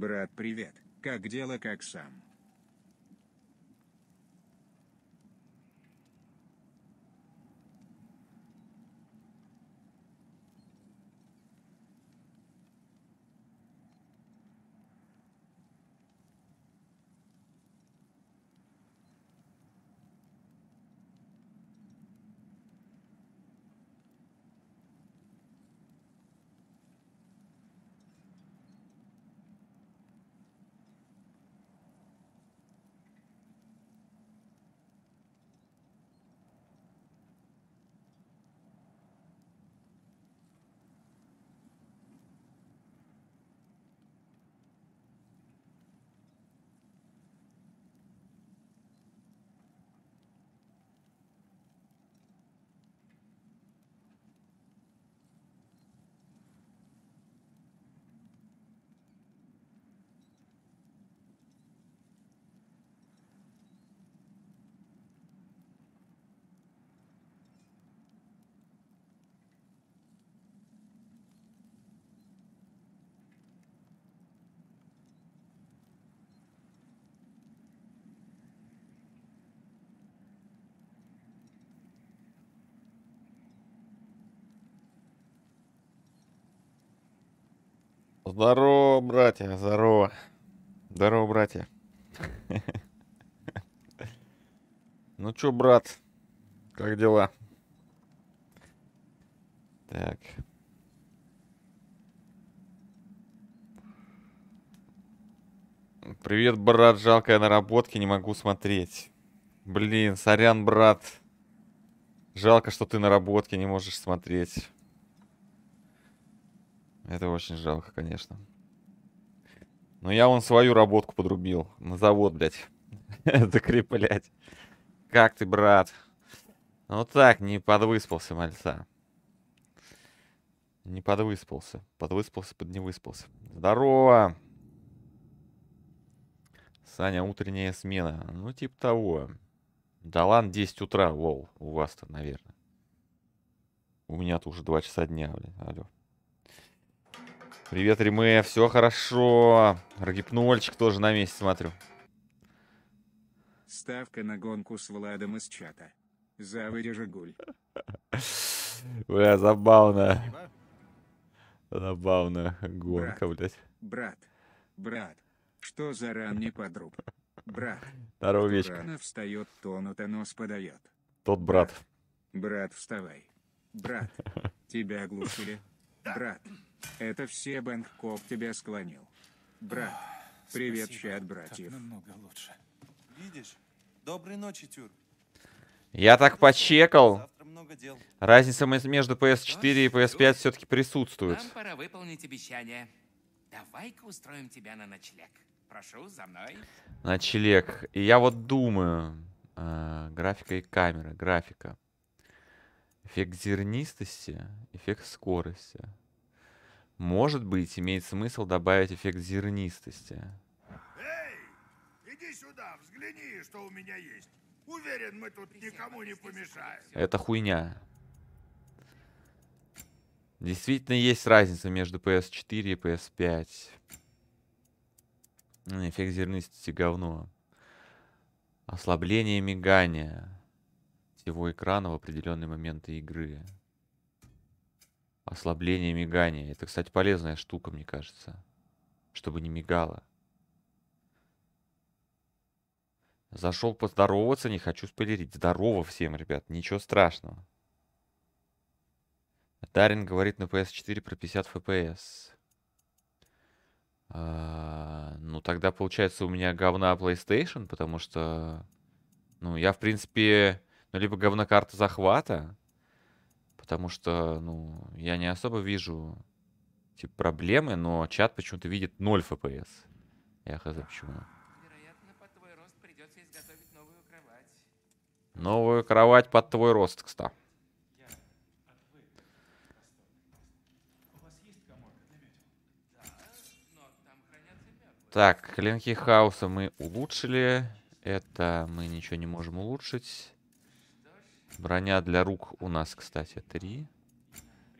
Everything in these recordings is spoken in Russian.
Брат, привет. Как дело, как сам? Здорово, братья, здорово. Здорово, братья. Ну чё, брат, как дела? Так. Привет, брат, жалко, я на работке не могу смотреть. Блин, сорян, брат. Жалко, что ты на работке не можешь смотреть. Это очень жалко, конечно. Но я вон свою работку подрубил. На завод, блядь. Закреплять. Как ты, брат? Ну так, не подвыспался, мальца. Не подвыспался. Подвыспался, под не выспался. Здорово! Саня, утренняя смена. Ну, типа того. Да ладно, 10 утра, лол. У вас-то, наверное. У меня-то уже 2 часа дня, блин. Алло. Привет, Риме, все хорошо. Рогипнольчик тоже на месте, смотрю. Ставка на гонку с Владом из чата. Заводи Жигуль. Бля, забавно. Забавно. Гонка, блядь. Брат, брат, что за ранний подруб? Брат, Здорово, Вечка. рано встает, тонут, а нос подает. Тот брат. Брат, вставай. Брат, тебя оглушили. Брат, это все Бангкок тебя склонил. Брат, привет, Спасибо. чат Так братьев. намного лучше. Видишь? Доброй ночи, Тюр. Я так почекал. Завтра много дел. Разница между PS4 и PS5 все-таки присутствует. Нам пора выполнить обещание. Давай-ка устроим тебя на ночлег. Прошу, за мной. Ночлег. И я вот думаю. а, графика и камера. Графика. Эффект зернистости. Эффект скорости. Может быть, имеет смысл добавить эффект зернистости. Эй, иди сюда, взгляни, что у меня есть. Уверен, мы тут никому не помешаем. Это хуйня. Действительно есть разница между PS4 и PS5. М, Эффект зернистости говно. Ослабление мигания всего экрана в определенные моменты игры. Ослабление мигания. Это, кстати, полезная штука, мне кажется. Чтобы не мигало. Зашел поздороваться, не хочу спойлерить. Здорово всем, ребят, ничего страшного. Дарин говорит на PS4 про 50 FPS. А, ну, тогда получается у меня говна PlayStation, потому что, ну, я, в принципе, ну, либо говна карта захвата, потому что, ну, я не особо вижу, типа, проблемы, но чат почему-то видит 0 FPS. Я хз почему. Вероятно, под твой рост придется изготовить новую кровать. Новую кровать под твой рост, кстати. Так, клинки хаоса мы улучшили. Это мы ничего не можем улучшить. Броня для рук у нас, кстати, 3.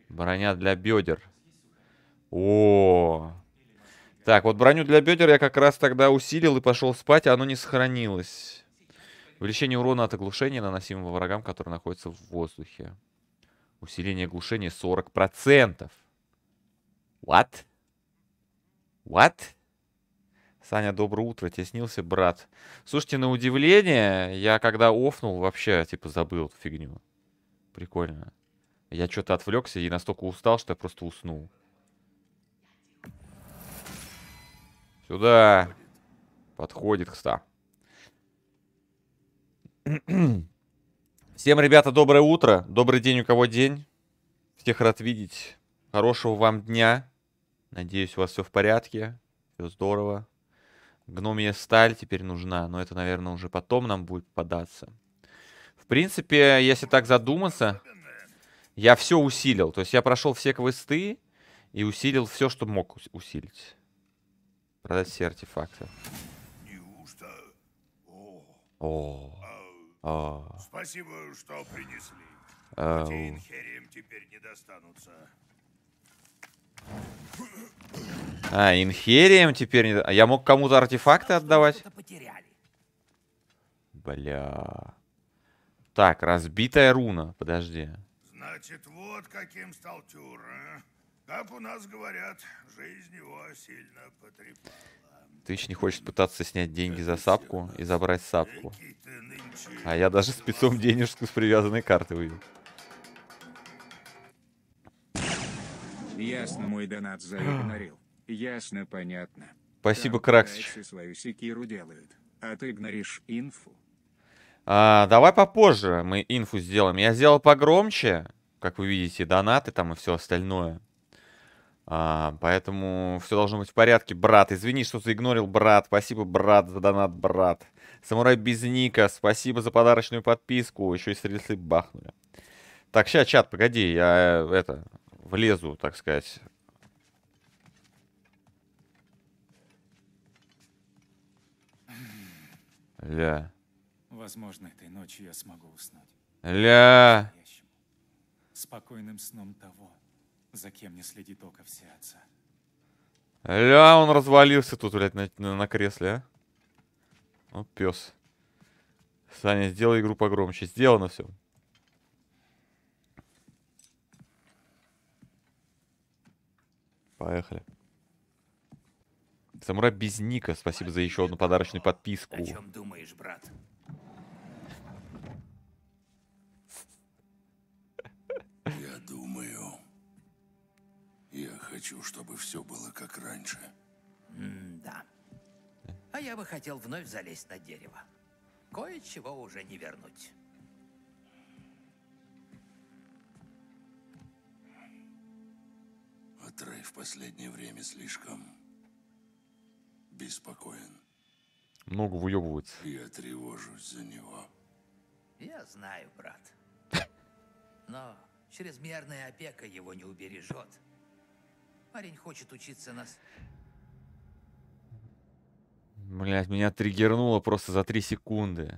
Броня для бедер. О, Так, вот броню для бедер я как раз тогда усилил и пошел спать, а оно не сохранилось. Увеличение урона от оглушения, наносимого врагам, которые находятся в воздухе. Усиление оглушения 40%. What? What? Саня, доброе утро. Тебе снился брат. Слушайте, на удивление, я когда офнул, вообще, типа, забыл эту фигню. Прикольно. Я что-то отвлекся и настолько устал, что я просто уснул. Сюда. Подходит, кста. Всем, ребята, доброе утро. Добрый день, у кого день. Всех рад видеть. Хорошего вам дня. Надеюсь, у вас все в порядке. Все здорово. Гномия сталь теперь нужна, но это, наверное, уже потом нам будет податься. В принципе, если так задуматься, я все усилил. То есть я прошел все квесты и усилил все, что мог ус- усилить. Продать все артефакты. Неужто? О, О, о, спасибо, что принесли. ау. Хотя теперь не достанутся. А, инхерием теперь не... А я мог кому-то артефакты отдавать? Бля. Так, разбитая руна. Подожди. Значит, вот каким стал Тюр, а? Как у нас говорят, жизнь его сильно потрепала. Ты еще не хочешь пытаться снять деньги за сапку и забрать сапку. А я даже спецом денежку с привязанной карты вывел. Ясно, мой донат заигнорил. Ясно, понятно. Спасибо, Там Краксич. свою секиру делают. А ты игноришь инфу. А, давай попозже мы инфу сделаем. Я сделал погромче, как вы видите, донаты там и все остальное. А, поэтому все должно быть в порядке. Брат, извини, что заигнорил, брат. Спасибо, брат, за донат, брат. Самурай без ника, спасибо за подарочную подписку. Еще и стрельцы бахнули. Так, сейчас, чат, погоди, я э, это, влезу, так сказать. Ля. Возможно, этой ночью я смогу уснуть. Ля. Спокойным сном того, за кем не следит око всеотца. Ля, он развалился тут, блядь, на, на, на кресле, а. Ну, пес. Саня, сделай игру погромче. Сделано все. Поехали. Самурай без ника, спасибо за еще одну подарочную подписку. О чем думаешь, брат? Я думаю, я хочу, чтобы все было как раньше. да. А я бы хотел вновь залезть на дерево. Кое-чего уже не вернуть. Трей в последнее время слишком беспокоен. Много выебывается. Я тревожусь за него. Я знаю, брат. Но чрезмерная опека его не убережет. Парень хочет учиться нас. Блять, меня триггернуло просто за 3 секунды.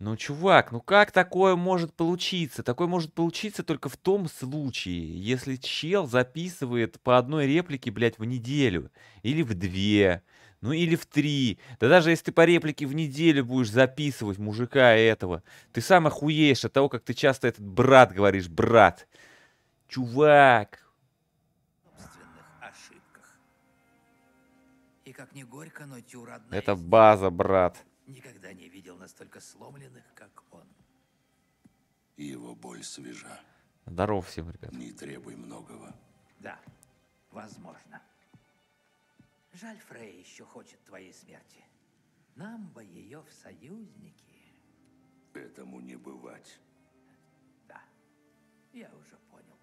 Ну, чувак, ну как такое может получиться? Такое может получиться только в том случае, если чел записывает по одной реплике, блядь, в неделю. Или в две. Ну или в три. Да даже если ты по реплике в неделю будешь записывать мужика этого, ты сам охуеешь от того, как ты часто этот брат говоришь, брат. Чувак. ошибках. И как не горько, но Тюр одна Это база, брат. Никогда не видел настолько сломленных, как он. Его боль свежа. Здорово всем, ребят. Не требуй многого. Да, возможно. Жаль, Фрей еще хочет твоей смерти. Нам бы ее в союзники. Этому не бывать. Да, я уже понял.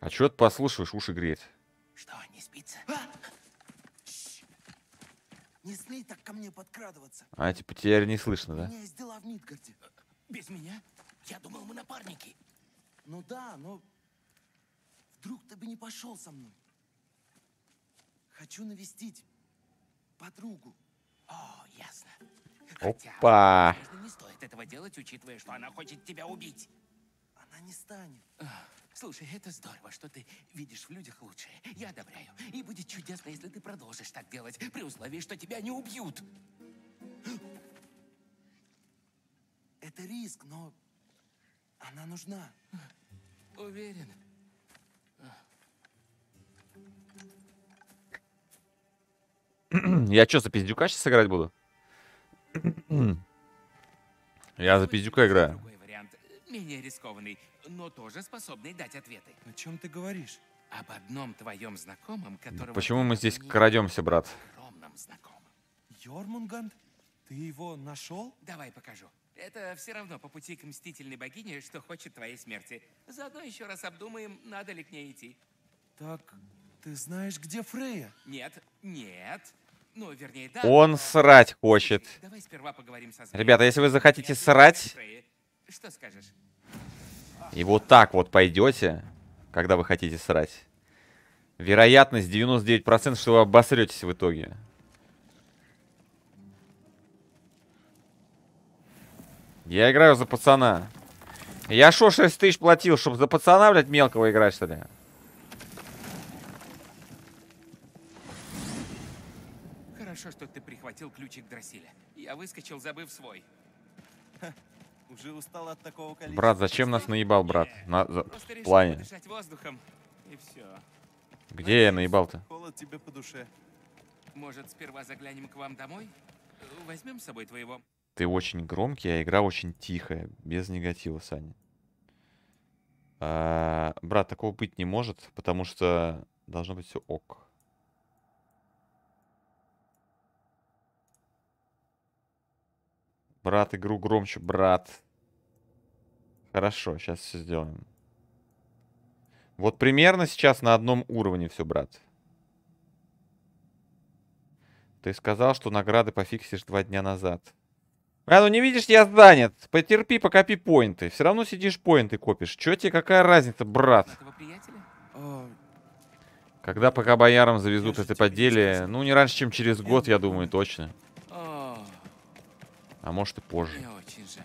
А чё ты послушаешь, уши греть? Что, не спится? Не смей так ко мне подкрадываться. А, типа, теперь не слышно, У да? меня есть дела в Мидгарде. Без меня? Я думал, мы напарники. Ну да, но вдруг ты бы не пошел со мной. Хочу навестить подругу. О, ясно. Опа. Хотя, не стоит этого делать, учитывая, что она хочет тебя убить. Она не станет. Слушай, это здорово, что ты видишь в людях лучшее. Я одобряю. И будет чудесно, если ты продолжишь так делать, при условии, что тебя не убьют. Это риск, но она нужна. Уверен. Я что, за пиздюка сейчас играть буду? Я за пиздюка играю. Менее рискованный, но тоже способный дать ответы. О чем ты говоришь? Об одном твоем знакомом, которого... Почему мы здесь крадемся, брат? Огромном знакомом. Йормунганд? Ты его нашел? Давай покажу. Это все равно по пути к мстительной богине, что хочет твоей смерти. Заодно еще раз обдумаем, надо ли к ней идти. Так, ты знаешь, где Фрея? Нет, нет. Ну, вернее, да. Он срать хочет. Давай сперва поговорим со. Ребята, если вы захотите срать. Что скажешь? и вот так вот пойдете, когда вы хотите срать, вероятность 99%, что вы обосретесь в итоге. Я играю за пацана. Я шо 6 тысяч платил, чтобы за пацана, блядь, мелкого играть, что ли? Хорошо, что ты прихватил ключик Дросиля. Я выскочил, забыв свой. Уже устал от такого количества. Брат, зачем нас наебал, брат? На, за- в плане. воздухом. И все. Где я наебал-то? Холод тебе по душе. Может, сперва заглянем к вам домой? Э, Возьмем с собой твоего... Ты очень громкий, а игра очень тихая, без негатива, Саня. А, брат, такого быть не может, потому что должно быть все ок. Брат, игру громче, брат. Хорошо, сейчас все сделаем. Вот примерно сейчас на одном уровне все, брат. Ты сказал, что награды пофиксишь два дня назад. А, ну не видишь, я занят. Потерпи, покопи поинты. Все равно сидишь поинты копишь. Че тебе, какая разница, брат? А, Когда пока боярам завезут это поделие, ну не раньше, чем через год, я думаю, точно. А может и позже. мне очень жаль.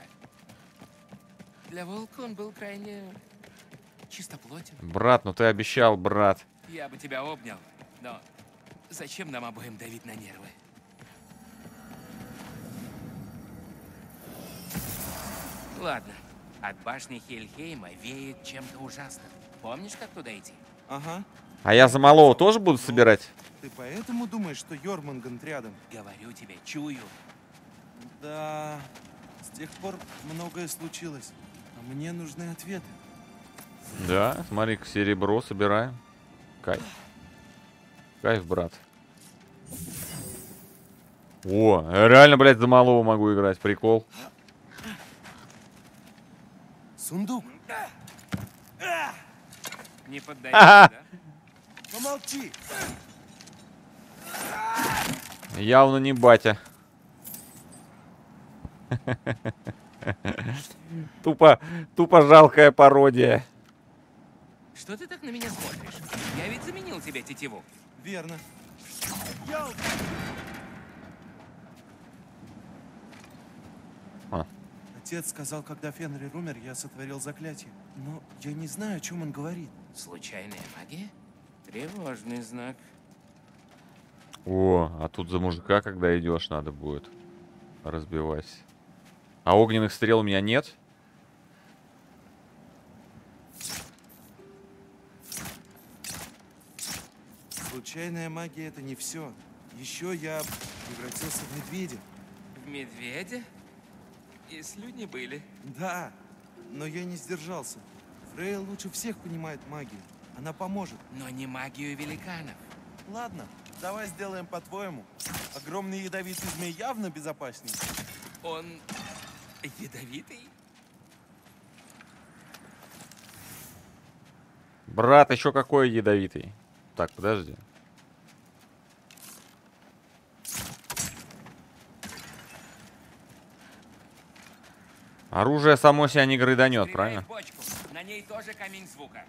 Для волка он был крайне чистоплотен. Брат, ну ты обещал, брат. Я бы тебя обнял, но зачем нам обоим давить на нервы? Ладно, от башни Хельхейма веет чем-то ужасным. Помнишь, как туда идти? ага. А я за малого тоже буду собирать? Ты поэтому думаешь, что Йормунганд рядом? Говорю тебе, чую. Да, с тех пор многое случилось. А мне нужны ответы. Да, смотри, серебро собираем. Кайф. Кайф, брат. О, реально, блядь, за малого могу играть. Прикол. Сундук, Не поддаешься, да? помолчи! Явно не батя. Тупо, тупо жалкая пародия. Что ты так на меня смотришь? Я ведь заменил тебе тетиву. Верно. А. Отец сказал, когда Фенрир умер, я сотворил заклятие. Но я не знаю, о чем он говорит. Случайная магия? Тревожный знак. О, а тут за мужика, когда идешь, надо будет разбивать. А огненных стрел у меня нет? Случайная магия это не все. Еще я превратился в медведя. В медведя? И слюни были. Да, но я не сдержался. Фрея лучше всех понимает магию. Она поможет. Но не магию великанов. Ладно, давай сделаем по-твоему. Огромный ядовитый змей явно безопаснее. Он ядовитый? Брат, еще какой ядовитый. Так, подожди. Оружие само себя не грыданет, правильно? бочку. На ней тоже камень звука.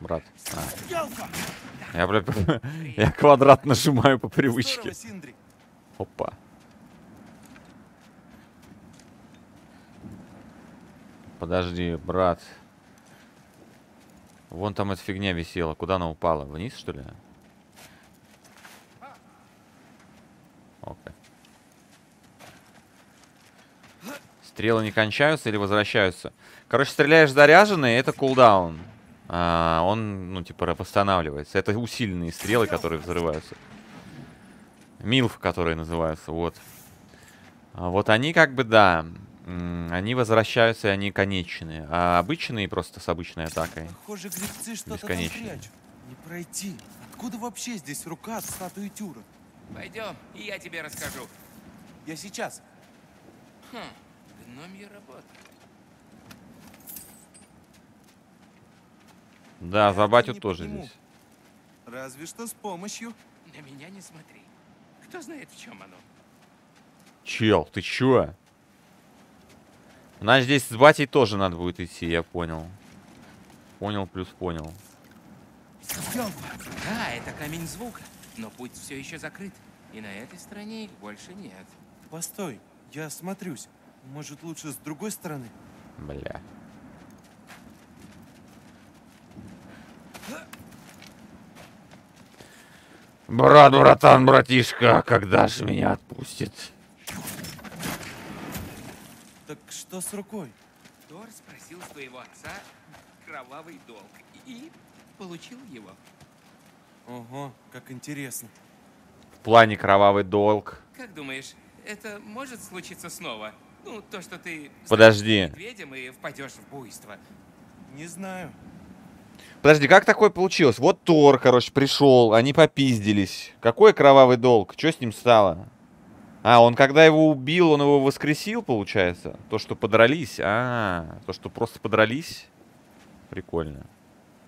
Брат. А. Я, блядь, я квадрат нажимаю по привычке. Опа. Подожди, брат. Вон там эта фигня висела. Куда она упала? Вниз, что ли? Окей. Стрелы не кончаются или возвращаются? Короче, стреляешь заряженный, это кулдаун. А, он, ну, типа, восстанавливается. Это усиленные стрелы, которые взрываются. Милф, которые называются, вот. А вот они как бы, да, они возвращаются, и они конечные. А обычные просто с обычной атакой. Похоже, грибцы что-то. Не пройти. Откуда вообще здесь рука от статуи Тюра? Пойдем, и я тебе расскажу. Я сейчас. Хм, гномья работа. Да, за Я батю не тоже подниму. здесь. Разве что с помощью. На меня не смотри. Кто знает, в чем оно? Чел, ты чё? Значит, здесь с батей тоже надо будет идти, я понял. Понял плюс понял. Да, это камень звука. Но путь все еще закрыт. И на этой стороне их больше нет. Постой, я осмотрюсь. Может, лучше с другой стороны? Бля. Брат, братан, братишка, когда ж меня отпустит? Так что с рукой? Тор спросил своего отца кровавый долг и получил его. Ого, как интересно. В плане кровавый долг. Как думаешь, это может случиться снова? Ну, то, что ты Подожди. медведем и впадешь в буйство. Не знаю. Подожди, как такое получилось? Вот Тор, короче, пришел, они попиздились. Какой кровавый долг? Что с ним стало? А, он когда его убил, он его воскресил, получается? То, что подрались? А, то, что просто подрались? Прикольно.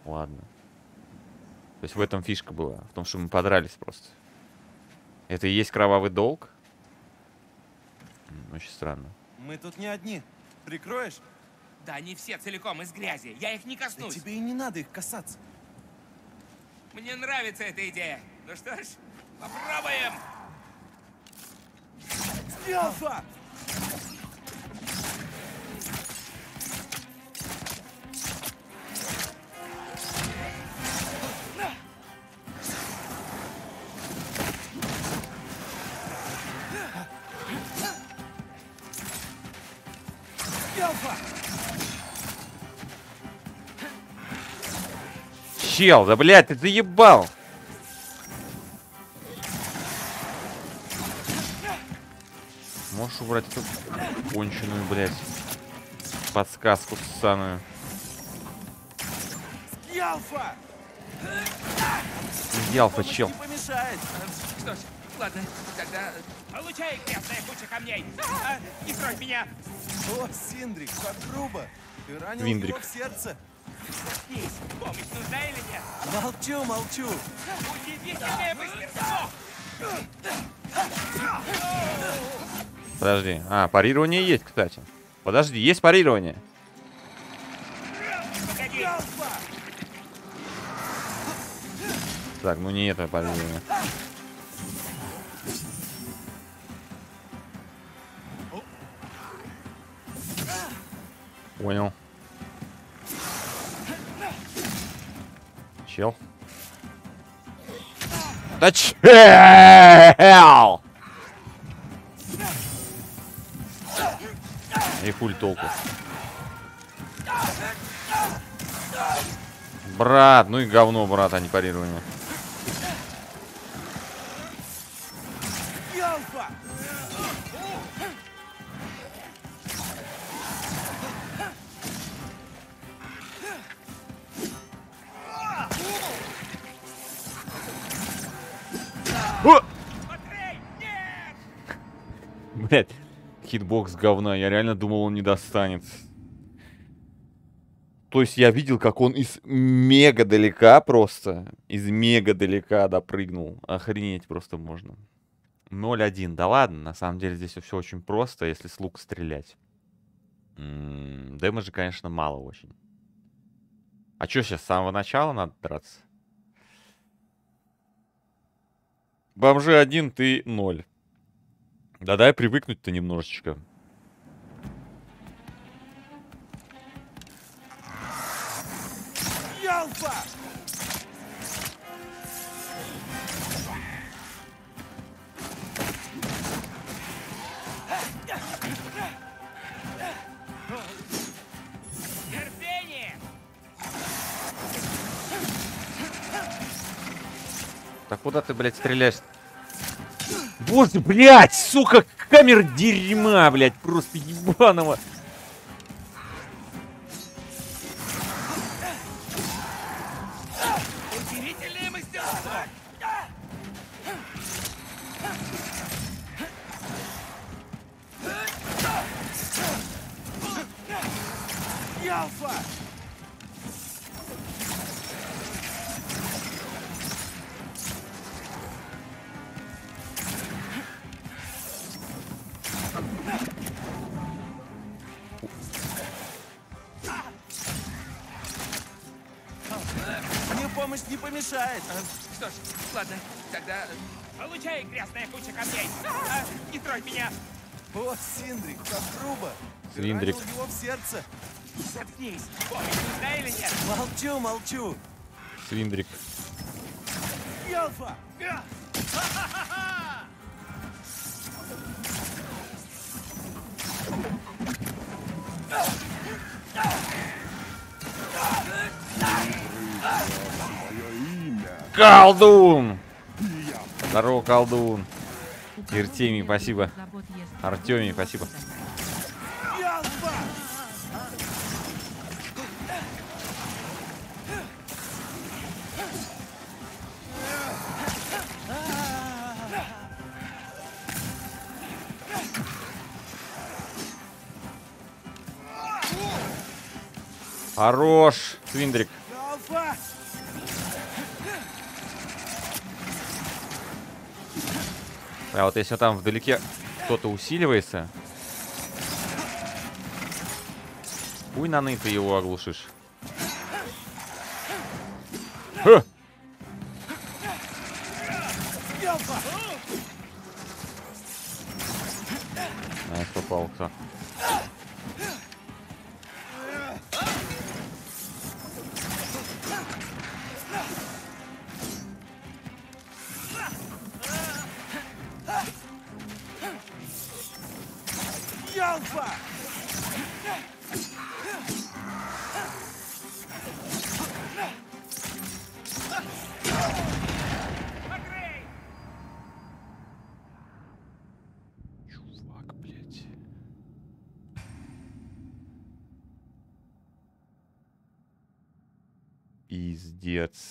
Ладно. То есть в этом фишка была. В том, что мы подрались просто. Это и есть кровавый долг? Очень странно. Мы тут не одни. Прикроешь? Да они все целиком из грязи. Я их не Да коснусь. тебе и не надо их касаться. Мне нравится эта идея. Ну что ж, попробуем. Альфа! Чел, да блядь, ты заебал! Убрать эту конченую, блядь, подсказку ссаную? Альфа! Ялфа, чел. Что ж, ладно, тогда получай, грязная куча камней. А, не трогай меня. О, Синдрик, как грубо. Ты ранил Виндрик. его в сердце. Заткнись. Помощь нужна или нет? Молчу, молчу. Удивительное мастерство. Подожди. А, парирование есть, кстати. Подожди, есть парирование. Так, ну не это парирование. Понял. Чел. Да чел! И хуй толку. Брат, ну и говно, брат, а не парирование. Блять, хитбокс говна. Я реально думал, он не достанет. То есть я видел, как он из мега далека просто, из мега далека допрыгнул. Охренеть просто можно. 0-1. Да ладно, на самом деле здесь все очень просто, если с лука стрелять. М, Damage а, конечно, мало очень. А что сейчас, с самого начала надо драться? Бомжи 1, ты 0. Да дай привыкнуть-то немножечко. Ёлпа! Да куда ты, блядь, стреляешь? Боже, блядь, сука, камер дерьма, блядь, просто ебаного. Что ж, ладно, тогда... Получай, грязная куча камней! А, не трой меня! О, Синдрик, как грубо. Ты Синдрик. ранил его в сердце. Заткнись! Помощь нужна или нет? Молчу, молчу. Свиндрик. Ялфа! Колдун! Здорово, колдун. Артемий, спасибо. Артемий, спасибо. Хорош, Свиндрик. А вот если там вдалеке кто-то усиливается... Хуй наны ты его оглушишь. Ха! Найс попал кто. Ялфа! Чувак, блядь. Пиздец.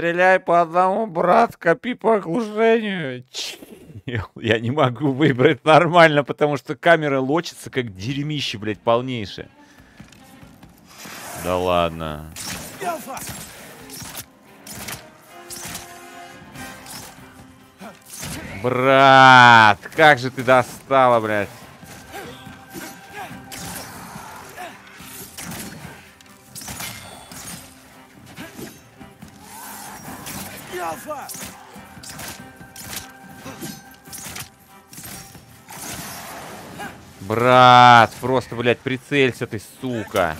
Стреляй по одному, брат, копи по оглушению. Чел, Я не могу выбрать нормально, потому что камера лочится как дерьмище, блядь, полнейшее. Да ладно. Брат, как же ты достала, блядь. Брат, просто, блядь, прицелься ты, сука.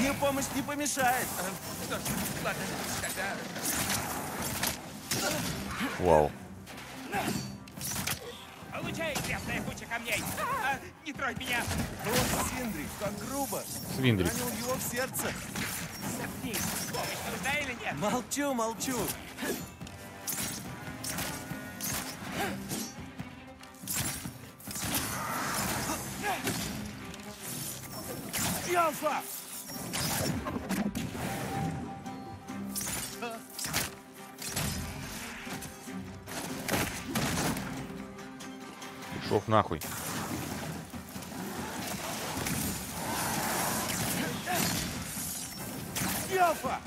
Мне помощь не помешает. Что ж, ладно, тогда... Вау. Получай, грязная куча камней! А, не трой меня! О, Синдрик, как грубо. Свиндрик. Ранил его в сердце. Заткнись! Помощь нужна или нет? Молчу, молчу. Ялфа! Шов нахуй. Ялфа!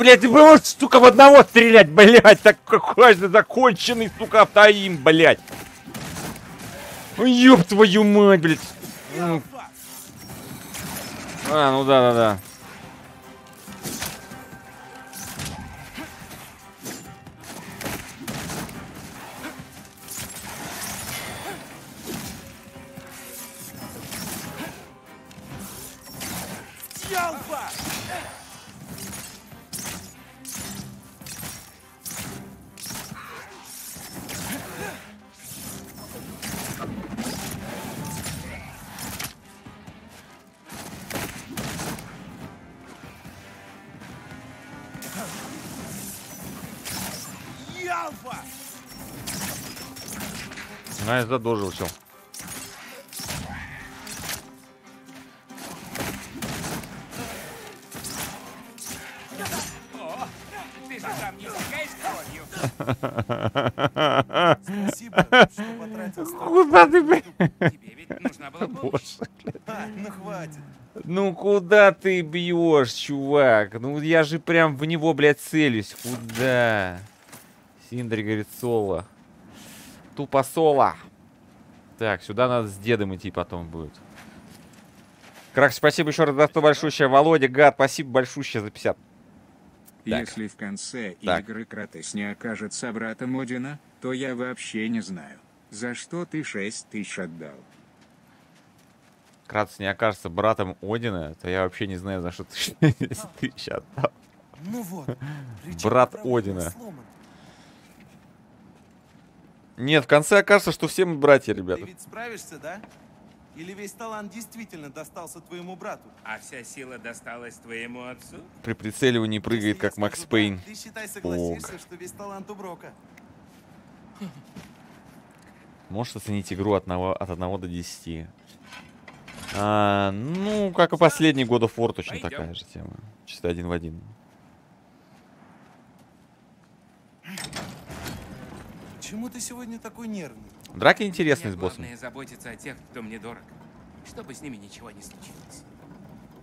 Блядь, ты можешь, сука, в одного стрелять, блядь, так какой же законченный, сука, автоим, блядь. Ой, ёб твою мать, блядь. Ну. А, ну да-да-да. Я задолжил кровью. Спасибо, что потратил столько. Куда ты? Тебе ведь нужна была помощь. А, ну хватит. Ну куда ты бьешь, чувак? Ну я же прям в него, блядь, целюсь. Куда? Синдри говорит соло. Тупо соло. Так, сюда надо с дедом идти потом будет. Крак, спасибо еще раз за 100 большущее. Володя, гад, спасибо большущее за 50. Если в конце Так. игры Кратес не окажется братом Одина, то я вообще не знаю, за что ты 6 тысяч отдал. Кратос не окажется братом Одина, то я вообще не знаю, за что ты 60 тысяч отдал. Ну вот. Брат Одина. сломано. Нет, в конце окажется, что все мы братья, Ты ребята. ведь справишься, да? Или весь талант действительно достался твоему брату? А вся сила досталась твоему отцу? При прицеливании прыгает, Если как Макс скажу Пейн. «да», Ты считай, согласишься, что весь талант у Брока. Можешь оценить игру от 1, от 1 до 10? А, ну, как и последний God of War, точно Пойдём. такая же тема. Чисто один в один. Почему ты сегодня такой нервный? Драки интересные с боссом. главное заботиться о тех, кто мне дорог. Чтобы с ними ничего не случилось.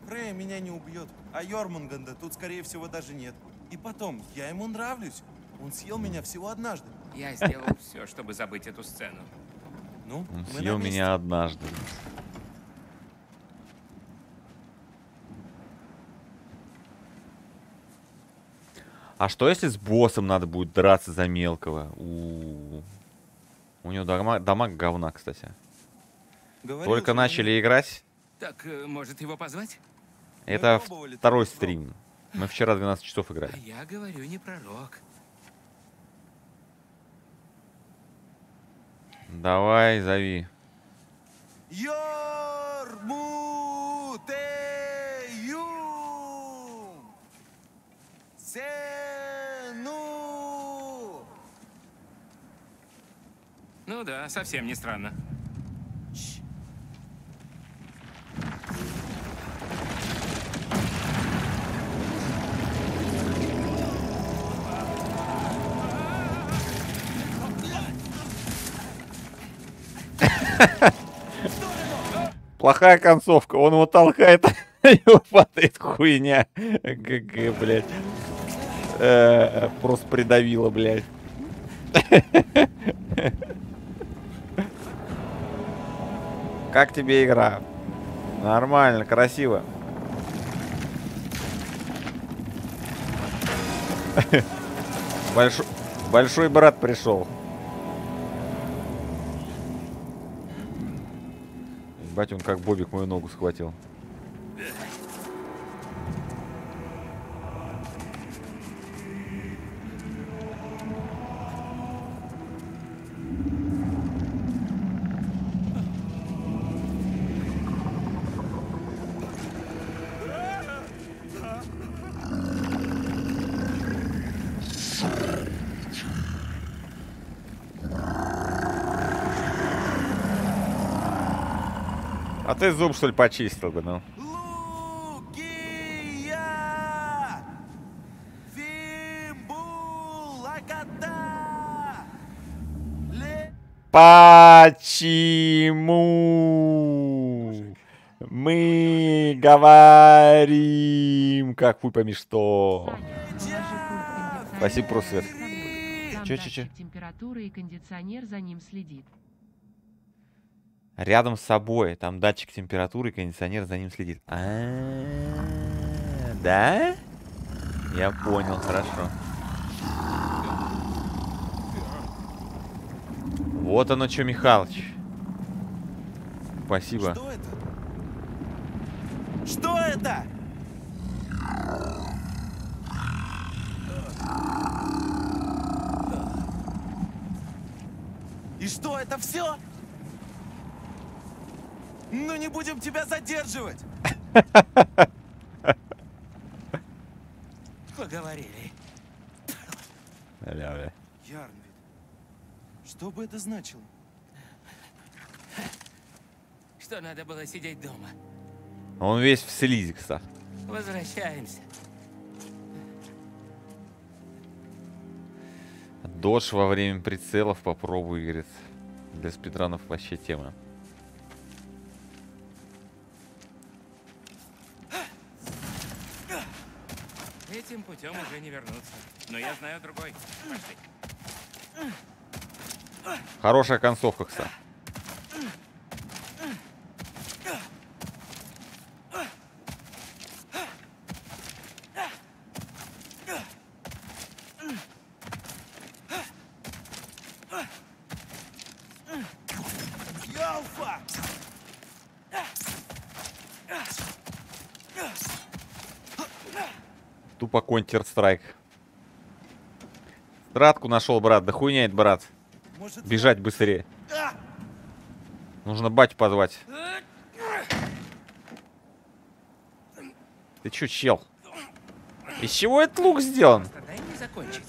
Фрея меня не убьет, а Йормунганда тут, скорее всего, даже нет. И потом, я ему нравлюсь. Он съел меня всего однажды. Я сделал все, чтобы забыть эту сцену. Ну, Он съел меня однажды. А что если с боссом надо будет драться за мелкого? У, У него дамаг, дамаг говна, кстати. Говорил Только начали играть. Так, э, может его позвать? Это второй стрим. Мы вчера 12 часов играли. А я говорю, не пророк. Давай, зови. Йормутею! Сену! Ну да, совсем не странно. Плохая концовка. Он его толкает, и его падает хуйня. ГГ, блядь. Э, Просто придавило, блядь. Как тебе игра? Нормально, красиво. Большой, большой брат пришел. Бать, он как Бобик мою ногу схватил. Ты зуб, что ли, почистил бы, ну? Почему мы говорим, как хуй пойми что? Спасибо, просвет. Чё, чё? датчик температуры и кондиционер за ним следит. Рядом с собой. Там датчик температуры, кондиционер за ним следит. А, да? Я понял, хорошо. Вот оно что, Михалыч. Спасибо. Что это? Что это? И что, это все? Ну не будем тебя задерживать. Поговорили. Бля-бля. Ярнвид, что бы это значило? Что надо было сидеть дома. Он весь в слизи, кстати. Возвращаемся. Додж во время прицелов попробуй, говорит. Для спидранов вообще тема. Этим путем уже не вернуться. Но я знаю другой. Пошли. Хорошая концовка, кстати. Тупо Counter-Strike. Стратку нашел, брат. Да хуйняет, брат. Бежать быстрее. Нужно батю позвать. Ты чё, чел? Из чего этот лук сделан? Просто дай мне закончить.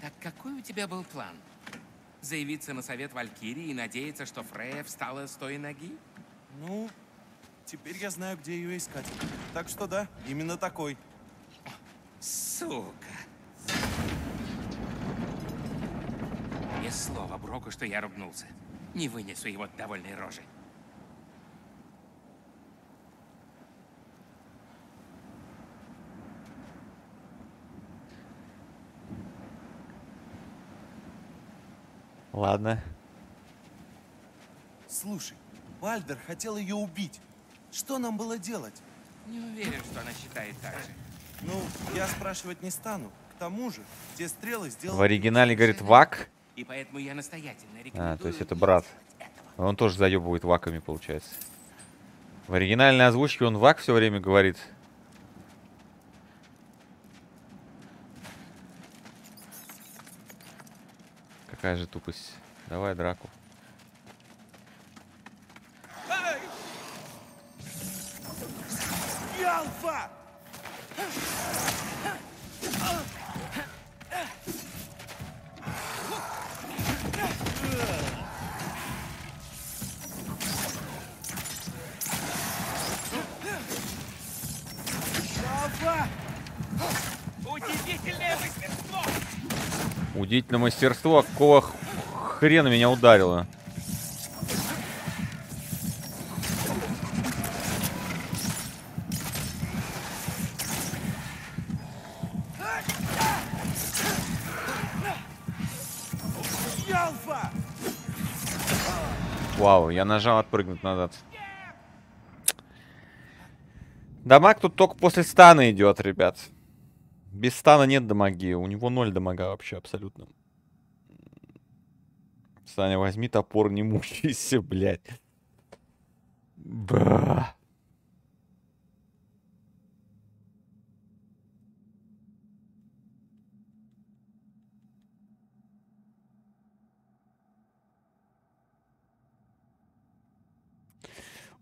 Так какой у тебя был план? Заявиться на совет Валькирии и надеяться, что Фрея встала с той ноги? Ну, теперь я знаю, где ее искать. Так что да, именно такой. Сука. Без слова Броку, что я ругнулся. Не вынесу его довольной рожи. Ладно. Слушай, Бальдер хотел ее убить. Что нам было делать? Не уверен, что она считает так же. Ну, я спрашивать не стану. К тому же, те стрелы сделаны... В оригинале говорит вак. И поэтому я настоятельно рекомендую А, то есть это брат. Он тоже заебывает ваками, получается. В оригинальной озвучке он вак все время говорит. Какая же тупость. Давай драку. Мастерство. Какого хрена меня ударило? Вау, я нажал отпрыгнуть назад. Дамаг тут только после стана идет, ребят. Без стана нет дамаги. У него ноль дамага вообще абсолютно. Саня, возьми топор, не мучайся, блядь. Ба.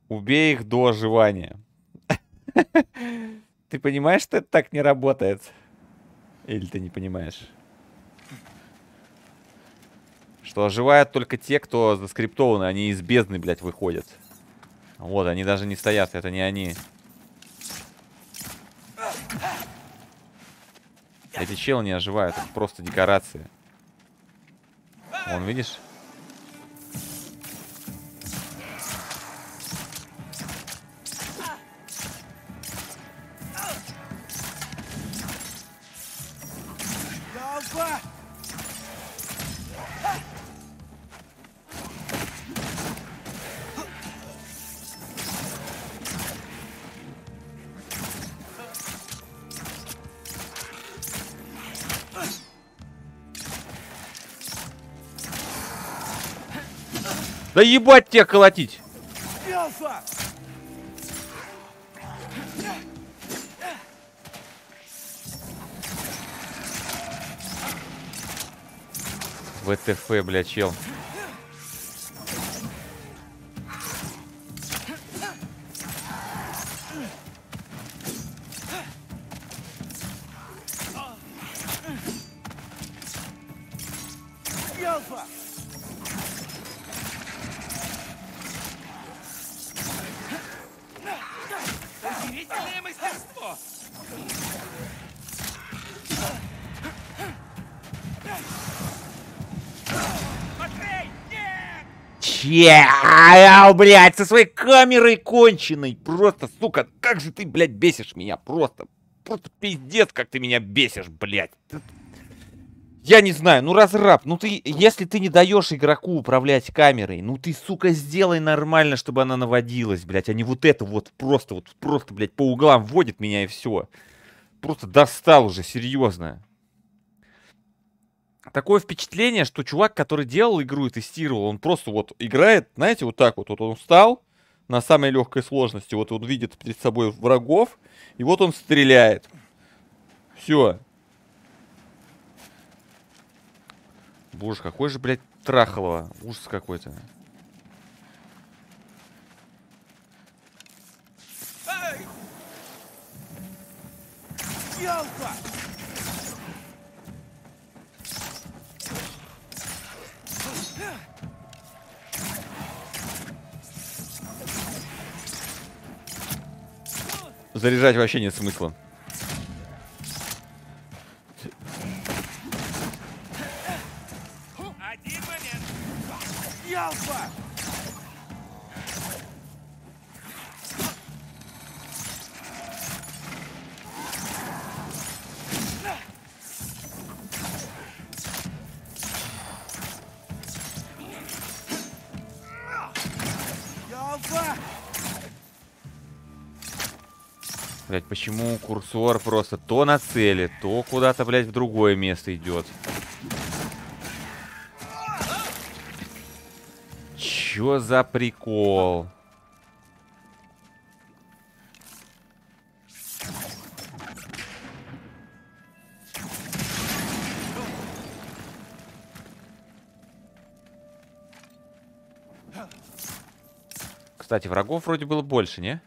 Убей их до оживания. Ты понимаешь, что это так не работает? Или ты не понимаешь? Что оживают только те, кто заскриптованы, они из бездны, блядь, выходят. Вот, они даже не стоят, это не они. Эти челы не оживают, это просто декорации. Вон, видишь? Да ебать тебя колотить! ВТФ, бля, чел. Че, блядь, со своей камерой конченой. Просто, сука, как же ты, блядь, бесишь меня. Просто, просто пиздец, как ты меня бесишь, блядь. Я не знаю, ну разраб, ну ты, если ты не даешь игроку управлять камерой, ну ты, сука, сделай нормально, чтобы она наводилась, блядь, а не вот это вот просто, вот просто, блядь, по углам вводит меня и все. Просто достал уже, серьезно. Такое впечатление, что чувак, который делал игру и тестировал, он просто вот играет, знаете, вот так вот, вот он встал на самой легкой сложности, вот он видит перед собой врагов, и вот он стреляет. Все. Боже, какой же, блядь, трахалово. Ужас какой-то. Альфа! Заряжать вообще нет смысла. Блять, почему курсор просто то на цели, то куда-то, блядь, в другое место идет? Чё за прикол? Кстати, врагов вроде было больше, не?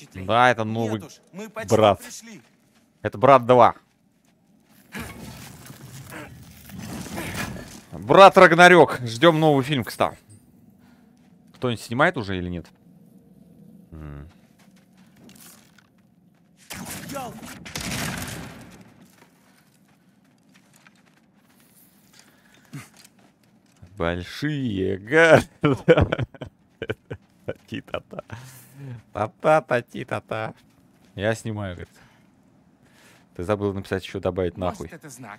Впечатлений. Да, это новый уж, мы брат. пришли. Это брат 2. Брат Рагнарёк. Ждем новый фильм, кстати. Кто-нибудь снимает уже или нет? Большие города. Ти-та-та. Та-та-та-ти-та-та. Я снимаю, говорит. Ты забыл написать еще добавить нахуй. Может, это знак.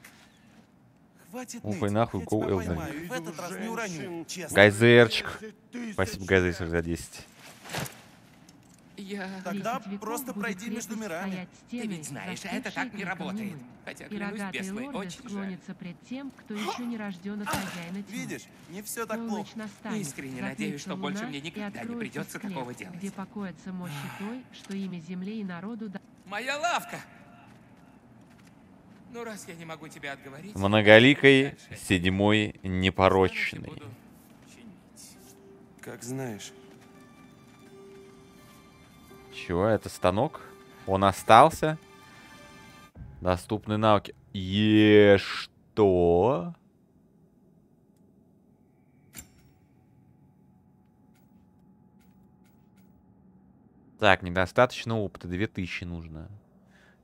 Хватит Ухуй ныть, нахуй, уроню, честно. Гайзерчик. Спасибо, Гайзер, за 10. Я... Тогда просто пройди между мирами. стоять Ты ведь знаешь, это так не работает. Хотя, клянусь лорды очень жаль. склонятся пред тем, кто еще не рожден от хозяина тьмы. Видишь, не все так плохо. настанет, Искренне надеюсь, что больше мне никогда не придется склеп, такого делать. Где покоятся мощи той, что имя земле и народу да- Моя лавка! Ну, раз я не могу тебя отговорить... Многоликой, седьмой, непорочный. Как знаешь. Чего? Это станок? Он остался? Доступны навыки. Е что? Так, недостаточно опыта. 2000 нужно.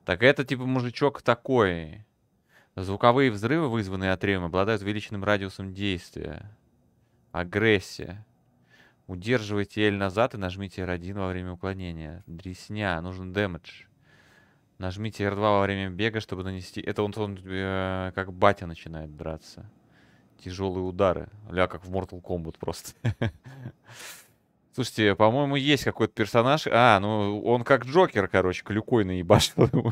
Так это типа мужичок такой. Звуковые взрывы, вызванные атрием, обладают увеличенным радиусом действия. Агрессия. Удерживайте L назад и нажмите R1 во время уклонения. Дресня. Нужен дэмэдж. Нажмите R2 во время бега, чтобы нанести... Это он, он э, как батя начинает драться. Тяжелые удары. Ля, как в Mortal Kombat просто. Слушайте, по-моему, есть какой-то персонаж. А, ну он как Джокер, короче, клюкой наебашил. ему.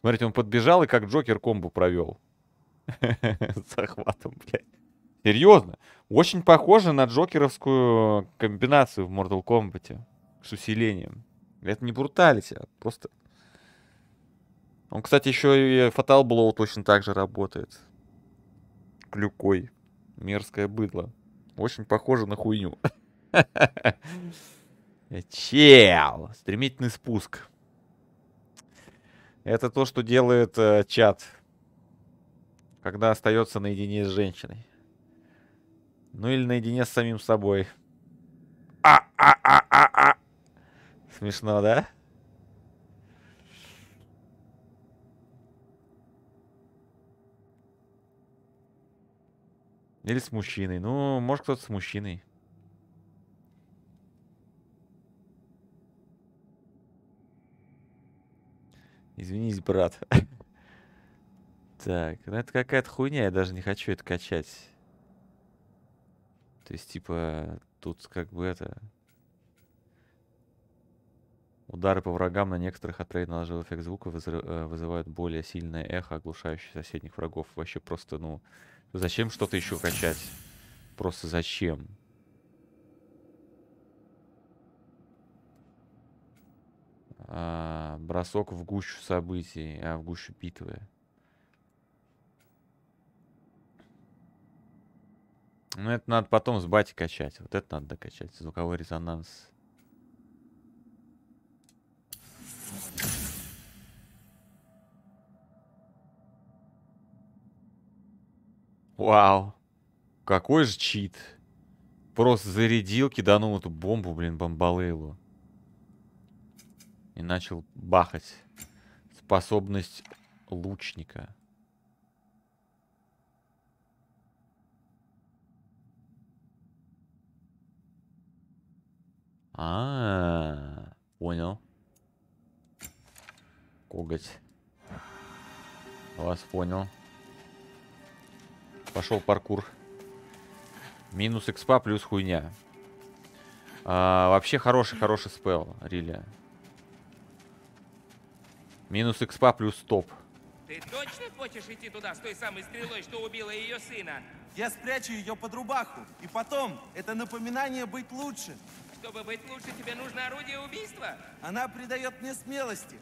Смотрите, он подбежал и как Джокер комбо провел. Захватом, блядь. Серьезно. Очень похоже на джокеровскую комбинацию в Mortal Kombat. С усилением. Это не бруталити, а просто... Он, кстати, еще и Fatal Blow точно так же работает. Клюкой. Мерзкое быдло. Очень похоже на хуйню. Чел! Стремительный спуск. Это то, что делает э, чат, когда остается наедине с женщиной. Ну или наедине с самим собой. А-а-а-а-а! Смешно, да? Или с мужчиной. Ну, может кто-то с мужчиной. Извинись, брат. Так, ну это какая-то хуйня, я даже не хочу это качать. То есть, типа, тут как бы это... Удары по врагам на некоторых от рейда наложил эффект звука э, вызывают более сильное эхо, оглушающее соседних врагов. Вообще просто, ну, зачем что-то еще качать? Просто зачем? А, бросок в гущу событий, а в гущу битвы. Ну, это надо потом с бати качать. Вот это надо докачать. Звуковой резонанс. Вау. Какой же чит. Просто зарядил, киданул эту бомбу, блин, бомбалейлу. И начал бахать. Способность лучника. А, -а, -а понял. Коготь. Вас понял. Пошел паркур. Минус экспа плюс хуйня. А, вообще хороший-хороший спел, Рилия. Минус экспа плюс топ. Ты точно хочешь идти туда с той самой стрелой, что убила ее сына? Я спрячу ее под рубаху. И потом, это напоминание быть лучше. Чтобы быть лучше, тебе нужно орудие убийства? Она придает мне смелости.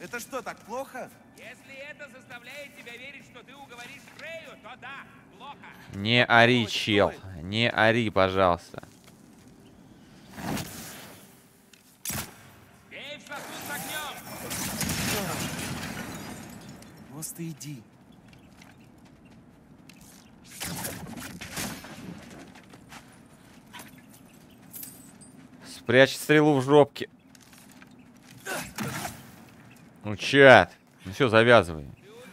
Это что, так плохо? Если это заставляет тебя верить, что ты уговоришь Фрею, то да, плохо. Не ори, чел. Не ори, пожалуйста. Бей в сосуд с огнем! Просто иди. Спрячь стрелу в жопке. Ну, чат. Ну все, завязывай.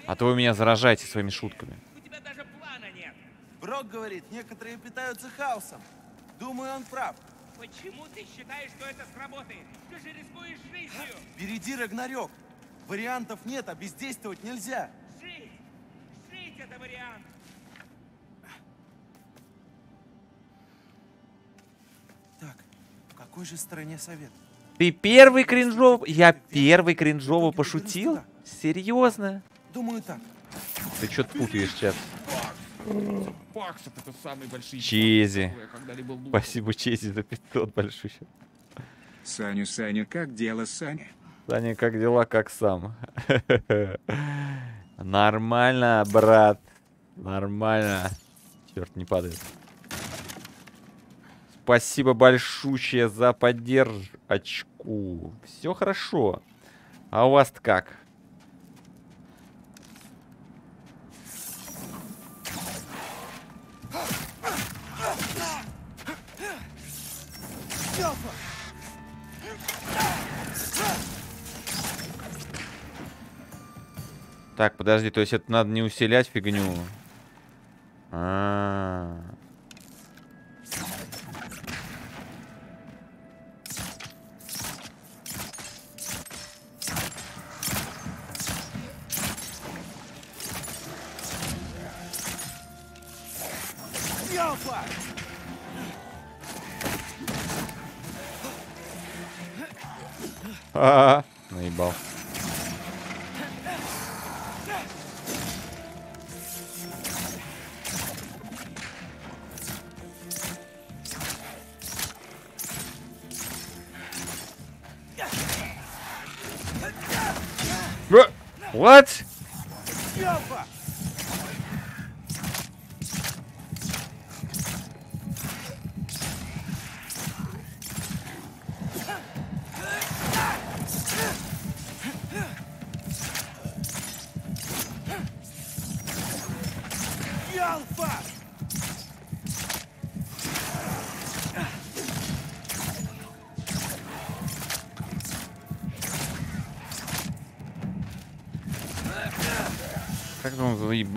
А то вы меня заражаете своими шутками. У тебя даже плана нет. Брок говорит, некоторые питаются хаосом. Думаю, он прав. Почему ты считаешь, что это сработает? Ты же рискуешь жизнью. Впереди Рагнарёк. Вариантов нет, а бездействовать нельзя. Жить! Жить это вариант! Какой же стороне совет? Ты первый кринжово... Я первый кринжово пошутил? Серьезно? Думаю, так. Ты что-то путаешь, большой Чези. Спасибо, Чези, за 500 большой. Саня, Саня, как дело, Саня? Саня, как дела, как сам? Нормально, брат. Нормально. Черт, не падает. Спасибо большущее за поддержку. Все хорошо. А у вас как? Так, подожди, то есть это надо не усилять фигню. А, -а, -а. А, -а, -а. наебал. Э, What?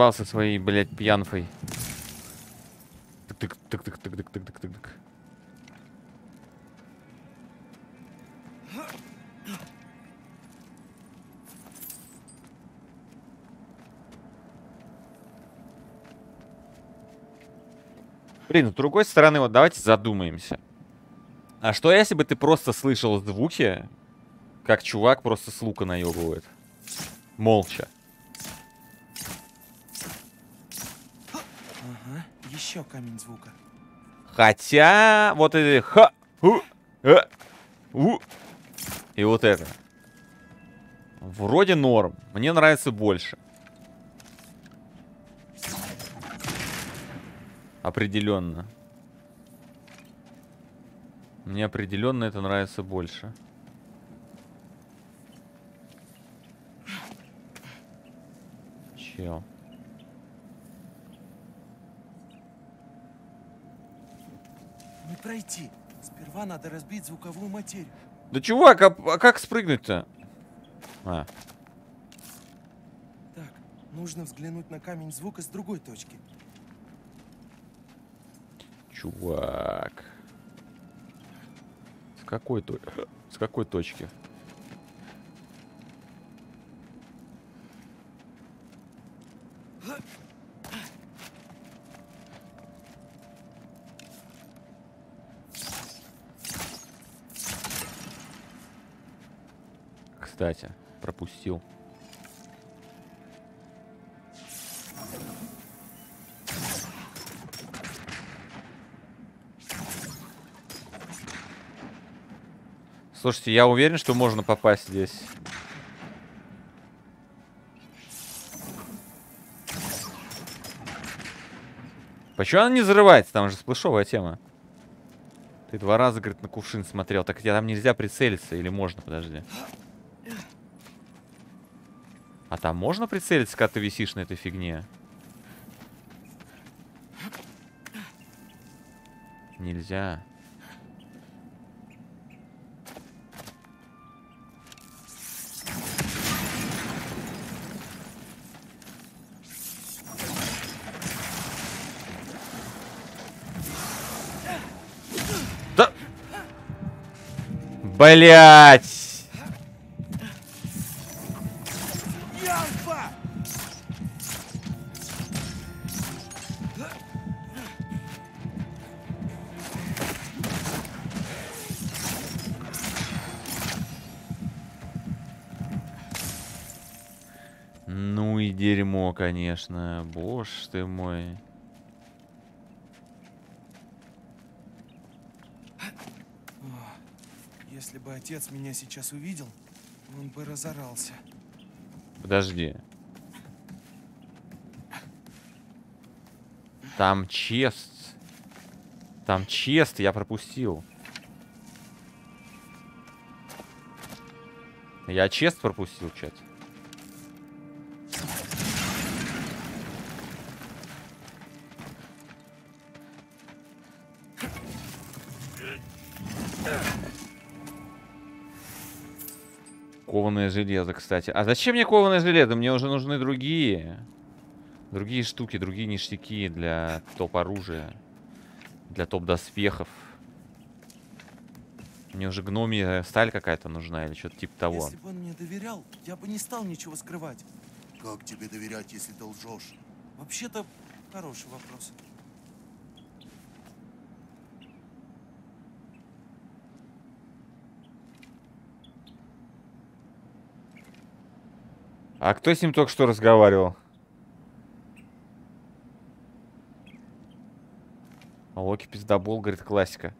Заебался своей, блядь, пьянфой. Тык-тык, тык-тык, тык-тык, тык-тык, тык-тык. Блин, с другой стороны, вот давайте задумаемся. А что если бы ты просто слышал звуки, как чувак просто с лука наебывает? Молча. Еще камень звука. Хотя, вот эти ха, у, э, у, и вот это. Вроде норм. Мне нравится больше. Определенно. Мне определенно это нравится больше. Чел. Пройти. Сперва надо разбить звуковую материю. Да чувак, а, а как спрыгнуть-то? А, Так, нужно взглянуть на камень звука с другой точки. чувак. С какой то... С какой точки? Кстати, пропустил. Слушайте, я уверен, что можно попасть здесь. Почему она не взрывается? Там же сплэшовая тема. Ты два раза, говорит, на кувшин смотрел. Так тебе там нельзя прицелиться или можно? Подожди. А там можно прицелиться, когда ты висишь на этой фигне? Нельзя. Да... Блять! Конечно. Боже ты мой. Если бы отец меня сейчас увидел, он бы разорался. Подожди. Там чест. Там чест, я пропустил. Я чест пропустил, чат. Железо, кстати. А зачем мне кованое железо? Мне уже нужны другие. Другие штуки, другие ништяки для топ-оружия. Для топ-доспехов. Мне уже гномия сталь какая-то нужна или что-то типа того. Если бы он мне доверял, я бы не стал ничего скрывать. Как тебе доверять, если ты лжешь? Вообще-то, хороший вопрос. А кто с ним только что разговаривал? Локи пиздобол, говорит, классика.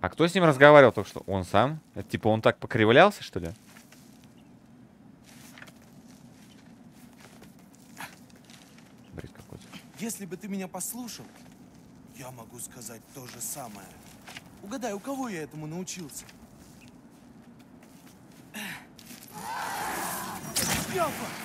А кто с ним разговаривал только что? Он сам? Это типа он так покривлялся, что ли? Бред какой-то. Если бы ты меня послушал, я могу сказать то же самое. Угадай, у кого я этому научился? Яфа!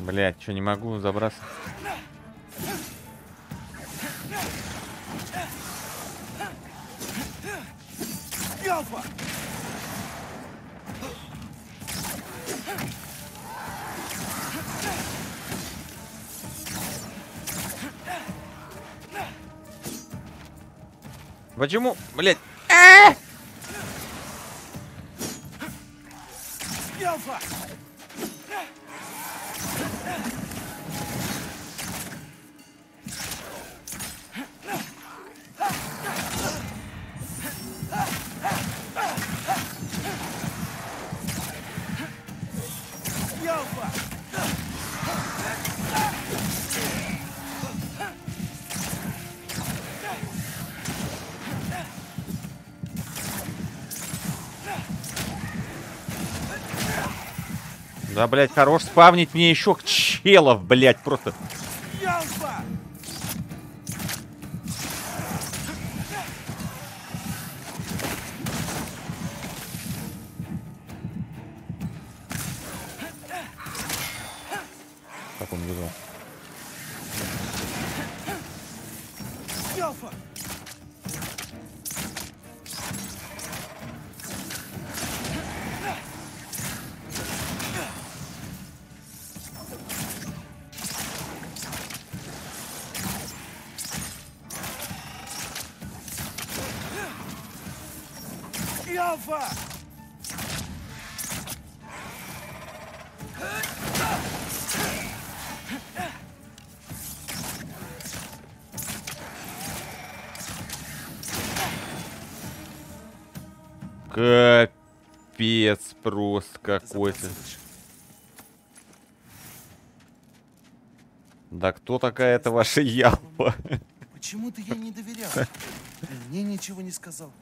Блять, что не могу забраться? Почему? Блять. Да, блять, хорош спавнить мне еще челов, блять, просто. Какой-то. Да кто такая эта ваша ялпа? Почему ты ей не доверял? Мне ничего не сказал.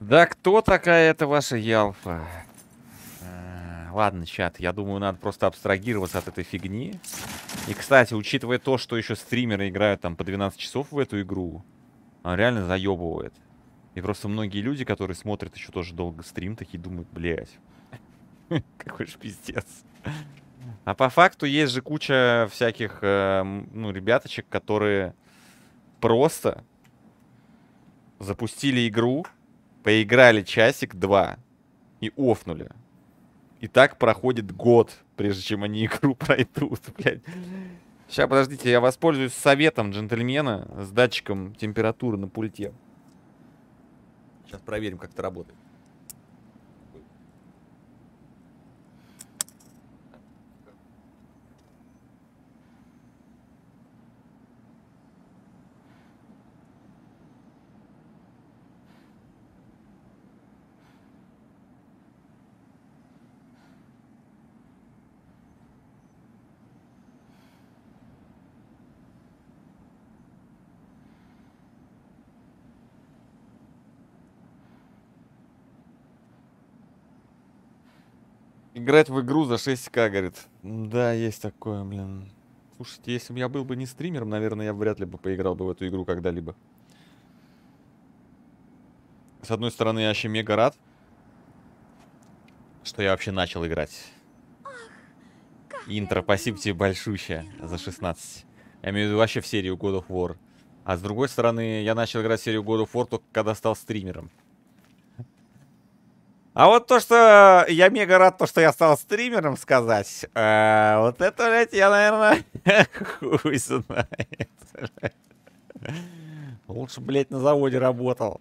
Да кто такая эта ваша ялфа? Ладно, чат, я думаю, надо просто абстрагироваться от этой фигни. И, кстати, учитывая то, что еще стримеры играют там по 12 часов в эту игру, он реально заебывает. И просто многие люди, которые смотрят еще тоже долго стрим, такие думают, блядь, какой же пиздец. А по факту есть же куча всяких, э, ну, ребяточек, которые просто запустили игру, поиграли часик-два и офнули. И так проходит год, прежде чем они игру пройдут, блядь. Сейчас, подождите, я воспользуюсь советом джентльмена с датчиком температуры на пульте. Сейчас проверим, как это работает. Играть в игру за 6к, говорит. Да, есть такое, блин. Слушайте, если бы я был бы не стримером, наверное, я вряд ли бы поиграл бы в эту игру когда-либо. С одной стороны, я вообще мега рад, что я вообще начал играть. Интро, спасибо тебе большущее за 16. Я имею в виду вообще в серию God of War. А с другой стороны, я начал играть в серию God of War только когда стал стримером. А вот то, что я мега рад, то, что я стал стримером сказать, э, вот это, блядь, я, наверное, хуй знает. Лучше, блядь, на заводе работал.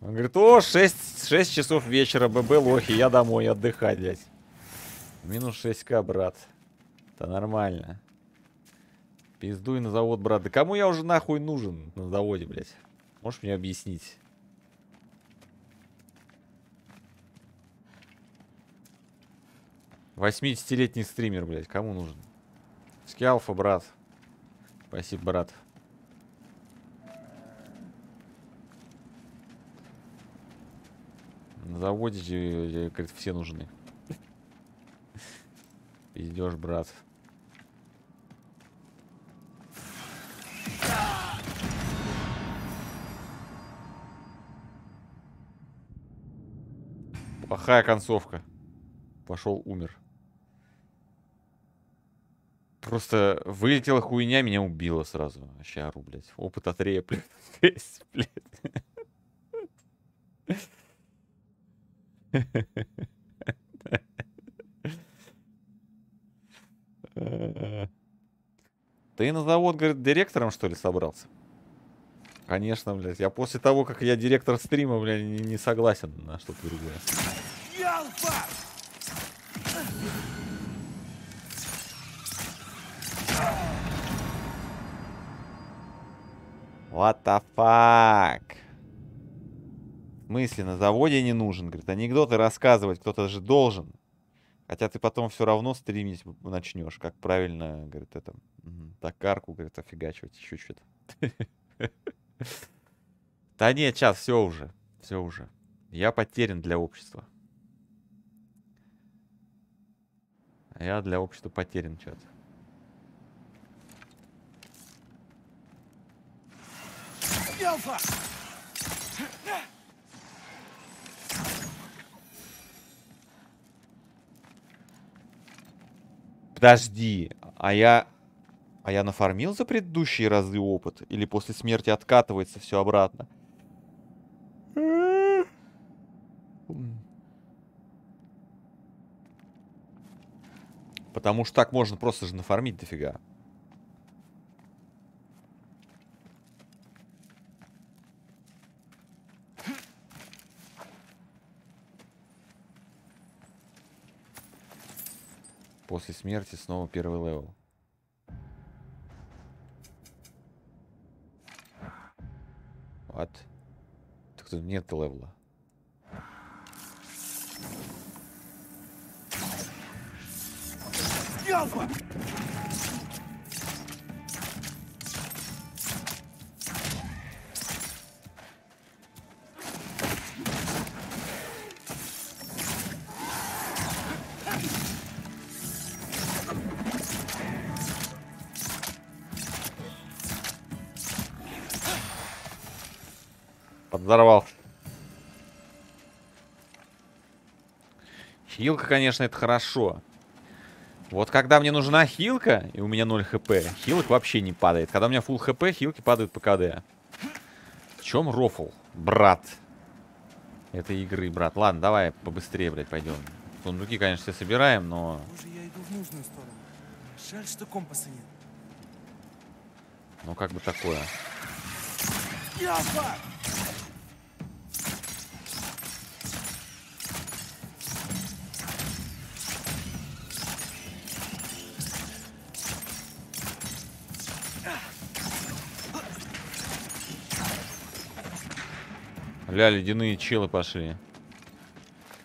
Он говорит, о, 6, 6 часов вечера, ББ лохи, я домой отдыхать, блядь. Минус 6к, брат. Это нормально. Пиздуй на завод, брат. Да кому я уже нахуй нужен на заводе, блядь? Можешь мне объяснить? Восьмидесятилетний стример, блядь, кому нужен? Скиалфа, брат. Спасибо, брат. На заводе, э, э, говорит, все нужны. Идешь, брат. Плохая концовка. Пошел, умер. Просто вылетела хуйня, меня убила сразу. Вообще ору, блядь. Опыт от Рея, блядь. Жесть, блядь. Ты на завод, говорит, директором, что ли, собрался? Конечно, блядь. Я после того, как я директор стрима, блядь, не, не согласен на что-то другое. What the fuck? В смысле, на заводе не нужен? Говорит, анекдоты рассказывать кто-то же должен. Хотя ты потом все равно стримить начнешь, как правильно, говорит, это, токарку, говорит, офигачивать, еще что-то. Да нет, сейчас, все уже, все уже. Я потерян для общества. Я для общества потерян что-то. Подожди, а я... А я нафармил за предыдущие разы опыт? Или после смерти откатывается все обратно? Потому что так можно просто же нафармить дофига. После смерти снова первый level. Вот. Так тут нет level а. Альфа! Подорвал. Хилка, конечно, это хорошо. Вот когда мне нужна хилка, и у меня 0 хп, хилок вообще не падает. Когда у меня full хп, хилки падают по КД. В чем рофл, брат? Этой игры, брат. Ладно, давай побыстрее, блядь, пойдем. Сундуки, конечно, все собираем, но... Боже, я иду в нужную сторону. Жаль, что компаса нет. Ну, как бы такое. Альфа! Ля, ледяные челы пошли.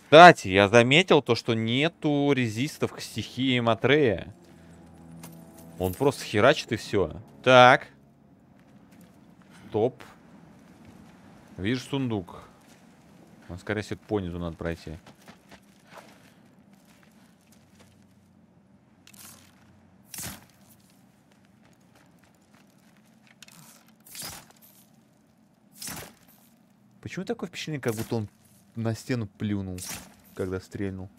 Кстати, я заметил то, что нету резистов к стихии Матрея. Он просто херачит и все. Так. Топ. Вижу сундук. Он, скорее всего, по низу надо пройти. Почему такое впечатление, как будто он на стену плюнул, когда стрельнул?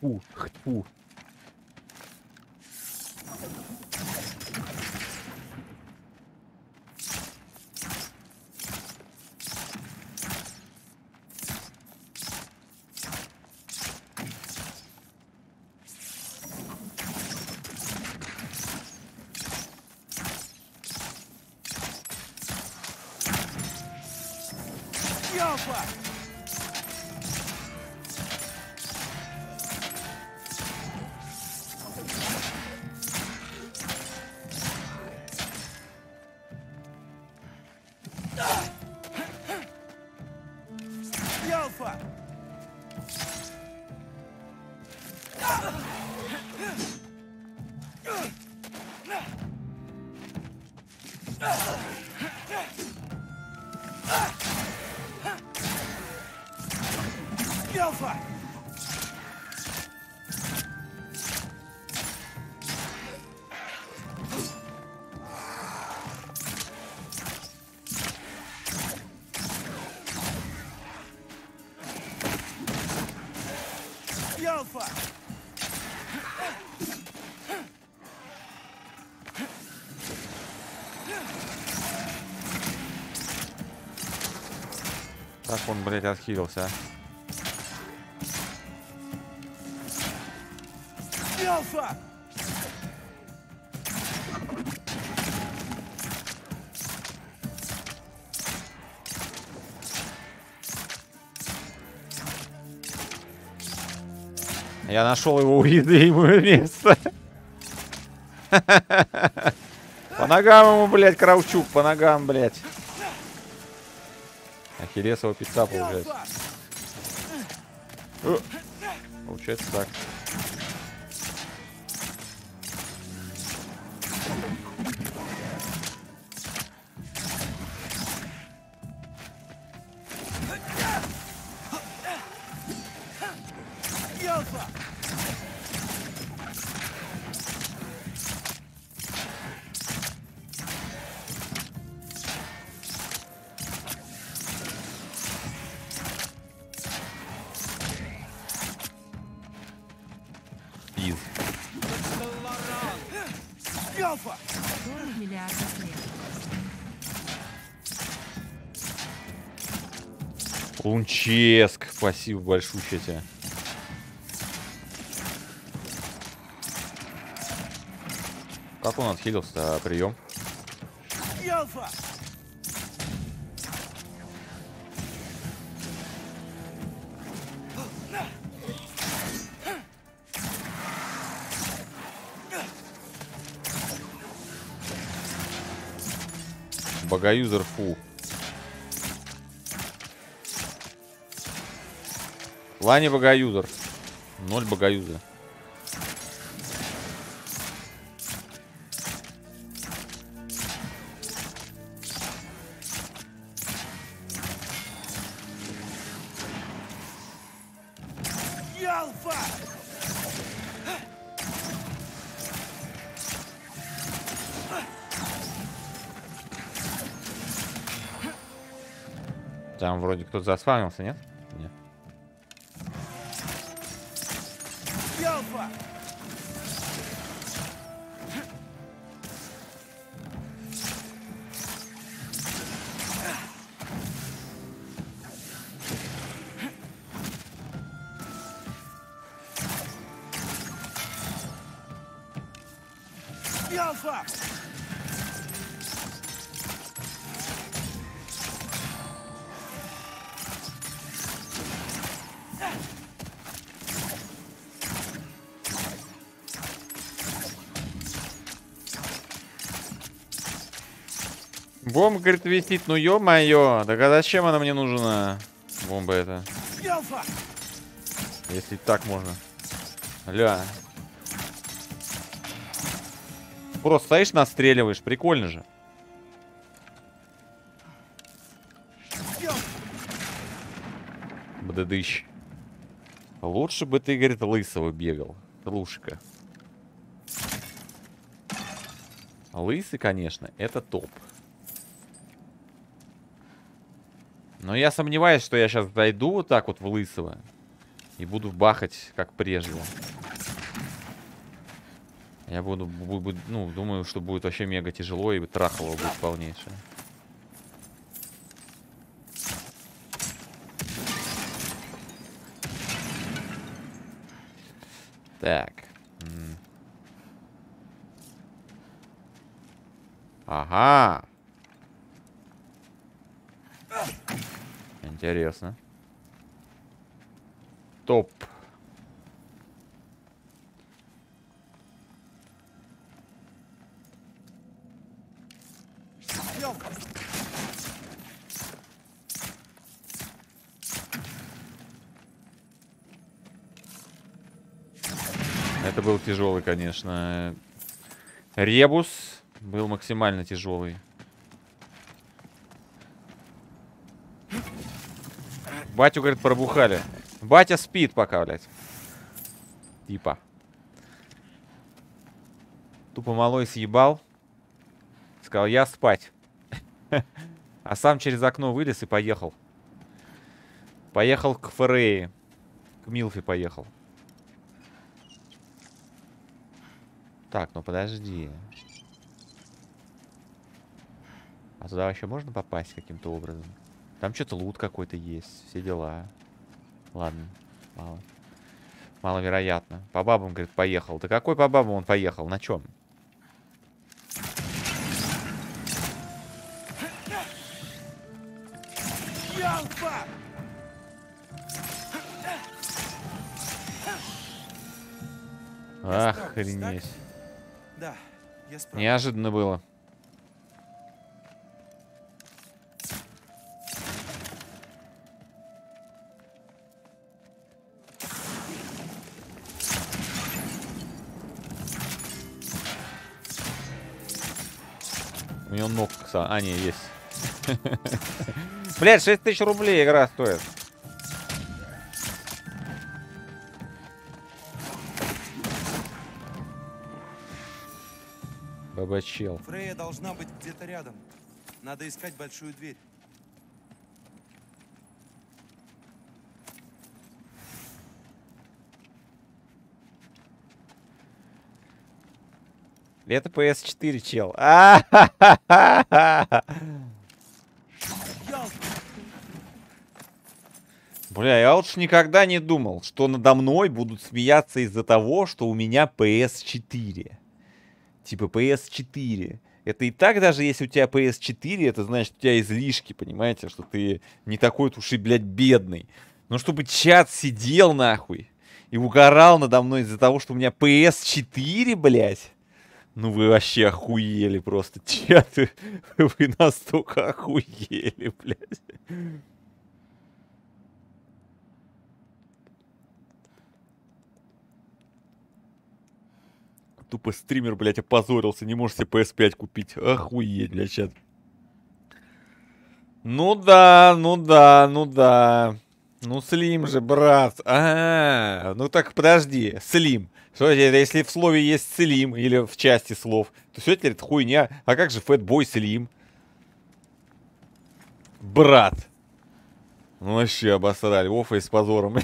Фу, фу. Блядь, отхилился. Ялфа! Я нашел его уязвимое место. По ногам ему, блядь, Кравчук, по ногам, блядь. Ахиллесова пицца получается. Получается так. Спасибо большое тебе. Как он отхилился-то? А, Прием. Ялфа! Богоюзер фу. Лани богоюзер. Ноль богоюзера. Ялфа! Там вроде кто-то заспавнился, нет? Говорит, висит. Ну ё-моё. Так а зачем она мне нужна? Бомба. Ялфа! Если так можно. Ля. Просто стоишь, настреливаешь. Прикольно же. Бдыдыщ. Лучше бы ты, говорит, лысого бегал. Лушка. Лысый, конечно, это топ. Но я сомневаюсь, что я сейчас дойду вот так вот в Лысого. И буду бахать, как прежде. Я буду, бу- бу- ну, думаю, что будет вообще мега тяжело и трахало будет полнейшее. Так. Ага. Интересно. Топ. Это был тяжелый, конечно. Ребус был максимально тяжелый. Батю, говорит, пробухали. Батя спит пока, блядь. Типа. Тупо малой съебал. Сказал, я спать. А сам через окно вылез и поехал. Поехал к Фрее. К Милфи поехал. Так, ну подожди. А туда вообще можно попасть каким-то образом? Там что-то лут какой-то есть, все дела. Ладно, мало. Маловероятно. По бабам, говорит, поехал. Да какой по бабам он поехал? На чем? Охренеть. Да. Неожиданно было. Ног... А, не, есть. Блять, 6 тысяч рублей игра стоит. Бабачел. Фрея должна быть где-то рядом. Надо искать большую дверь. Это PS4, чел. Бля, я ж никогда не думал, что надо мной будут смеяться из-за того, что у меня PS4. Типа PS4. Это и так даже если у тебя PS4, это значит у тебя излишки, понимаете, что ты не такой уж и, блядь, бедный. Но чтобы чат сидел нахуй и угорал надо мной из-за того, что у меня PS4, блядь. Ну вы вообще охуели просто. Чат, вы, настолько охуели, блядь. Тупо стример, блядь, опозорился, не может себе PS5 купить. Охуеть, блядь, чат. Ну да, ну да, ну да. Ну, Слим же, брат. А, ну так подожди, Слим. Что если в слове есть Слим или в части слов, то все теперь это хуйня. А как же Фэтбой Слим? Брат. Ну вообще обосрали. Офа с позором.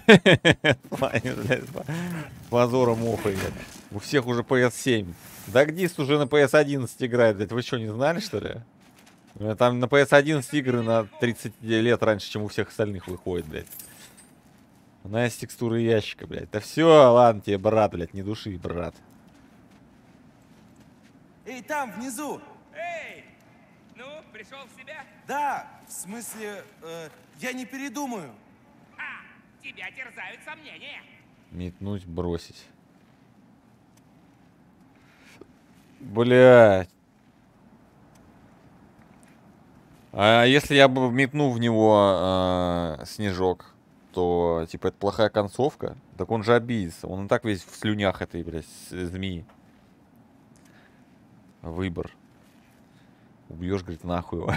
Позором блядь. У всех уже PS7. Дагдист уже на PS11 играет, блядь. Вы что, не знали, что ли? Там на PS11 игры на 30 лет раньше, чем у всех остальных выходит, блядь. Нас есть текстуры ящика, блядь. Да все, ладно тебе, брат, блядь, не души, брат. Эй, там, внизу! Эй! Ну, пришел в себя? Да, в смысле, э, я не передумаю. Ха! Тебя терзают сомнения. Метнуть, бросить. Блядь. А если я бы метнул в него э, снежок, то, типа, это плохая концовка? Так он же обидится. Он и так весь в слюнях этой, блядь, с- змеи. Выбор. Убьешь, говорит, нахуй его.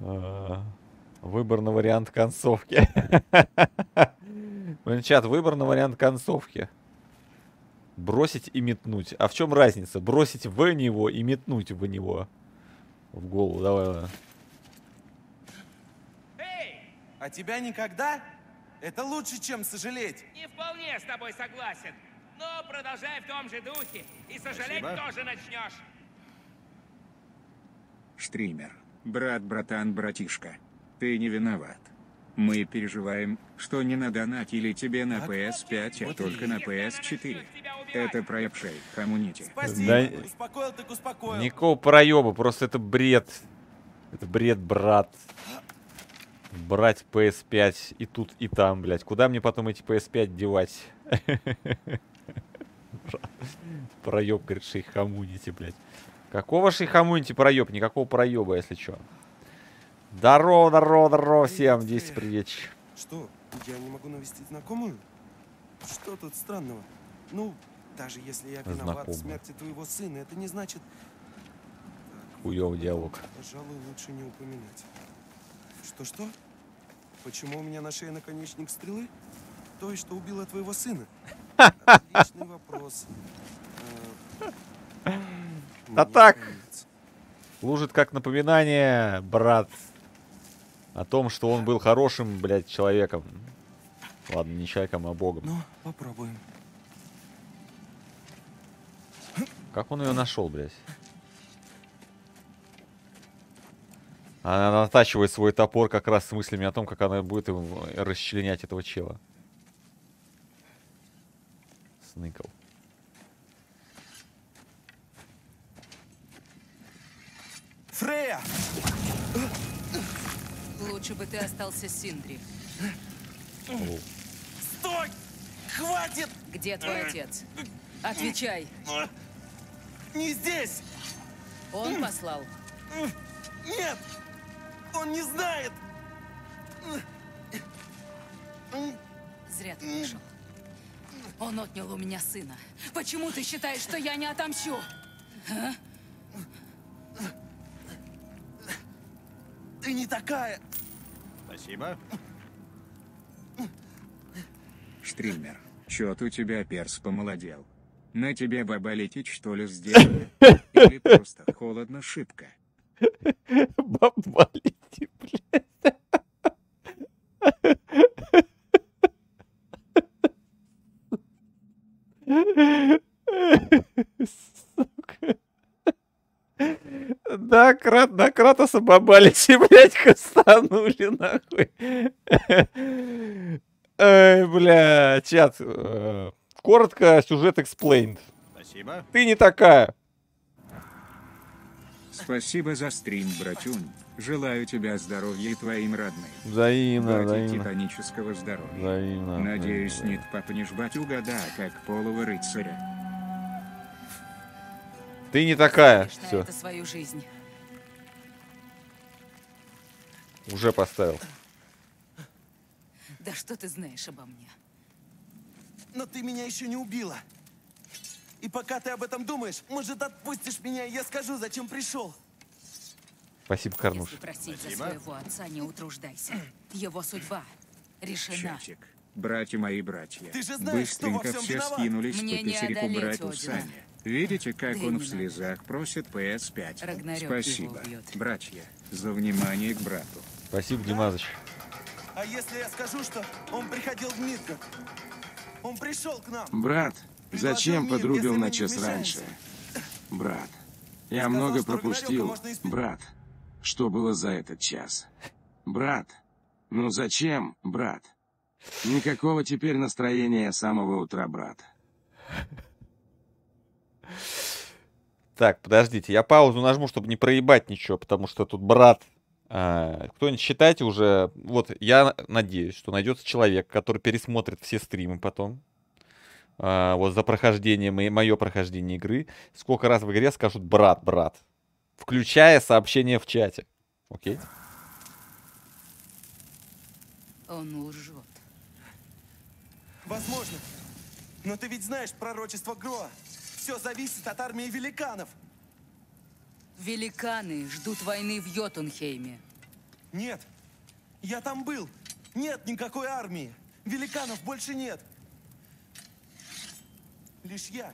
Выбор на вариант концовки. Блин, чат, выбор на вариант концовки. Бросить и метнуть. А в чем разница? Бросить в него и метнуть в него. В голову, давай. давай. А тебя никогда? Это лучше, чем сожалеть. Не вполне с тобой согласен. Но продолжай в том же духе, и сожалеть тоже начнешь. Стример. Брат, братан, братишка. Ты не виноват. Мы переживаем, что не надонатили тебе на PS5, а только на PS4. Это проебшей коммунити. Спасибо. Да- Успокоил так успокоил. Никакого проеба, просто это бред. Это бред, брат. Брать PS5 и тут, и там, блядь. Куда мне потом эти PS5 девать? Проеб, говорит, шейх коммунити, блядь. Какого шейх коммунити проеб? Никакого проеба, если чё. Здорово, здорово, здорово всем. 10 приветич. Что, я не могу навестить знакомую? Что тут странного? Ну, даже если я виноват в Знакомая. смерти твоего сына, это не значит... Хуёвый диалог. Пожалуй, лучше не упоминать. Что-что? Почему у меня на шее наконечник стрелы? Той, что убила твоего сына. Отличный вопрос. Э, Да мне так. Служит как напоминание, брат, о том, что он был хорошим, блядь, человеком. Ладно, не человеком, а богом. Ну, попробуем. Как он ее нашел, блядь? Она натачивает свой топор как раз с мыслями о том, как она будет расчленять этого чела. Сныкал. Фрея! Лучше бы ты остался с Синдри. О, Стой! Хватит! Где твой отец? Отвечай. Не здесь! Он послал. Нет! Он не знает! Зря ты пришел. Он отнял у меня сына. Почему ты считаешь, что я не отомщу? А? Ты не такая! Спасибо. Стример. Чё-то у тебя перс помолодел. На тебе баба летит, что ли, сделали? Или просто холодно шибко? Баба летит, блядь. Сука. Да, крат, на Кратоса баба лети, блядь, кастанули, нахуй. Эй, бля, чат. э, Коротко, сюжет explained. Спасибо. Ты не такая. Спасибо за стрим, братюнь. Желаю тебя здоровья и твоим родным. Взаимно, Братья взаимно. титанического здоровья. Взаимно. Надеюсь, нет попнешь батюга, да, как полого рыцаря. Ты не такая. На Все, это свою жизнь. уже поставил. Да что ты знаешь обо мне? Но ты меня еще не убила. И пока ты об этом думаешь, может, отпустишь меня, и я скажу, зачем пришел. Спасибо, Карнуш. Если просить за Спасибо. своего отца, не утруждайся. Его судьба решена. Чатик. Братья мои братья. Ты же знаешь, во Быстренько всем все виноват. скинулись Мне одолеть брату Одина. Сане. Видите, как Да и он в слезах просит PS5? Рагнарёк Спасибо, братья, за внимание к брату. Спасибо, Димазыч. А если я скажу, что он приходил в Мидгард? Он пришел к нам. Брат, зачем подрубил на час раньше? Брат, я много пропустил. Брат, что было за этот час? Брат, ну зачем, брат? Никакого теперь настроения с самого утра, брат. Так, подождите, я паузу нажму, чтобы не проебать ничего, потому что тут брат. А, Кто-нибудь считайте уже. Вот я надеюсь, что найдется человек, который пересмотрит все стримы потом. А, вот за прохождение, мое прохождение игры. Сколько раз в игре скажут брат, брат. Включая сообщение в чате. Окей? Он лжет. Возможно. Но ты ведь знаешь пророчество Гроа. Все зависит от армии великанов. Великаны ждут войны в Йотунхейме. Нет. Я там был. Нет никакой армии. Великанов больше нет. Лишь я.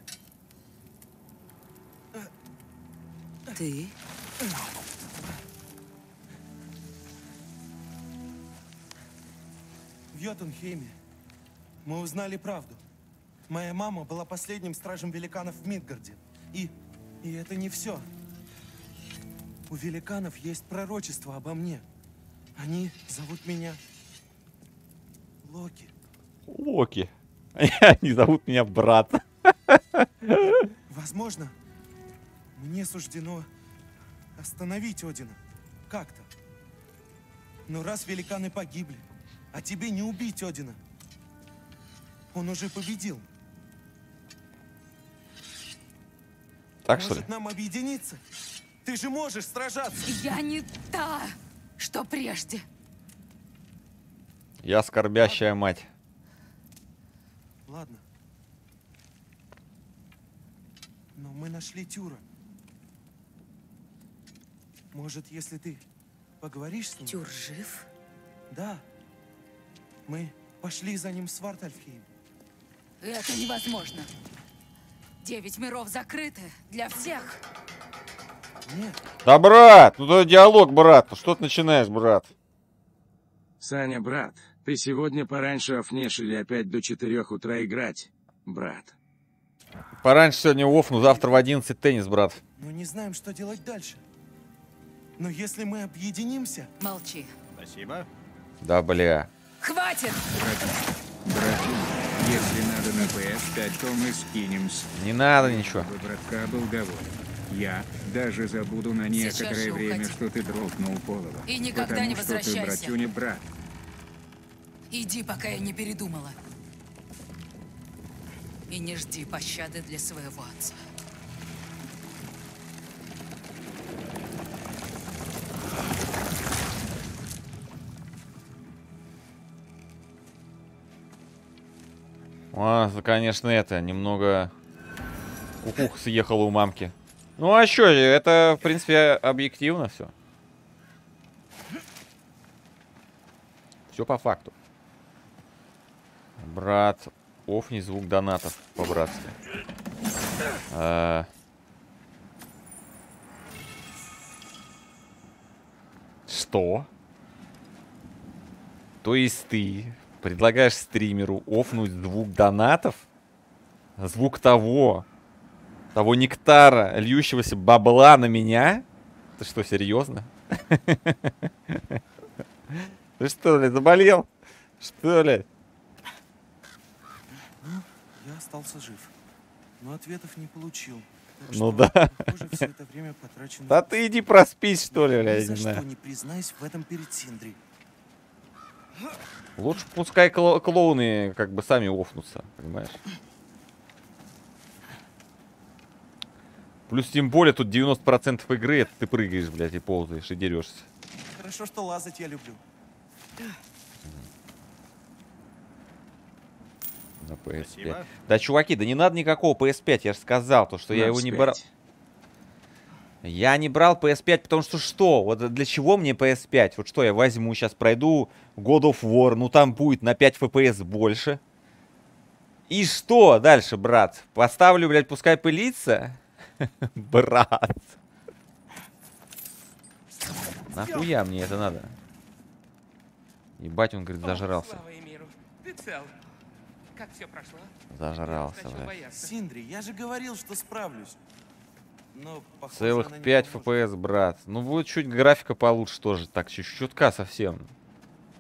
Ты? В Йотунхейме мы узнали правду. Моя мама была последним стражем великанов в Мидгарде. И... и это не все. У великанов есть пророчество обо мне. Они зовут меня Локи. Локи. Они зовут меня брат. Возможно, мне суждено остановить Одина. Как-то. Но раз великаны погибли, а тебе не убить Одина, он уже победил. Так что ли? Может, нам объединиться? Ты же можешь сражаться! Я не та, что прежде. Я скорбящая мать. Ладно. Но мы нашли Тюра. Может, если ты поговоришь с ним? Тюр жив? Да. Мы пошли за ним в Свартальфхейм. Это невозможно. Девять миров закрыты для всех. Нет. Да, брат, ну да диалог, брат. Ну что ты начинаешь, брат? Саня, брат, ты сегодня пораньше офнешили опять до четырех утра играть, брат. Пораньше сегодня офну, завтра в 11 теннис, брат. Но не знаем, что делать дальше. Но если мы объединимся... Молчи. Спасибо. Да, бля. Хватит! Братан, если надо на PS5, то мы скинемся. Не надо ничего. Братка был доволен. Я даже забуду на некоторое время, уходи. что ты дропнул Полова. И никогда потому не что ты, возвращайся. братюня, брат. Иди, пока я не передумала. И не жди пощады для своего отца. А, конечно, это, немного кукуха съехала у мамки. Ну а что, это, в принципе, объективно все. Все по факту. Брат, офни звук донатов по-братски. А. Что? То есть ты предлагаешь стримеру офнуть звук донатов? Звук того, того нектара, льющегося бабла на меня? Ты что, серьезно? Ты что, ли, заболел? Что ли? Остался жив. Но ответов не получил. Так Ну что, да. Похоже, все это время потрачено... Да ты иди проспись, что ли, бля, Ни я за не что знаю. не признаюсь в этом перед Синдри. Лучше пускай кло- клоуны как бы сами офнутся, понимаешь? Плюс тем более тут 90% игры это ты прыгаешь, блядь, и ползаешь, и дерешься. Хорошо, что лазать я люблю. На PS5. Спасибо. Да, чуваки, да не надо никакого PS5, я же сказал, то, что я его не брал. Я не брал PS5, потому что что? Вот для чего мне PS5? Вот что я возьму, сейчас пройду God of War, ну там будет на 5 FPS больше. И что дальше, брат? Поставлю, блядь, пускай пылится? Брат. Нахуя мне это надо? Ебать, он, говорит, зажрался. Слава Эмиру. Ты цел. Как все прошло? Зажрался, блядь. Синдри, я же говорил, что справлюсь. Но, похоже, Целых она не 5 поможет. FPS, брат. Ну, будет чуть графика получше тоже. Так, чуть чутка совсем.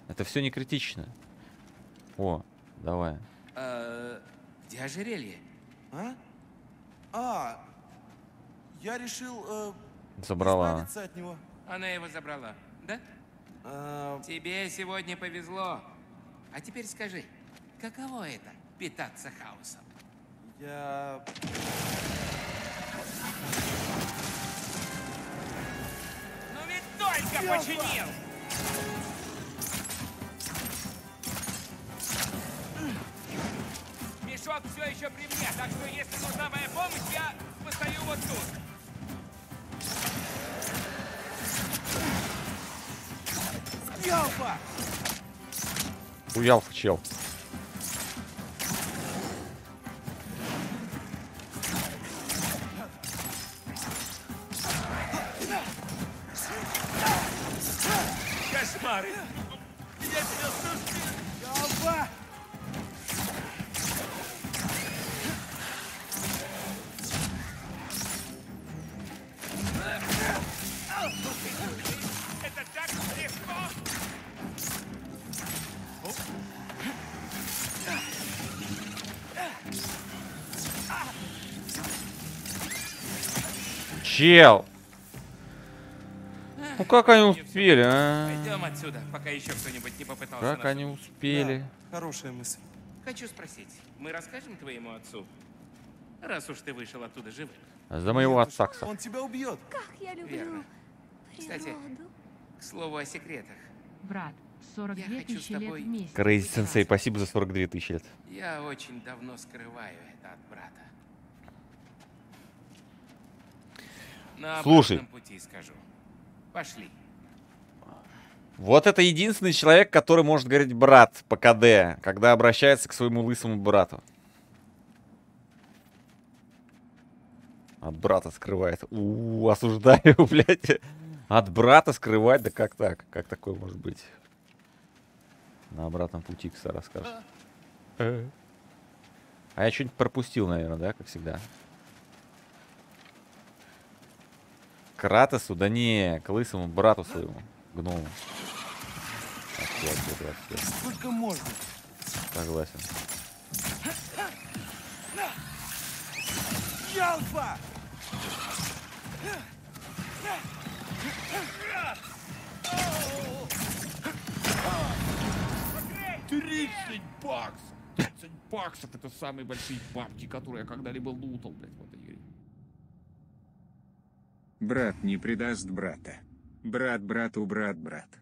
Это все не критично. О, давай. Э, Где ожерелье? А? А, я решил э, Забрала. от него. Она его забрала, да? А, Тебе сегодня повезло. А теперь скажи, каково это — питаться хаосом? я... Ну ведь только починил! Мешок все еще при мне, так что если нужна моя помощь, я постою вот тут. Ялфа! Хуял чел. Мари! Я тебя спасу! Голова! Это так легко! Чел! Ну как они успели, а? Пойдем отсюда, пока еще кто-нибудь не попытался Как нас они успели? Хорошая мысль. Хочу спросить, мы расскажем твоему отцу? Раз уж ты вышел оттуда живым. За моего отца, кстати. Он тебя убьет. Как я люблю Верно. Кстати, к слову о секретах. Брат, 42 Я хочу с тысячи лет тобой- вместе. Крейзи Сенсей, спасибо за 42 тысячи лет. Я очень давно скрываю это от брата. На Слушай. пути скажу. Пошли. Вот это единственный человек, который может говорить брат по КД, когда обращается к своему лысому брату. От брата скрывает. У, осуждаю, блядь. От брата скрывать, да как так? Как такое может быть? На обратном пути, кстати, расскажет. Э. А я что-нибудь пропустил, наверное, да, как всегда. Кратосу? Да не, к лысому брату своему, гному. Так, 25, 25. Сколько можно? Согласен. Ялфа! 30 баксов! 30 баксов это самые большие бабки, которые я когда-либо лутал, блядь, в этой игре. Брат не предаст брата. Брат брату брат брат.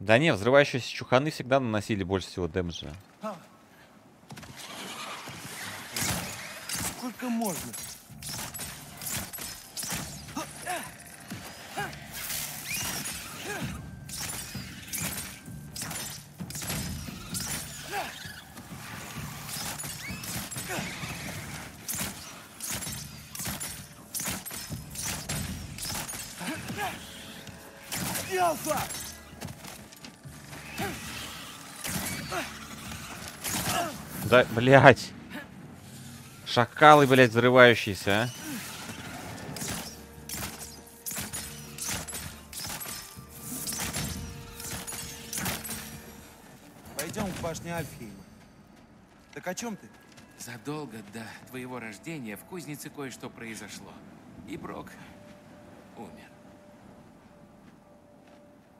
Да не, взрывающиеся чуханы всегда наносили больше всего дэмэджа. Сколько можно? Ялфа! Да, блядь. Шакалы, блядь, взрывающиеся, а. Пойдем к башне Альфхейма. Так о чем ты? Задолго до твоего рождения в кузнице кое-что произошло. И Брок умер.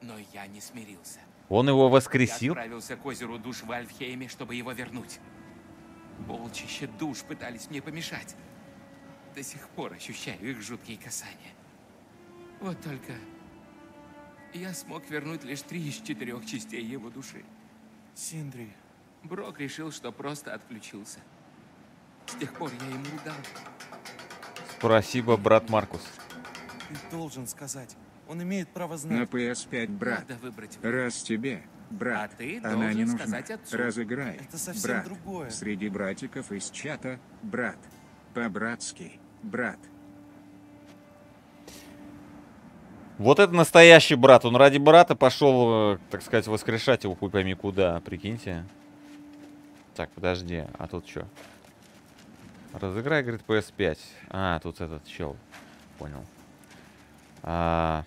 Но я не смирился. Он его Я воскресил? отправился к озеру душ в Альфхейме, чтобы его вернуть. Полчища душ пытались мне помешать. До сих пор ощущаю их жуткие касания. Вот только я смог вернуть лишь три из четырех частей его души. Синдри. Брок решил, что просто отключился. С тех пор я ему дал. Спасибо, брат Маркус. Ты должен сказать. Он имеет право На знать. PS5 брат. Надо выбрать Раз тебе, брат, А ты она не нужна. сказать отцу. Разыграй. Это совсем брат. другое. Среди братиков из чата, брат. По-братски, брат. Вот это настоящий брат. Он ради брата пошел, э, так сказать, воскрешать его хуй пойми куда. Прикиньте. Так, подожди. А тут что? Разыграй, говорит, PS5. А, тут этот чел. Понял. А...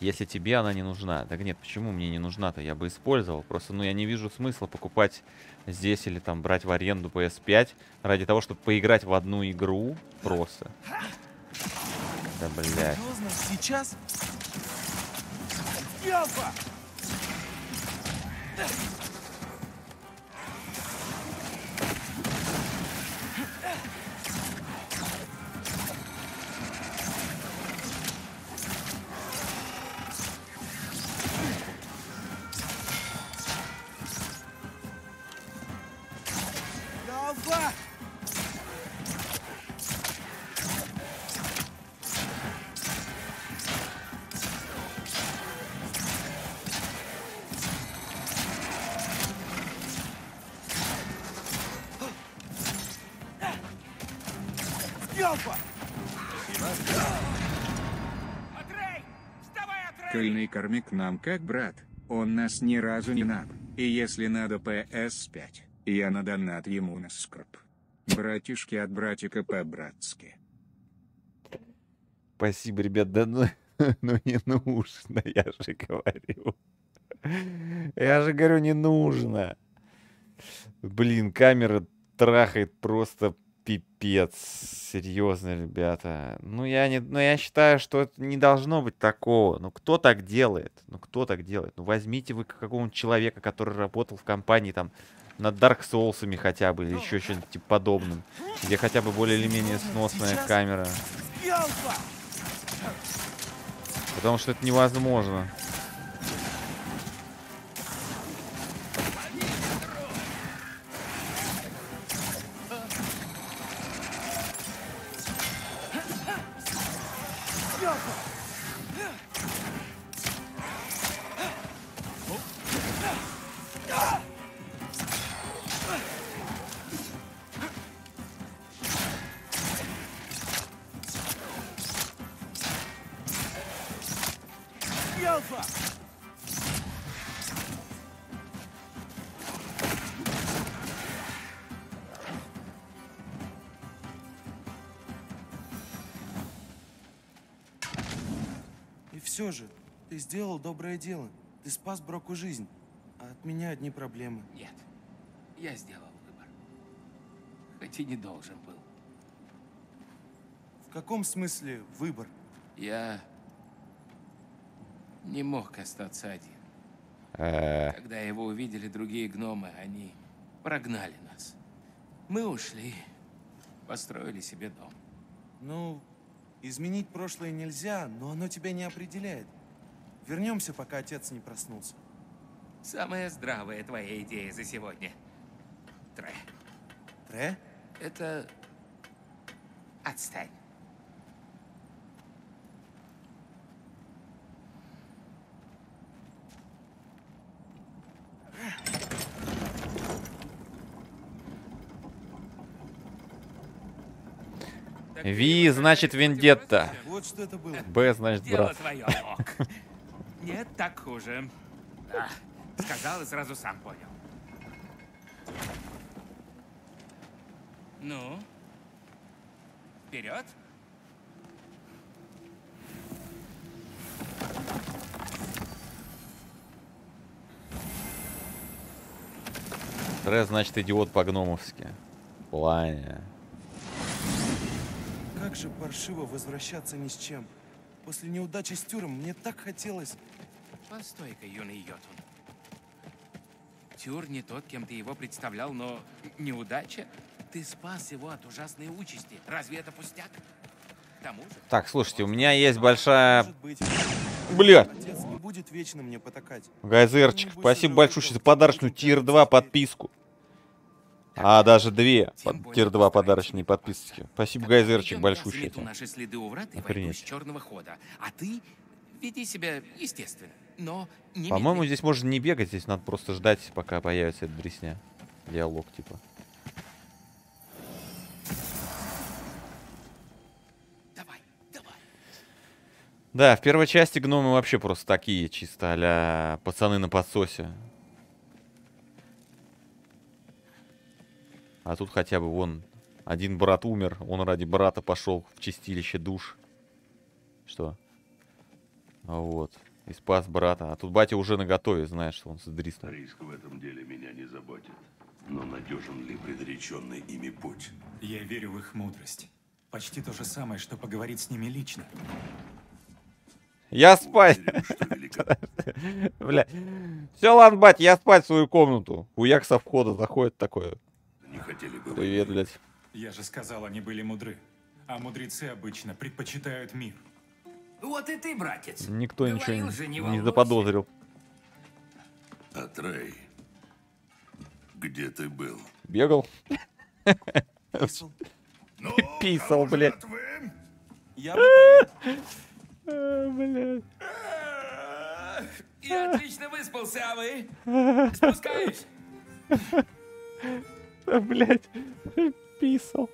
Если тебе она не нужна. Так нет, почему мне не нужна-то? Я бы использовал. Просто, ну, я не вижу смысла покупать здесь или там брать в аренду PS5 ради того, чтобы поиграть в одну игру просто. Да, блядь. Сейчас? Ялфа! Кольный кормик нам как брат. Он нас ни разу не наб. И если надо PS5, я на донат ему на скорб. Братишки от братика по-братски. Спасибо, ребят, да ну, ну не нужно, я же говорю. Я же говорю, не нужно. Блин, камера трахает просто пипец. Серьезно, ребята. Ну я, не, ну, я считаю, что это не должно быть такого. Ну, кто так делает? Ну, кто так делает? Ну, возьмите вы какого-нибудь человека, который работал в компании там над Dark Souls хотя бы, или еще что-нибудь типа подобным, где хотя бы более или менее сносная камера. Потому что это невозможно. Доброе дело. Ты спас Броку жизнь. А от меня одни проблемы. Нет, я сделал выбор. Хоть и не должен был. В каком смысле выбор? Я не мог остаться один. Э, Когда его увидели другие гномы, они прогнали нас. Мы ушли, построили себе дом. Ну, изменить прошлое нельзя, но оно тебя не определяет. Вернемся, пока отец не проснулся. Самая здравая твоя идея за сегодня. Тре. Тре? Это... Отстань. Ви значит вендетта. Вот что это было. Б значит Дело брат. Нет, так хуже. Да, сказал и сразу сам понял. Ну? Вперед? Тре значит идиот по-гномовски. Плане. Как же паршиво возвращаться ни с чем. После неудачи с Тюром мне так хотелось... Постой-ка, юный Йотун. Тюр не тот, кем ты его представлял, но неудача? Ты спас его от ужасной участи. Разве это пустяк? Тому же... Так, слушайте, у меня есть большая... Может быть, Бля! отец не будет вечно мне потакать. Гайзерчик, спасибо большое за подарочную тир 2 подписку. А, даже две под- тир 2 подарочные подписки. Спасибо, Гайзерчик, большущий. замету наши следы у врат и войду Охренеть. с черного хода. А ты веди себя естественно, но По-моему, здесь можно не бегать, здесь надо просто ждать, пока появится эта дресня. Диалог, типа. Да, в первой части гномы вообще просто такие, чисто а пацаны на подсосе. А тут хотя бы вон один брат умер, он ради брата пошел в чистилище душ. Что? Вот. И спас брата. А тут батя уже наготове, знаешь, что он задриснул. Риск в этом деле меня не заботит. Но надежен ли предреченный ими путь? Я верю в их мудрость. Почти то же самое, что поговорить с ними лично. Я спать. Бля. Все, ладно, бать, я спать в свою комнату. Хуяк со входа заходит такое. Не хотели бы Привет, блядь. Я же сказал, они были мудры. А мудрецы обычно предпочитают мир. Вот и ты, братец. Никто ничего Говорил же, не не, заподозрил. Атрей, где ты был? Бегал. Писал, блядь. Я Блядь. Я отлично выспался, а вы? Спускаюсь. Да, Блядь. Писал.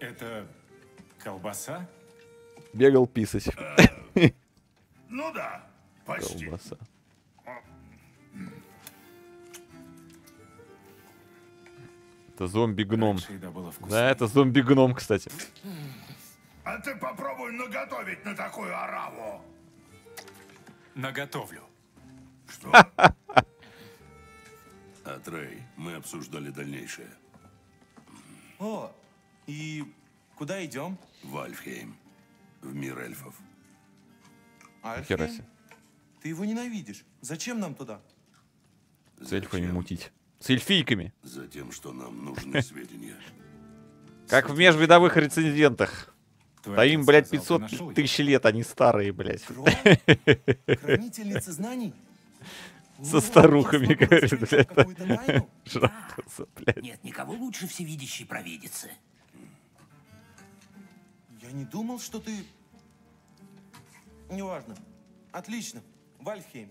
Это Колбаса? Бегал писать. Ну да, почти. Колбаса. Это зомби-гном. Да, это зомби-гном, кстати. А ты попробуй наготовить на такую ораву. Наготовлю. Что? Атрей, мы обсуждали дальнейшее. О, и куда идем? В Альфхейм. В мир эльфов. Альфхейм? Ты его ненавидишь. Зачем нам туда? С эльфами мутить. С эльфийками. Затем, что нам нужны сведения. Как в межвидовых рецензентах. Да им, блядь, сказал, ты 500 нашел тысяч лет, они старые, блядь. Хранительница знаний? Со старухами, говорит, блядь. Жалко, блядь. Нет никого лучше всевидящей провидицы. Я не думал, что ты... Неважно. Отлично. Вальфхейм.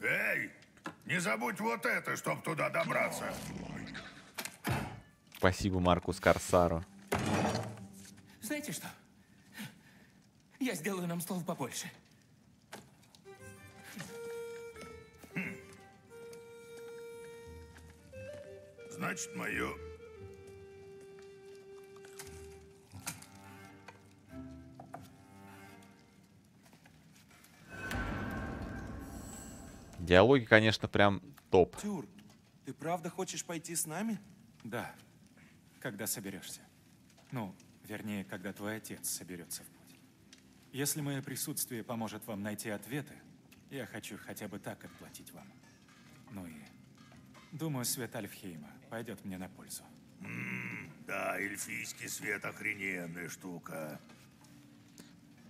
Эй, не забудь вот это, чтоб туда добраться. Спасибо Маркус Корсару. Знаете что? Я сделаю нам стол побольше. Значит, мое... Диалоги, конечно, прям топ. Тюр, ты правда хочешь пойти с нами? Да. Когда соберешься. Ну, вернее, когда твой отец соберется в путь. Если мое присутствие поможет вам найти ответы, я хочу хотя бы так отплатить вам. Ну и думаю, свет Альфхейма пойдет мне на пользу. М, Да, эльфийский свет охрененная штука.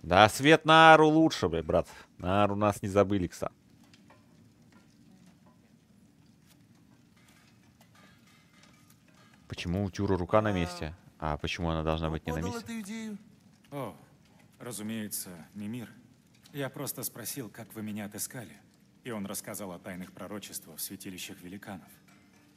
Да, свет на Ару лучше, бля, брат. На Ару нас не забыли, кса. Почему у Тюру рука на месте? А почему она должна быть не на месте? эту идею? О, разумеется, Мимир. Я просто спросил, как вы меня отыскали. И он рассказал о тайных пророчествах в святилищах великанов.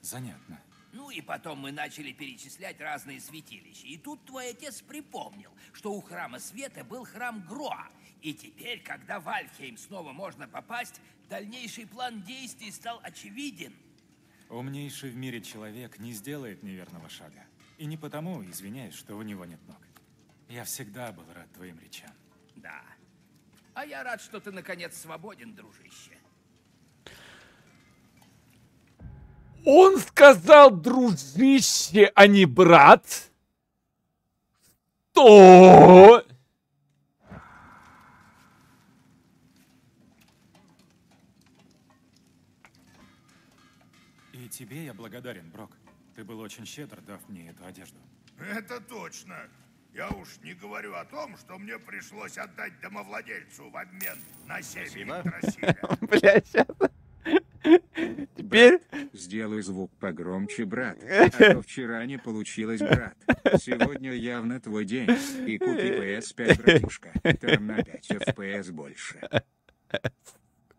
Занятно. Ну и потом мы начали перечислять разные святилища. И тут твой отец припомнил, что у храма света был храм Гроа. И теперь, когда в Альфхейм снова можно попасть, дальнейший план действий стал очевиден. Умнейший в мире человек не сделает неверного шага. И не потому, извиняюсь, что у него нет ног. Я всегда был рад твоим речам. Да. А я рад, что ты наконец свободен, дружище. Он сказал дружище, а не брат. Что? И тебе я благодарен, Брок. Ты был очень щедр, дав мне эту одежду. Это точно. Я уж не говорю о том, что мне пришлось отдать домовладельцу в обмен на Игдрасиля. Блядь, сейчас. Теперь... Сделай звук погромче, брат. А то вчера не получилось, брат. Сегодня явно твой день. И купи PS5, братишка. Там на 5 FPS больше.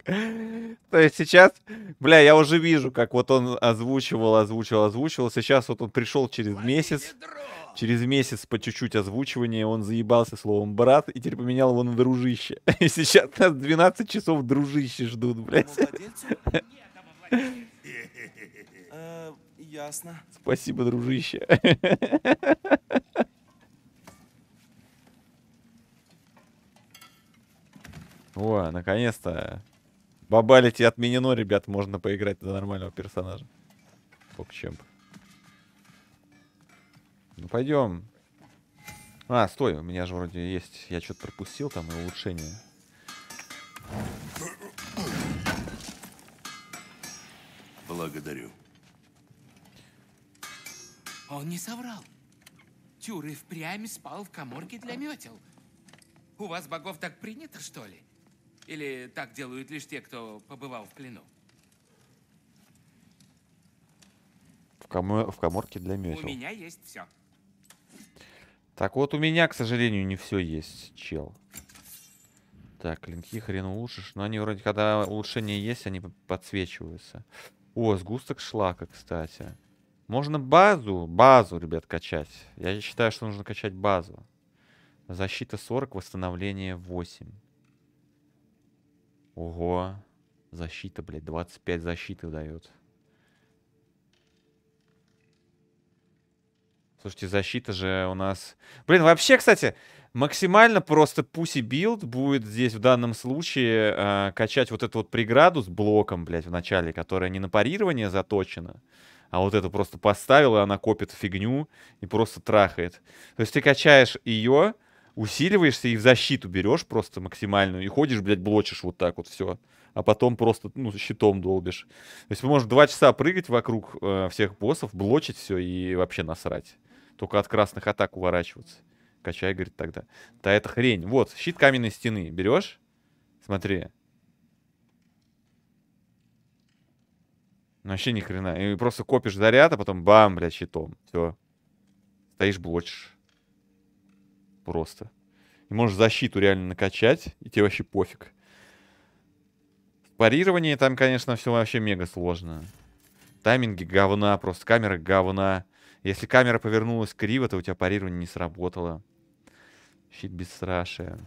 То есть сейчас, бля, я уже вижу, как вот он озвучивал, озвучивал, озвучивал. Сейчас вот он пришел через месяц, через месяц по чуть-чуть озвучивания, он заебался словом брат и теперь поменял его на дружище. И сейчас нас 12 часов дружище ждут, блядь. Э, ясно. Спасибо, дружище. О, наконец-то. Бабалити отменено, ребят, можно поиграть за нормального персонажа. Попчемп. Ну пойдем. А, стой, у меня же вроде есть. Я что-то пропустил там и улучшение. Благодарю. Он не соврал. Тюр и впрямь спал в коморке для метел. У вас богов так принято, что ли? Или так делают лишь те, кто побывал в плену? В, комо- в коморке для У метел. меня есть все. Так вот, у меня, к сожалению, не все есть, чел. Так, клинки хрен улучшишь. Но они вроде, когда улучшения есть, они подсвечиваются. О, сгусток шлака, кстати. Можно базу, базу, ребят, качать. Я считаю, что нужно качать базу. Защита 40, восстановление 8. Ого. Защита, блядь, 25 защиты дает. Слушайте, защита же у нас... Блин, вообще, кстати, максимально просто pussy build будет здесь в данном случае э, качать вот эту вот преграду с блоком, блядь, в начале, которая не на парирование заточена, а вот эту просто поставил, и она копит фигню и просто трахает. То есть ты качаешь ее, усиливаешься и в защиту берешь просто максимальную, и ходишь, блядь, блочишь вот так вот все. А потом просто, ну, щитом долбишь. То есть вы можете два часа прыгать вокруг э, всех боссов, блочить все и вообще насрать. Только от красных атак уворачиваться. Качай, говорит, тогда. Да это хрень. Вот, щит каменной стены. Берешь? Смотри. Ну, вообще ни хрена. И просто копишь заряд, а потом бам, блядь, щитом. Все. Стоишь, блочишь. Просто. И можешь защиту реально накачать, и тебе вообще пофиг. Парирование там, конечно, все вообще мега сложно. Тайминги говна, просто камера говна. Если камера повернулась криво, то у тебя парирование не сработало. Щит бесстрашие.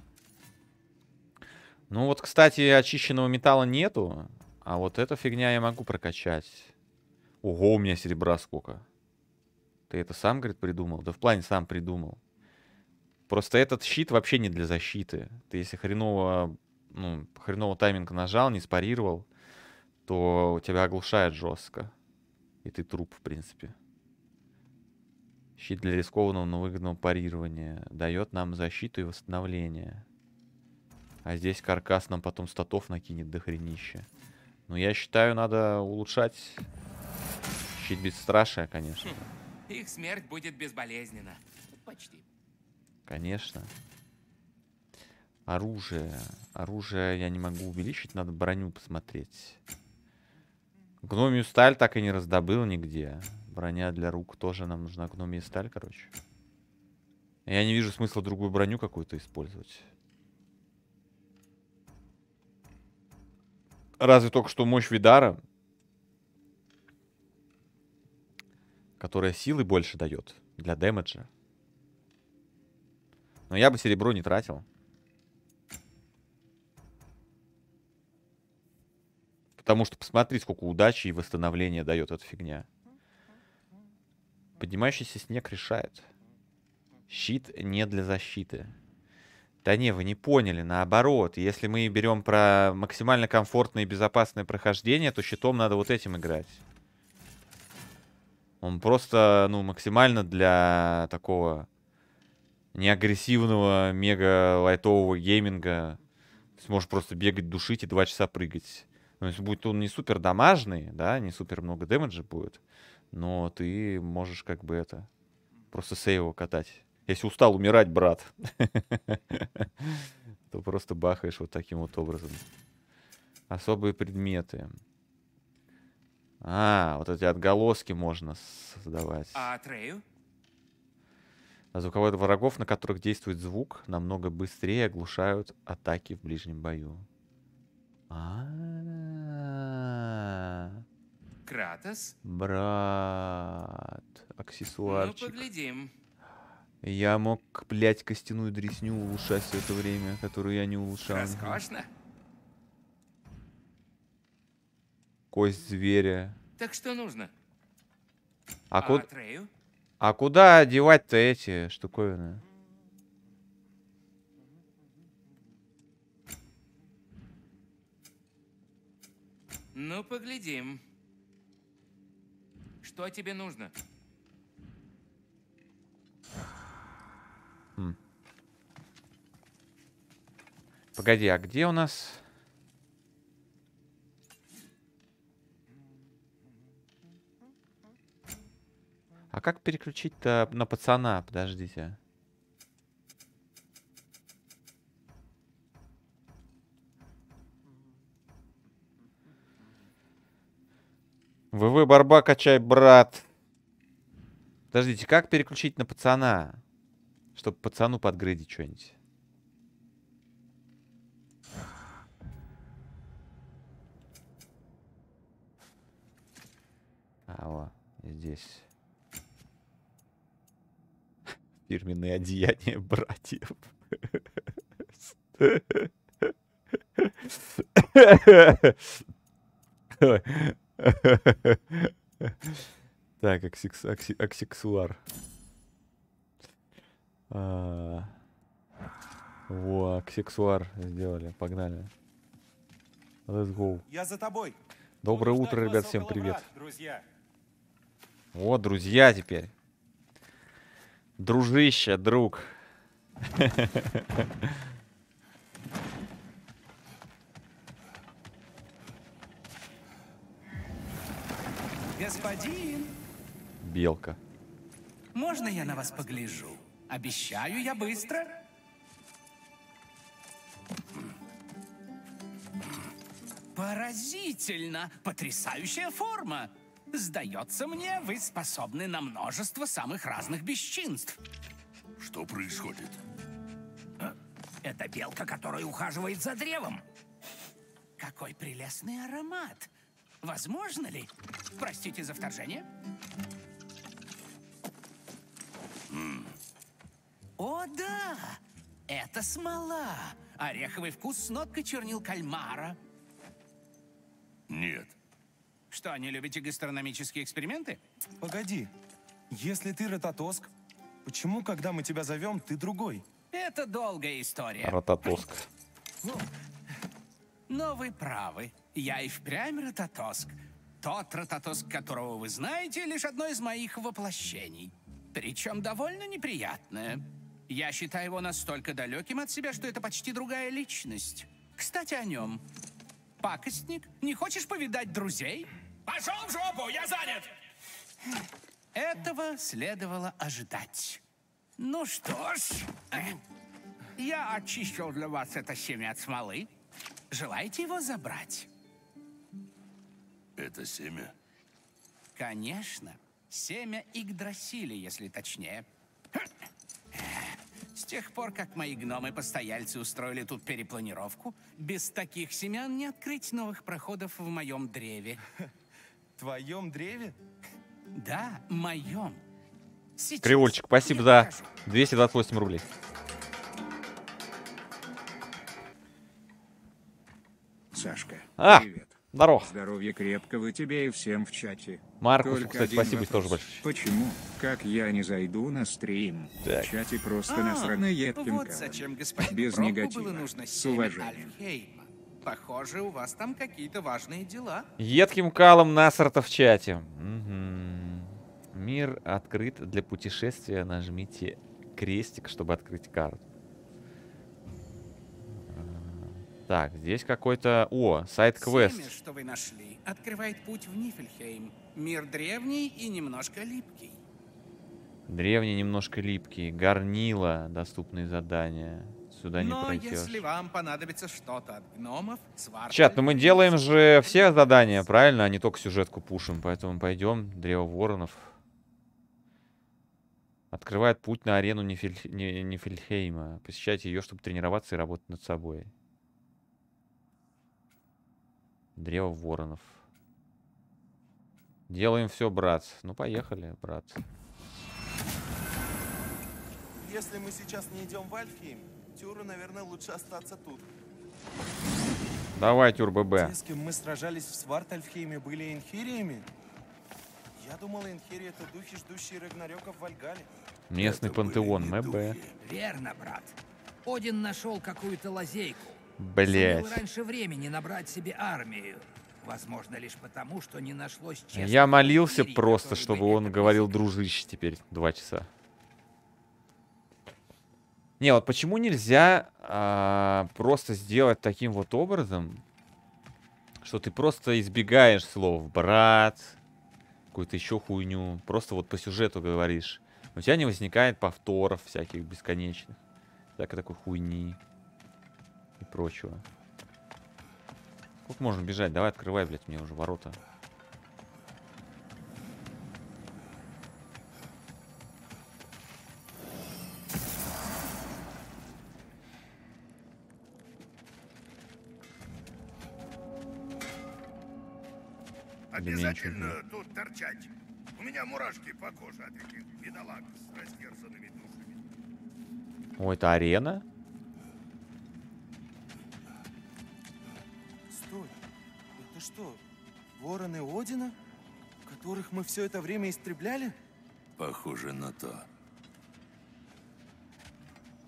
Ну вот, кстати, очищенного металла нету. А вот эта фигня я могу прокачать. Ого, у меня серебра сколько. Ты это сам, говорит, придумал? Да в плане сам придумал. Просто этот щит вообще не для защиты. Ты если хреново ну, хреново тайминг нажал, не спарировал, то тебя оглушает жестко. И ты труп, в принципе. Щит для рискованного, но выгодного парирования. Дает нам защиту и восстановление. А здесь каркас нам потом статов накинет до хренища. Но я считаю, надо улучшать щит бесстрашия, конечно. Хм, их смерть будет безболезненна. Почти. Конечно. Оружие. Оружие я не могу увеличить, надо броню посмотреть. Гномию сталь так и не раздобыл нигде. Броня для рук тоже нам нужна гномия сталь, короче. Я не вижу смысла другую броню какую-то использовать. Разве только что мощь Видара, которая силы больше дает для дэмэджа. Но я бы серебро не тратил. Потому что посмотри, сколько удачи и восстановления дает эта фигня. Поднимающийся снег решает. Щит не для защиты. Да не, вы не поняли, наоборот. Если мы берем про максимально комфортное и безопасное прохождение, то щитом надо вот этим играть. Он просто, ну, максимально для такого неагрессивного, мега лайтового гейминга. Сможешь просто бегать, душить и два часа прыгать. Ну, если будет он не супер дамажный, да, не супер много дэмэджа будет, но ты можешь как бы это, просто сейво катать. Если устал умирать, брат, то просто бахаешь вот таким вот образом. Особые предметы. А, вот эти отголоски можно создавать. А Трею? Звуковой врагов, на которых действует звук, намного быстрее оглушают атаки в ближнем бою. А, Кратос? Брат, Ну, аксессуарчик. поглядим. Я мог, блядь, костяную дресню улучшать все это время, которую я не улучшал. Роскошно. Кость зверя. Так что нужно? А, А ку- Трею? А куда одевать-то эти штуковины? Ну, поглядим. Что тебе нужно? Хм. Погоди, а где у нас... А как переключить-то на пацана? Подождите. ВВ Барба качай, брат. Подождите, как переключить на пацана? Чтобы пацану подгрызть что-нибудь. А, вот, здесь. Фирменные одеяния братьев. Так, аксекс- акси- аксексуар. А, Во, аксексуар сделали. Погнали. Let's go. Я за тобой. Доброе утро, ребят, всем привет. друзья. Вот, друзья теперь. Дружище, друг. Господин, Белка. можно я на вас погляжу? Обещаю, я быстро. Поразительно! Потрясающая форма! Сдается мне, вы способны на множество самых разных бесчинств. Что происходит? Это белка, которая ухаживает за древом. Какой прелестный аромат. Возможно ли? Простите за вторжение. О, да! Это смола. Ореховый вкус с ноткой чернил кальмара. Нет. Что, не любите гастрономические эксперименты? Погоди. Если ты Рототоск, почему, когда мы тебя зовем, ты другой? Это долгая история. Рототоск. Но вы правы. Я и впрямь Рототоск. Тот Рототоск, которого вы знаете, лишь одно из моих воплощений. Причем довольно неприятное. Я считаю его настолько далеким от себя, что это почти другая личность. Кстати, о нем. Пакостник, не хочешь повидать друзей? Пошел в жопу, я занят! Этого следовало ожидать. Ну что ж, я очистил для вас это семя от смолы. Желаете его забрать? Это семя? Конечно. Семя Игдрасиля, если точнее. С тех пор, как мои гномы-постояльцы устроили тут перепланировку, без таких семян не открыть новых проходов в моем древе. Твоем древе? Да, моем. Сейчас Кривульчик, спасибо я за покажу. 228 рублей. Сашка, А, привет. здорово. Здоровья крепкого тебе и всем в чате. Маркусу, Только кстати, спасибо вопрос. тоже большое. Почему? Как я не зайду на стрим? Так. В чате просто А, насрано едким вот зачем господину Без негатива. было нужно С уважением. Альфхейма. Похоже, у вас там какие-то важные дела. Едким калом Насарта в чате. Мгм. Мир открыт для путешествия. Нажмите крестик, чтобы открыть карту. А, Так, здесь какой-то... О, сайт-квест. Семя, что вы нашли, открывает путь в Нифельхейм. Мир древний и немножко липкий. Древний, немножко липкий. Горнила. Доступные задания. Сюда не Но пройдешь. если вам понадобится что-то от гномов, сварка... Чат, ну мы делаем же все задания, правильно? А не только сюжетку пушим. Поэтому пойдем. Древо воронов. Открывает путь на арену Нифель- Не- Нифельхейма. Посещайте ее, чтобы тренироваться и работать над собой. Древо воронов. Делаем все, брат. Ну, поехали, брат. Если мы сейчас не идем в Альфхейм, Тюру, наверное, лучше остаться тут. Давай, Тюр ББ. Те, с кем мы сражались в Свартальфхейме, были инхириями? Я думал, инхири — это духи, ждущие Рагнарёка в Вальгале. Местный пантеон, МБ. Верно, брат. Один нашел какую-то лазейку. Блять. Сумел раньше времени набрать себе армию. Возможно, лишь потому, что не нашлось честных Я молился просто, чтобы бы он говорил дружище теперь два часа. Не, вот почему нельзя а, просто сделать таким вот образом, что ты просто избегаешь слов брат, какую-то еще хуйню, просто вот по сюжету говоришь. У тебя не возникает повторов всяких бесконечных, всякой такой хуйни и прочего. Сколько можно бежать? Давай открывай, блядь, мне уже ворота. Обязательно тут торчать. У меня мурашки по коже от этих бедолаг с растерзанными душами. О, это арена? Стой. Это что, вороны Одина? Которых мы все это время истребляли? Похоже на то.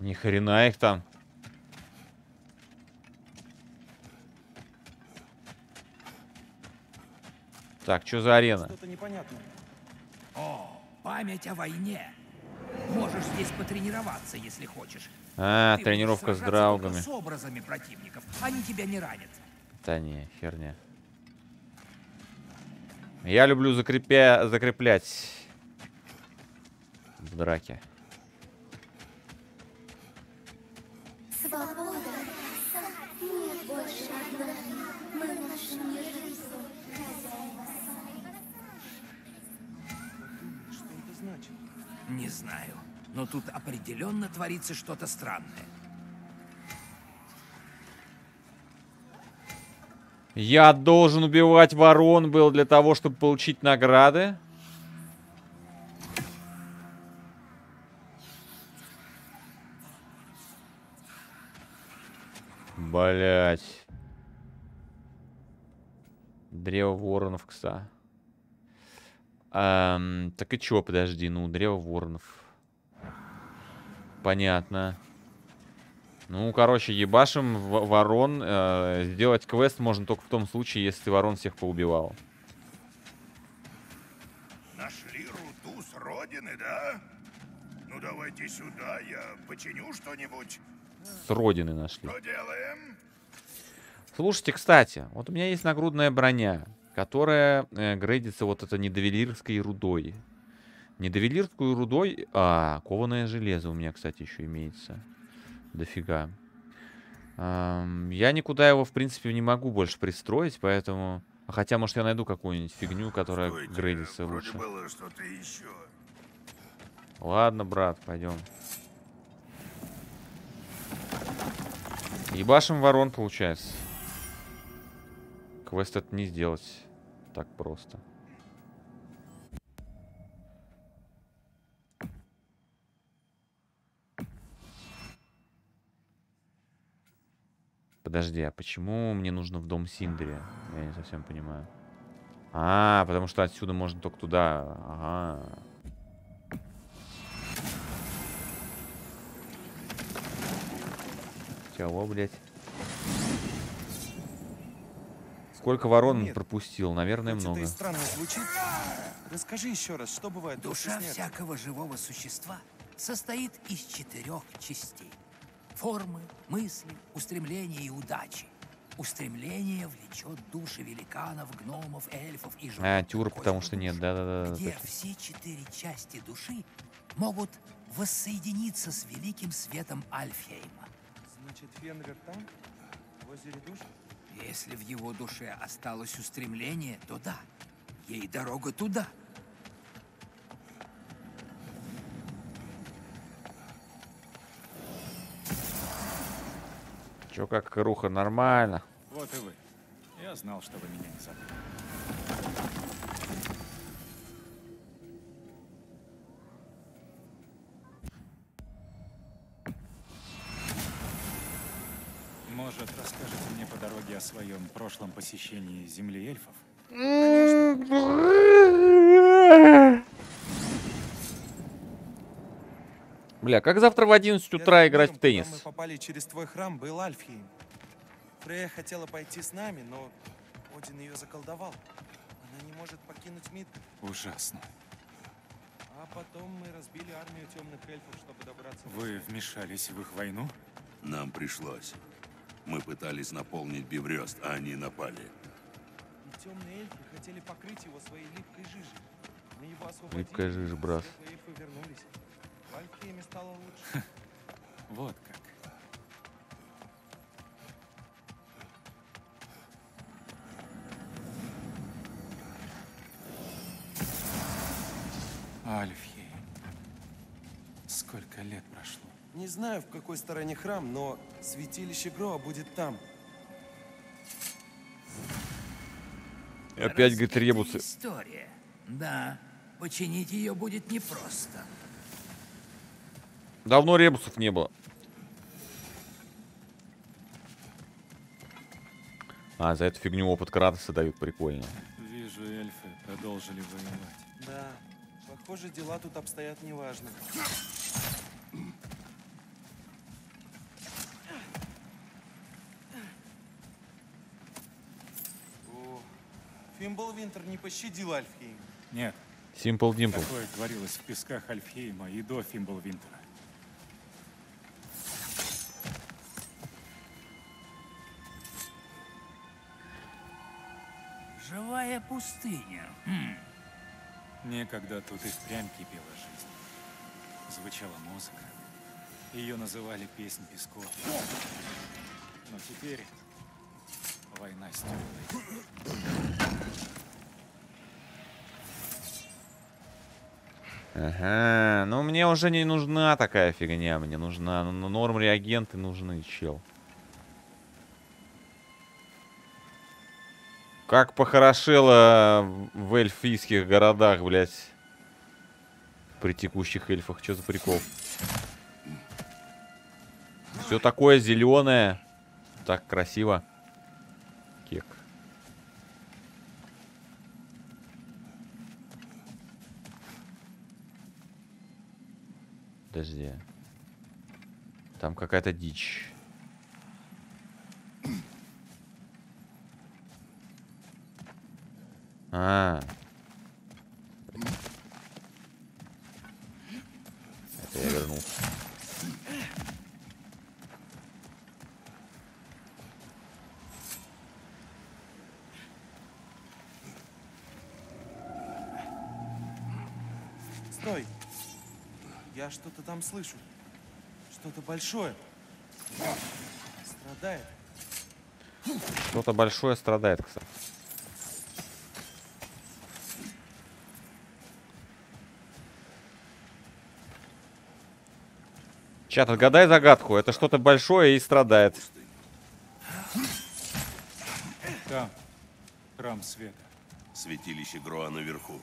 Ни хрена их там. Так, что за арена? Что-то непонятно. О, память о войне. Можешь здесь потренироваться, если хочешь. А, Ты тренировка с драугами. С образами противников. Они тебя не ранят. Да не, херня. Я люблю закрепя... закреплять в драке. Знаю. Но тут определенно творится что-то странное. Я должен убивать ворон был для того, чтобы получить награды? Блять. Древо воронов, кста. Ам, так и чё, подожди, ну, древо воронов. Понятно. Ну, короче, ебашим ворон. Э, сделать квест можно только в том случае, если ворон всех поубивал. Нашли руду с родины, да? Ну давайте сюда, я починю что-нибудь. С родины нашли. Что делаем? Слушайте, кстати, вот у меня есть нагрудная броня, которая э, грейдится вот это недовелирской рудой. Недовелирскую рудой... А, кованое железо у меня, кстати, еще имеется. Дофига. Я никуда его, в принципе, не могу больше пристроить, поэтому... а Хотя, может, я найду какую-нибудь фигню, которая Стойте, грейдится лучше. было еще. Ладно, брат, пойдем. Ебашим ворон, получается. Квест это не сделать так просто. Подожди, а почему мне нужно в дом Синдри? Я не совсем понимаю. А, потому что отсюда можно только туда. Ага. Чего, блядь? Сколько ворон он Нет. пропустил? Наверное, Хоть много. это и странно звучит. Расскажи еще раз, что бывает Душа всякого живого существа состоит из четырех частей. Формы, мысли, устремления и удачи. Устремление влечет души великанов, гномов, эльфов и А, животных тюр, к потому что нет, да-да-да. где точно. все четыре части души могут воссоединиться с великим светом Альфхейма. Значит, Фенрир там? В озере душ? Если в его душе осталось устремление, то да, ей дорога туда. Чё, как руха, нормально. Вот и вы. Я знал, что вы меня не забудете. Может, по дороге о своем прошлом посещении земли эльфов? Бля, как завтра в 11 утра играть в теннис? мы попали через твой храм, был Альфхейм. Фрея хотела пойти с нами, но Один ее заколдовал. Она не может покинуть Мидгард. Ужасно. А потом мы разбили армию темных эльфов, чтобы добраться до Вы вмешались в их войну? Нам пришлось. Мы пытались наполнить Биврёст, а они напали. И темные эльфы хотели покрыть его своей липкой жижей. Мы его освободили. Липкая жижа, брат. эльфы вернулись. В стало лучше. Вот как. Альфхейм. Сколько лет прошло? Не знаю, в какой стороне храм, но святилище Гроа будет там. Опять, говорит, ребусы. История. Да, починить ее будет непросто. Давно ребусов не было. А, за эту фигню опыт Кратоса дают, прикольно. Вижу, эльфы продолжили воевать. Да, похоже, дела тут обстоят неважно. О, Фимблвинтер не пощадил Альфхейм. Нет. Simple Dimple. Такое творилось в песках Альфхейма и до Фимблвинтера. Живая пустыня. Хм. Некогда тут и впрямь кипела жизнь. Звучала музыка. Ее называли «Песнь песков». Но теперь война с темной. Ага, ну мне уже не нужна такая фигня, мне нужна, ну, норм реагенты нужны, чел. Как похорошело в эльфийских городах, блядь. При текущих эльфах, что за прикол? Все такое зеленое, так красиво. Кек. Подожди. Там какая-то дичь. А. Это я вернулся. Стой! Я что-то там слышу. Что-то большое. Страдает. Что-то большое страдает, кстати. Чат, отгадай загадку. Это что-то большое и страдает. Там. Храм света. Святилище Гроа наверху.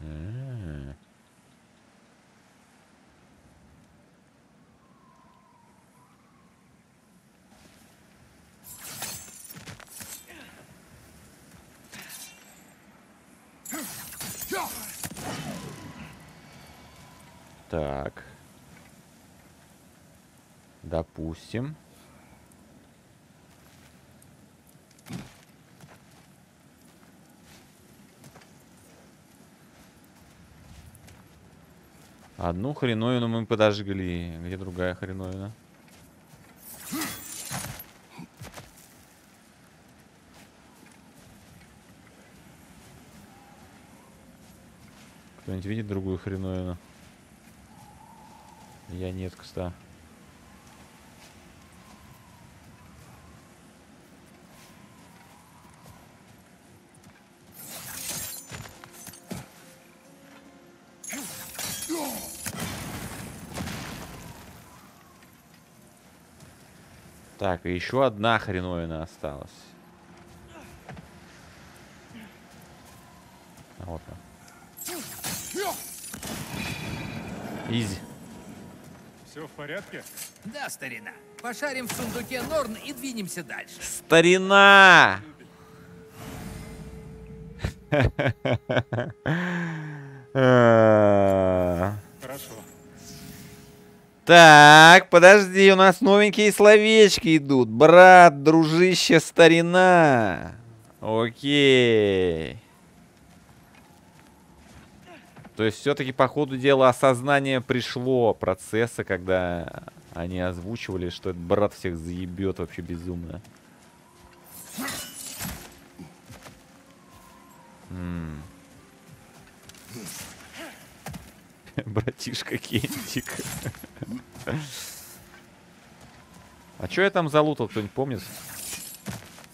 М. Так. Допустим. Одну хреновину мы подожгли. Где другая хреновина? Кто-нибудь видит другую хреновину? Я нет, кстати. Так, и еще одна хреновина осталась. А вот она. Изи. Порядке? Да, старина. Пошарим в сундуке Норн и двинемся дальше. Старина! Хорошо. Так, подожди, у нас новенькие словечки идут. Брат, дружище, старина. Окей. То есть все-таки по ходу дела осознание пришло процесса, когда они озвучивали, что этот брат всех заебет вообще безумно. М. Братишка Кентик. А что я там залутал, кто-нибудь помнит?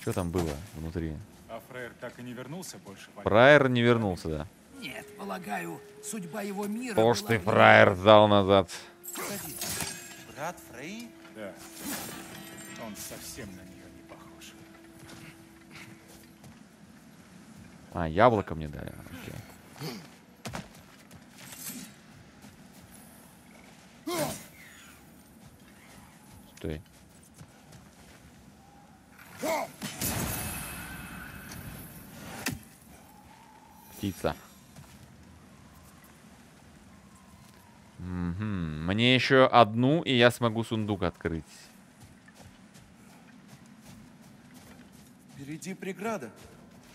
Что там было внутри? А Фрейр так и не вернулся больше? Фраер не вернулся, да. Нет, полагаю, судьба его мира Что ж была ты, фраер, сдал назад? Погоди. Брат Фрей? Да. Он совсем на нее не похож. А, яблоко мне дали. Окей. Стой. Птица. Мгм. Мне еще одну, и я смогу сундук открыть. Впереди преграда.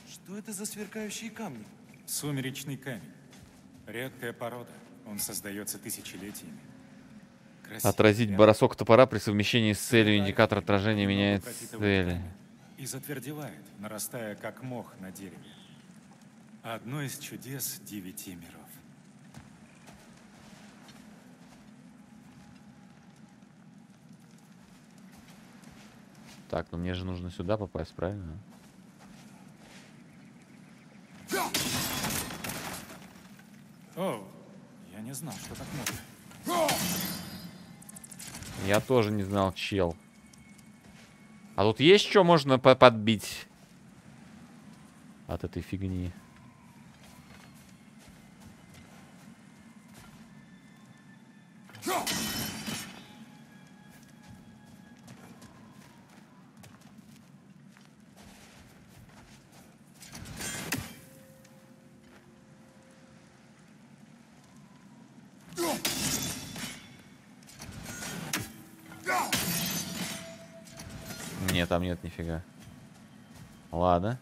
Что это за сверкающие камни? Сумеречный камень. Редкая порода. Он создается тысячелетиями. Красивый, Отразить верно? бросок топора при совмещении с целью. Индикатор отражения меняет цели. И затвердевает, нарастая как мох на дереве. Одно из чудес девяти миров. Так, ну мне же нужно сюда попасть, правильно? О, я не знал, что так можно. Я тоже не знал, чел. А тут есть что можно по- подбить? От этой фигни. Нет, нифига. Ладно.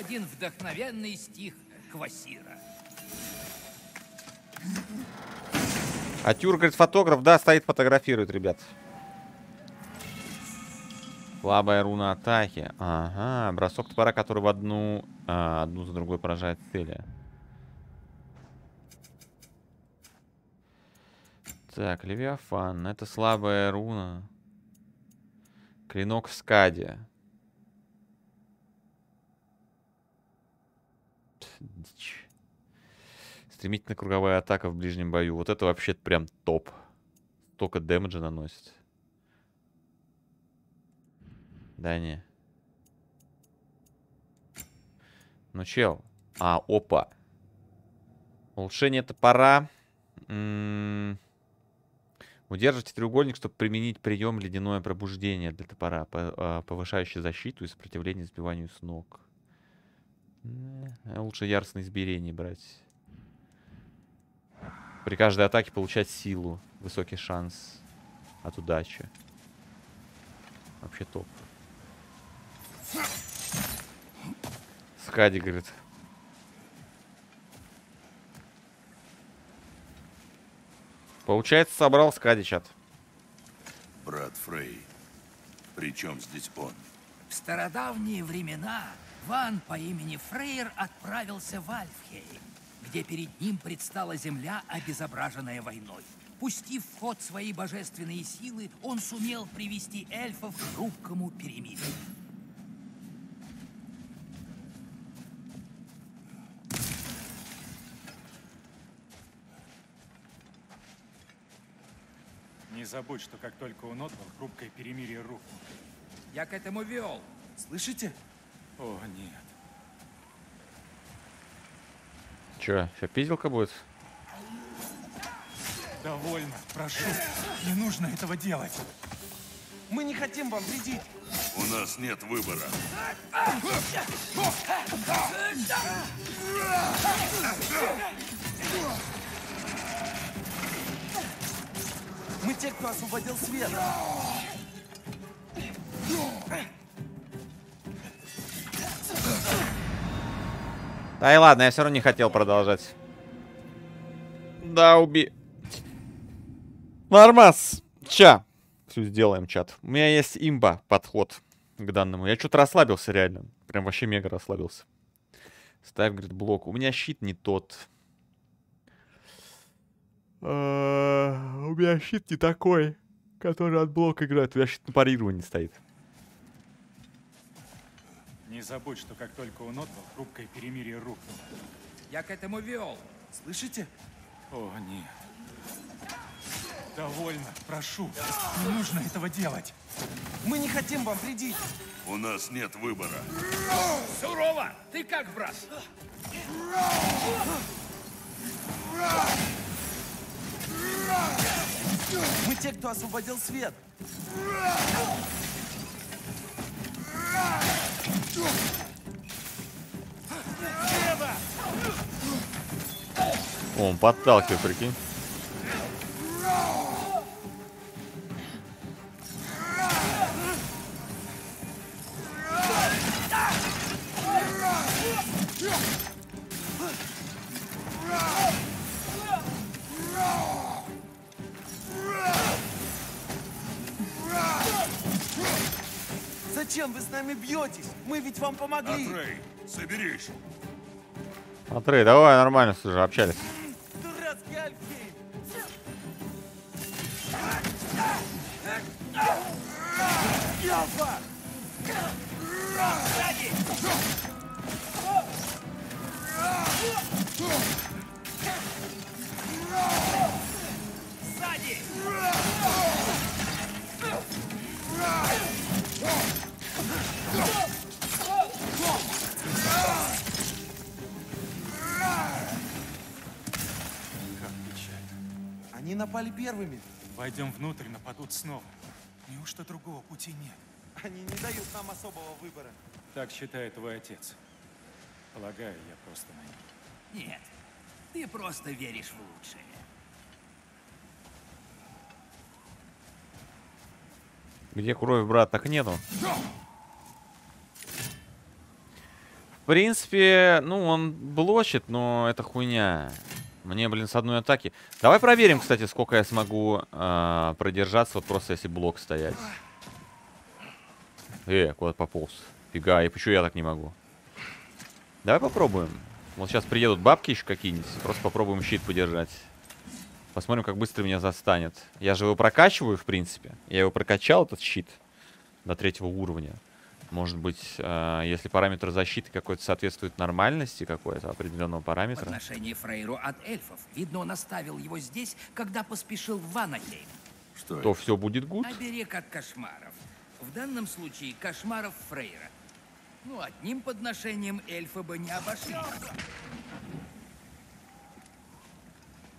Один вдохновенный стих Квасира. А Тюр, говорит, фотограф, да, стоит, фотографирует, ребят. Слабая руна атаки. Ага, бросок топора, который в одну, а, одну за другой поражает цели. Так, Левиафан. Это слабая руна. Клинок в скаде. Пф, дичь. Стремительная круговая атака в ближнем бою. Вот это вообще прям топ. Столько дэмэджа наносит. Да не. Ну, чел. А, опа. Улучшение топора. М, Удержите треугольник, чтобы применить прием ледяное пробуждение для топора, по- а, повышающий защиту и сопротивление сбиванию с ног. А Лучше яростное измерение брать. При каждой атаке получать силу. Высокий шанс от удачи. Вообще топ. Скади, говорит. Получается, собрал Скади чат. Брат Фрей. Причем здесь он? В стародавние времена Ван по имени Фрейр отправился в Альфхейм, где перед ним предстала земля, обезображенная войной. Пустив в ход свои божественные силы, он сумел привести эльфов к хрупкому перемирию. Не забудь, что как только он отбыл, хрупкое перемирие рухнуло. Я к этому вел. Слышите? О, нет. Че, сейчас пизделка будет? Довольно, прошу. Не нужно этого делать. Мы не хотим вам вредить. У нас нет выбора. Мы те, кто освободил свет. Да и ладно, я все равно не хотел продолжать. Да, уби... Нормас. Ча. Все сделаем, чат. У меня есть имба подход к данному. Я что-то расслабился реально. Прям вообще мега расслабился. Ставь, говорит, блок. У меня щит не тот. А, У меня щит не такой, который от блока играет. У меня щит на парировании стоит. Не забудь, что как только он отбыл, хрупкое перемирие рухнуло. Я к этому вел. Слышите? О, нет. Довольно, прошу. Не нужно этого делать. Мы не хотим вам вредить. У нас нет выбора. Сурово! Ты как, брат? Мы те, кто освободил свет. О, он подталкивает, прикинь. Зачем вы с нами бьетесь? Мы ведь вам помогли. Атрей, соберись. Смотри, давай, нормально уже общались. Дурацкий Альфейм. Ява! Сзади! Как печально. Они напали первыми. Войдем внутрь, нападут снова. Неужто другого пути нет? Они не дают нам особого выбора. Так считает твой отец. Полагаю, я просто наивен. Нет, ты просто веришь в лучшее. Где кровь, брат, так нету. В принципе, ну, он блочит, но это хуйня. Мне, блин, с одной атаки. Давай проверим, кстати, сколько я смогу а, продержаться, вот просто если блок стоять. Э, куда пополз? Фига, и почему я так не могу? Давай попробуем. Вот сейчас приедут бабки еще какие-нибудь. Просто попробуем щит подержать. Посмотрим, как быстро меня застанет. Я же его прокачиваю, в принципе. Я его прокачал, этот щит, до третьего уровня. Может быть, э, если параметр защиты какой-то соответствует нормальности какой-то определенного параметра. Подношение Фрейру от эльфов. Видно, он оставил его здесь, когда поспешил в Ванахейм. Что То все будет гуд. Оберег от кошмаров. В данном случае кошмаров Фрейра. Ну, одним подношением эльфы бы не обошлись.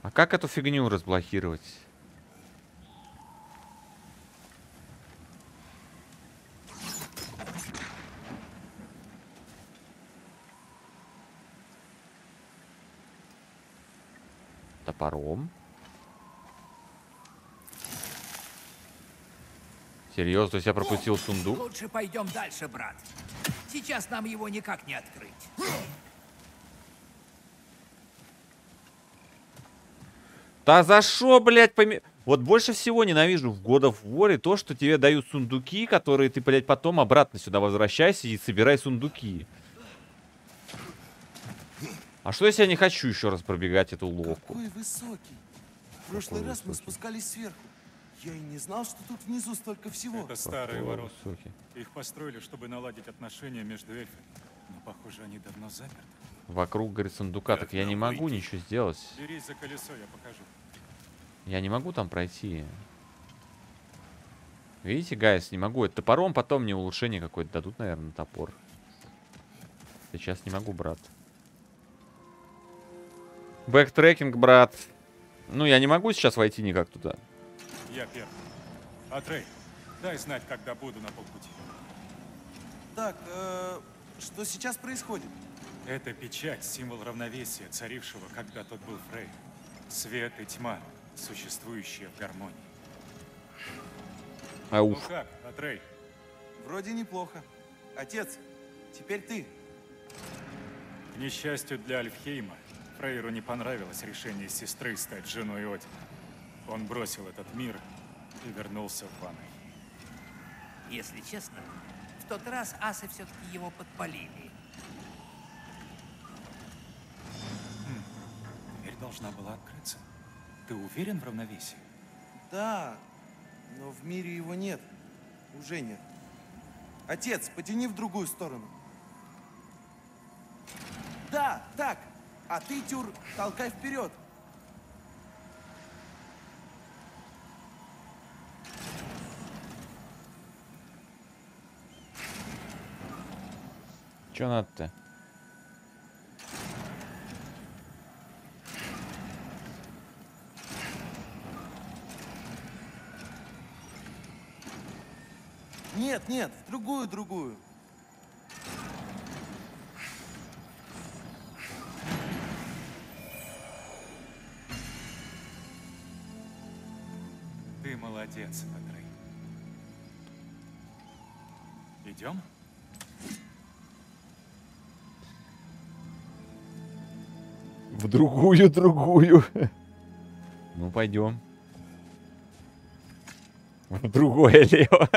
А как эту фигню разблокировать? Топором. Серьезно, то есть я пропустил сундук? Лучше пойдем дальше, брат. Сейчас нам его никак не открыть. Да за шо, блядь, поме... Вот больше всего ненавижу в God of War то, что тебе дают сундуки, которые ты, блядь, потом обратно сюда возвращайся и собирай сундуки. А что, если я не хочу еще раз пробегать эту ловку? Какой высокий. В прошлый раз мы спускались сверху. Я и не знал, что тут внизу столько всего. Это старые Какой ворота. высокий. Их построили, чтобы наладить отношения между эльфами. Но, похоже, они давно заперты. Вокруг, говорит, сундука. Так я не могу ничего сделать. Берись за колесо, я покажу. Я не могу там пройти. Видите, гайс, не могу. Это топором потом мне улучшение какое-то дадут, наверное, на топор. Сейчас не могу, брат. Backtracking, брат. Ну, я не могу сейчас войти никак туда. Я первый. Атрей, дай знать, когда буду на полпути. Так, э, что сейчас происходит? Это печать, символ равновесия, царившего, когда тот был Фрей. Свет и тьма, существующие в гармонии. Ауф. Ну как, Атрей? Вроде неплохо. Отец, теперь ты. К несчастью для Альфхейма, Фрейру не понравилось решение сестры стать женой Одина. Он бросил этот мир и вернулся в Ванной. Если честно, в тот раз асы все-таки его подпалили. Дверь должна была открыться. Ты уверен в равновесии? Да, но в мире его нет. Уже нет. Отец, потяни в другую сторону. Да, так. А ты, Тюр, толкай вперед. Че надо-то? Нет, нет, в другую, другую. Молодец, Атрей. Идем? В другую, другую. Ну, пойдем. В другое лево.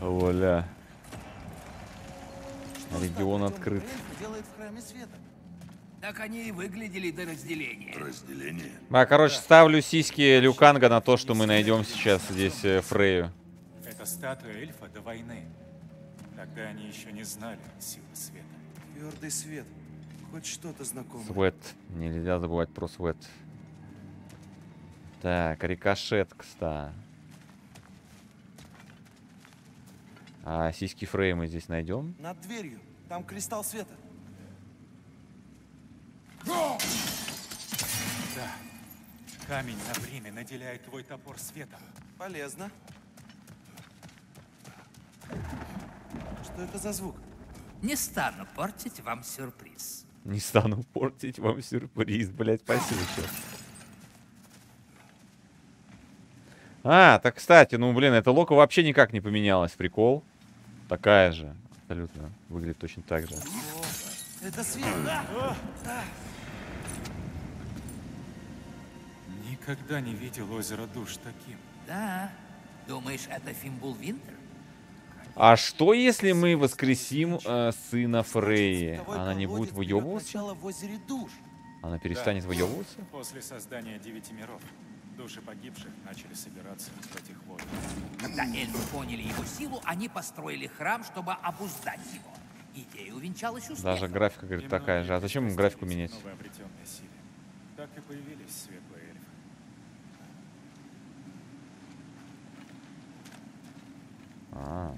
Оля. Регион открыт. делает в храме света. Так они и выглядели до разделения. Разделение? А, короче, ставлю сиськи Люканга на то, что мы найдем сейчас здесь э, Фрею. Это статуя эльфа до войны. Тогда они еще не знали силы света. Твердый свет. Хоть что-то знакомое. Свет. Нельзя забывать про свет. Так, рикошет, кста. А сиськи Фрея мы здесь найдем? Над дверью. Там кристалл света. Да. Камень на время наделяет твой топор светом. Полезно. Что это за звук? Не стану портить вам сюрприз. Не стану портить вам сюрприз, блять, спасибо, чё. А, так, кстати, ну, блин, эта лока вообще никак не поменялась, прикол. Такая же, абсолютно, выглядит точно так же. Это свет. Никогда не видел озеро душ таким. Да. Думаешь, это Фимбул Винтер? А что, если мы воскресим э, сына Фреи? Она не будет выебываться? Сначала в озере душ. Она перестанет Да. выебываться? После создания девяти миров души погибших начали собираться в этих водах. Когда эльфы поняли его силу, они построили храм, чтобы обуздать его. Идея увенчалась успехом. Даже графика, говорит, такая же. А зачем графику менять? Так и появились светлые эльфы. А,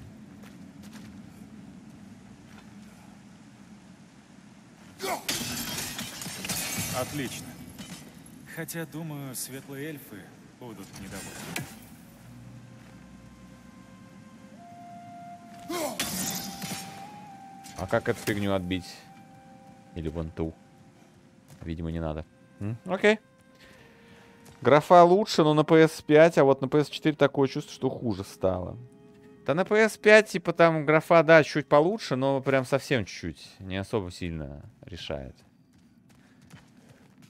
Отлично. Хотя, думаю, светлые эльфы будут недовольны. а как эту фигню отбить? Или вон ту? Видимо, не надо. М, Окей. Графа лучше, но на PS5, а вот на PS4 такое чувство, что хуже стало. Да на PS5, типа, там графа, да, чуть получше, но прям совсем чуть-чуть. Не особо сильно решает.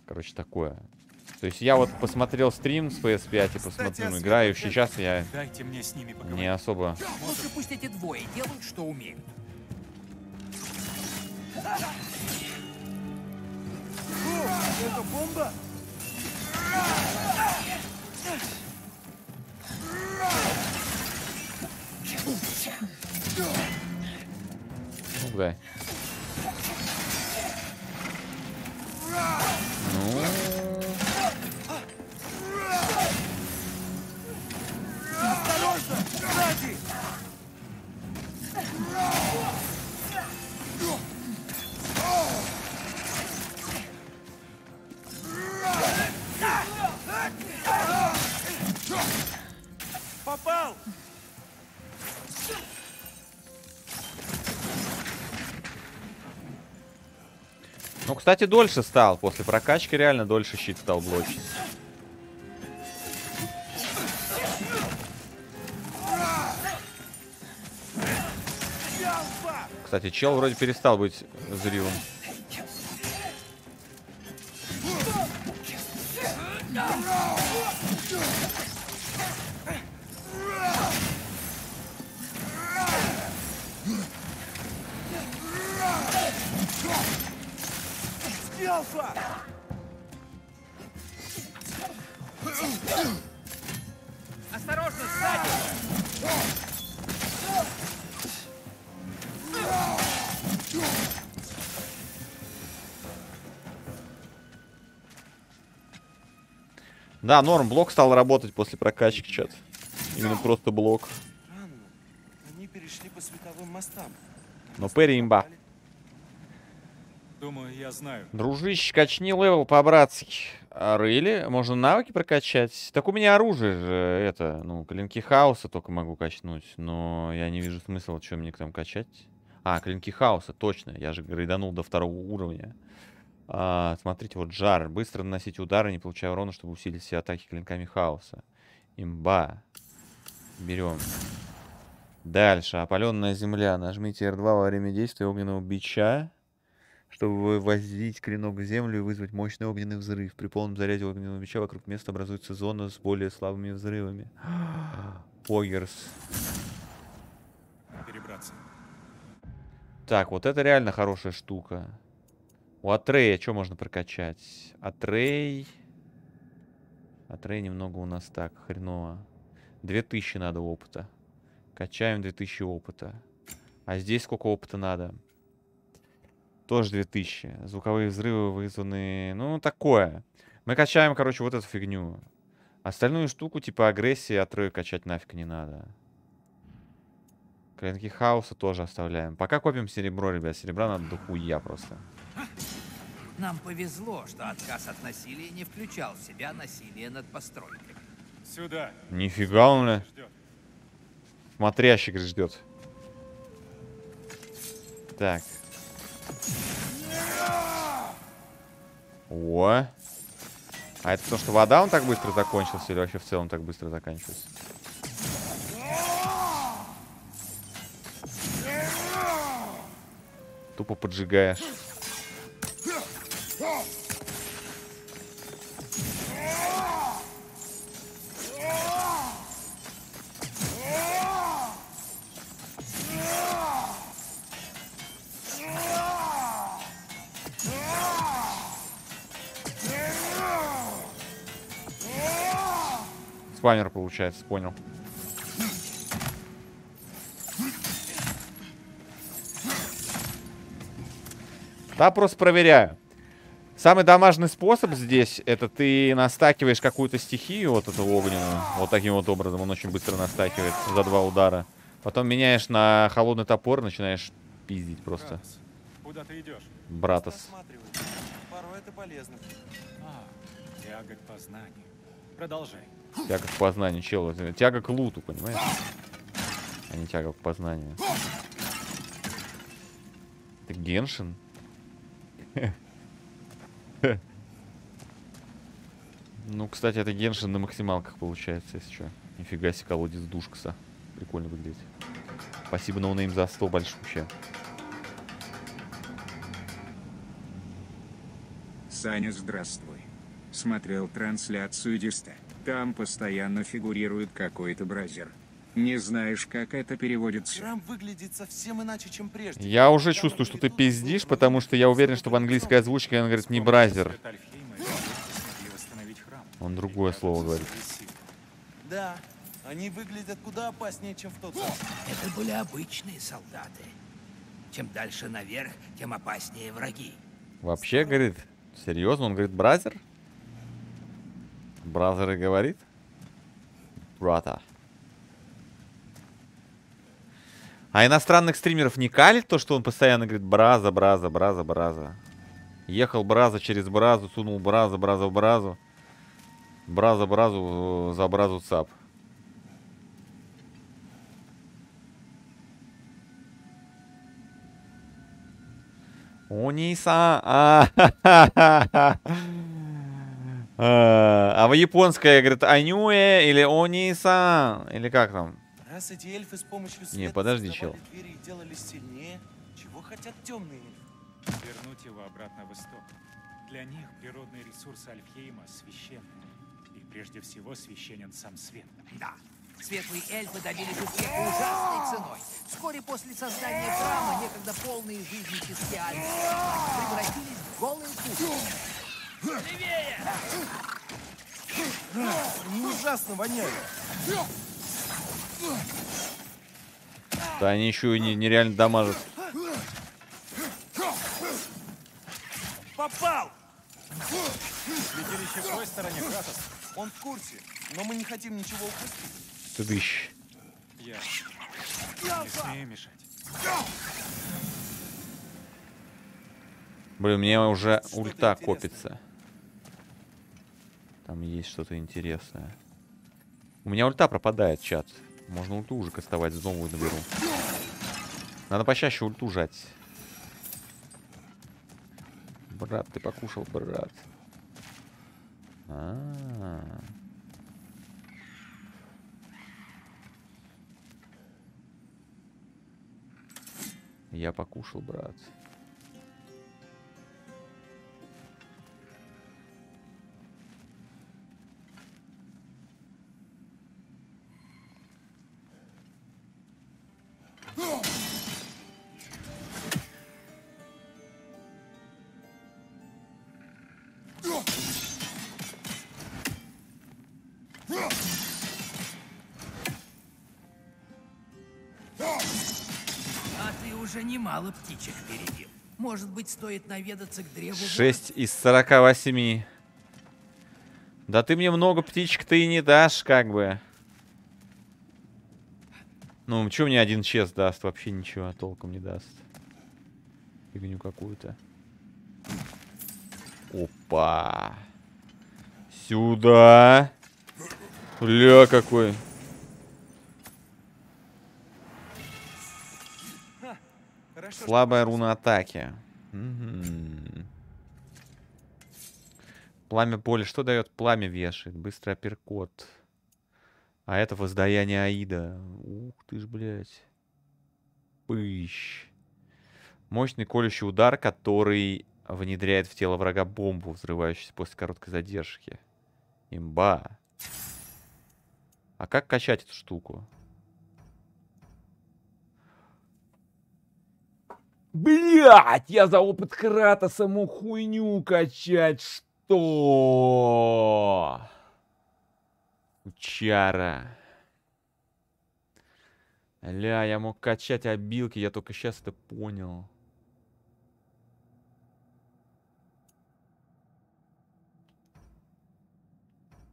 Короче, такое. То есть я вот посмотрел стрим с PS5 и посмотрел, ну, играю. Сейчас я Дайте мне с ними поговорить. не особо... Лучше пусть эти двое делают, что умеют. Это бомба? Ну, дай. Кстати, дольше стал. После прокачки реально дольше щит стал блочить. Кстати, чел вроде перестал быть зрилым. Да, норм, блок стал работать после прокачки, чат. Именно просто блок. Странно. Они перешли по световым мостам. Но parry имба. Думаю, я знаю. Дружище, качни level по-братски. А really? Можно навыки прокачать? Так у меня оружие же, это, ну, клинки хаоса только могу качнуть. Но я не вижу смысла, что мне там качать. А, клинки хаоса, точно. Я же грейданул до второго уровня. А, смотрите, вот жар. Быстро наносить удары, не получая урона, чтобы усилить все атаки клинками хаоса. Имба. Берем. Дальше. Опаленная земля. Нажмите R2 во время действия огненного бича, чтобы возить клинок в землю и вызвать мощный огненный взрыв. При полном заряде огненного бича вокруг места образуется зона с более слабыми взрывами. Погерс. Перебраться. Так, вот это реально хорошая штука. У Атрея что можно прокачать? Атрей... Атрей немного у нас так, хреново. 2000 надо опыта. Качаем 2000 опыта. А здесь сколько опыта надо? Тоже 2000. Звуковые взрывы вызваны... Ну, такое. Мы качаем, короче, вот эту фигню. Остальную штуку, типа агрессии, Атрею качать нафиг не надо. Клинки хаоса тоже оставляем. Пока копим серебро, ребят. Серебра надо дохуя просто. Нам повезло, что отказ от насилия не включал в себя насилие над постройкой. Сюда. Нифига он, бля. Ждет. Смотрящик ждет. Так. О. А это то, что вода он так быстро закончился или вообще в целом так быстро заканчивается? Тупо поджигаешь. Спамер получается, понял. Да, просто проверяю. Самый домашний способ здесь, это ты настакиваешь какую-то стихию, вот эту огненную, вот таким вот образом, он очень быстро настакивает за два удара. Потом меняешь на холодный топор, начинаешь пиздить просто. Братос, Куда ты идешь? Братос. Порой это полезно. А, тяга к познанию. Продолжай. Тяга к познанию, чел. Тяга к луту, понимаешь? А не тяга к познанию. Это Genshin? Ну, кстати, это Genshin на максималках получается, если что. Нифига себе, колодец душкса. Прикольно выглядит. Спасибо, noname, за 100 большущее. Саня, здравствуй. Смотрел трансляцию Диста. Там постоянно фигурирует какой-то brother. Не знаешь, как это переводится? Храм выглядит совсем иначе, чем прежде. Я уже чувствую, что ты пиздишь, потому что я уверен, что в английской озвучке он говорит не бразер. Он другое слово говорит. Да, они выглядят куда опаснее, чем в тот раз. Это были обычные солдаты. Чем дальше наверх, тем опаснее враги. Вообще, говорит, серьезно, он говорит бразер? Бразер и говорит? Брата. А иностранных стримеров не калит то, что он постоянно говорит браза, браза, браза, браза. Ехал браза через бразу, сунул браза, браза бразу. Браза, бразу, э, за бразу цап. Униса. А, А в японское, говорит, Анюэ или Ониса, или как там? Раз эти эльфы с помощью света Не, подожди, чел. двери и делались сильнее, чего хотят темные эльфы? Вернуть его обратно в исток. Для них природные ресурсы Альфхейма священны. И прежде всего священен сам свет. Да, светлые эльфы добились успеха ужасной ценой. Вскоре после создания храма некогда полные жизни Альфы превратились в голые куски. Левее! Они ужасно воняют. Да они еще и не- нереально дамажат. Попал! Святилище в той стороне, Кратос. Он в курсе, но мы не хотим ничего упустить. Ты дыщ. Я не смею мешать. Блин, у меня уже ульта копится. Там есть что-то интересное. У меня ульта пропадает, чат. Можно ульту уже кастовать, новую наберу. Надо почаще ульту жать. Брат, ты покушал, брат. А, -а, -а. Я покушал, брат. Уже немало птичек перебил. Может быть, стоит наведаться к древу? 6 из 48. Да ты мне много птичек ты и не дашь, как бы. Ну, что мне один чест даст? Вообще ничего толком не даст. Фигню какую-то. Опа. Сюда. Бля, какой. Слабая руна атаки. Мгм. Пламя поля. Что дает пламя вешает? Быстрый апперкот. А это воздаяние Аида. Ух ты ж, блядь. Пыщ. Мощный колющий удар, который внедряет в тело врага бомбу, взрывающуюся после короткой задержки. Имба. А как качать эту штуку? Блять, я за опыт Крата саму хуйню качать, что? Учара. Ля, я мог качать обилки, я только сейчас это понял.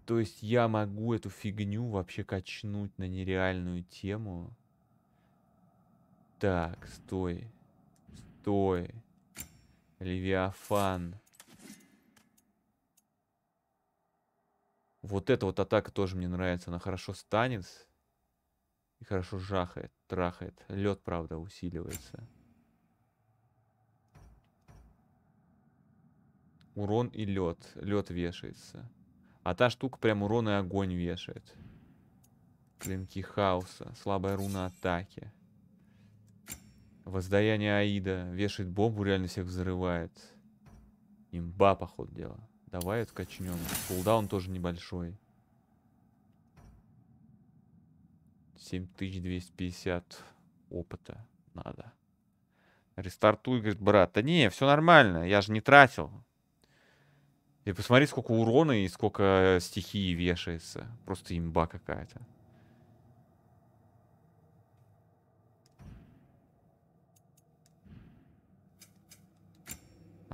То есть я могу эту фигню вообще качнуть на нереальную тему? Так, стой. Стой. Левиафан. Вот эта вот атака тоже мне нравится. Она хорошо станет. И хорошо жахает, трахает. Лед, правда, усиливается. Урон и лед. Лед вешается. А та штука прям урон и огонь вешает. Клинки хаоса. Слабая руна атаки. Воздаяние Аида. Вешает бомбу, реально всех взрывает. Имба, походу дела. Давай откачнем. Кулдаун тоже небольшой. 7250 опыта надо. Рестартуй, говорит, брат. Да не, все нормально, я же не тратил. И посмотри, сколько урона и сколько стихии вешается. Просто имба какая-то.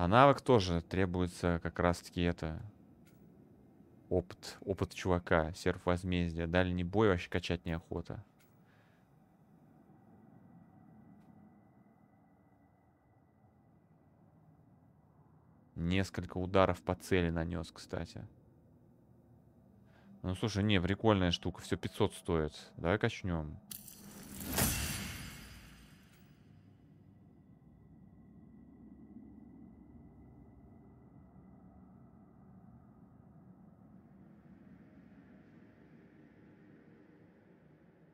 А навык тоже требуется как раз-таки это... Опыт. Опыт чувака. Серф возмездия. Дальний бой вообще качать неохота. Несколько ударов по цели нанес, кстати. Ну, слушай, не, прикольная штука. Все 500 стоит. Давай качнем.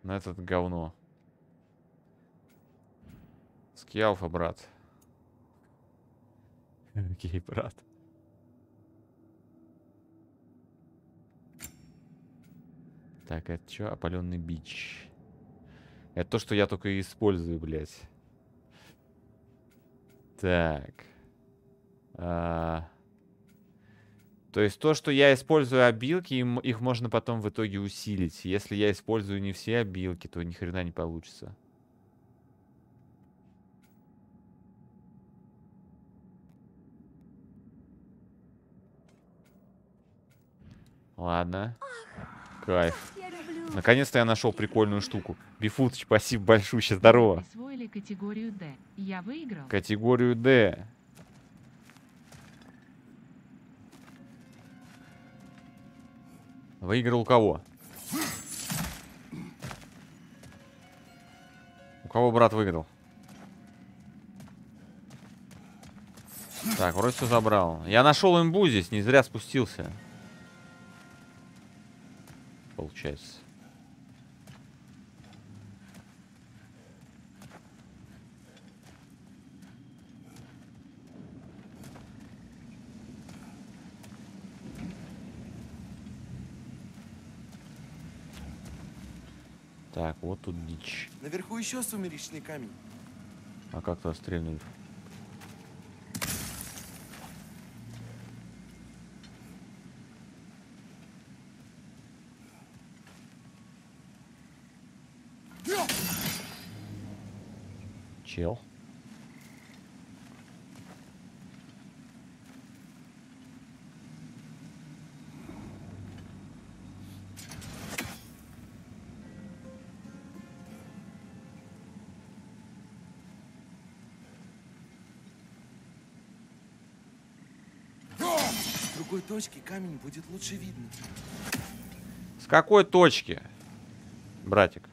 На этот говно. Скиалфа, брат. Окей, брат. Так, это что? Опаленный бич. Это то, что я только и использую, блядь. Так. А... То есть то, что я использую обилки, им, их можно потом в итоге усилить. Если я использую не все обилки, то ни хрена не получится. Ладно. Кайф. Наконец-то я нашел прикольную штуку. Бифутыч, спасибо большое, здорово. Категорию D. выиграл. У кого? У кого брат выиграл? Так, вроде все забрал. Я нашел имбу здесь, не зря спустился. Получается. Так, вот тут дичь. Наверху еще сумеречный камень. А как то стрельнуть? Чел. С другой точки камень будет лучше видно. С какой точки, братик?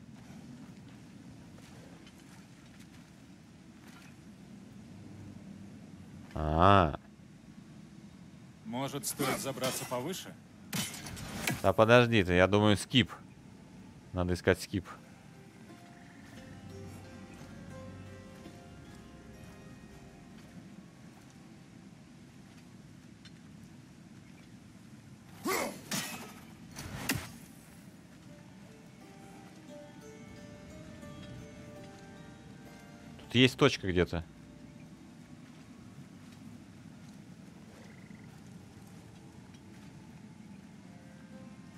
А, Может, стоит забраться повыше? да подожди ты, я думаю, скип. Надо искать скип. Есть точка где-то.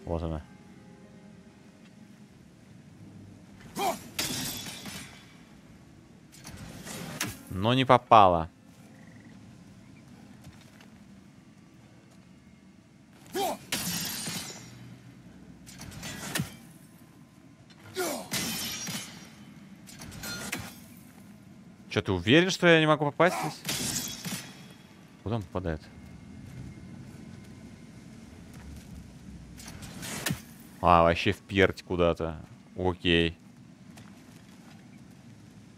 Вот она. Но не попала. Че, ты уверен, что я не могу попасть здесь? Куда он попадает? А, вообще вперть куда-то. Окей.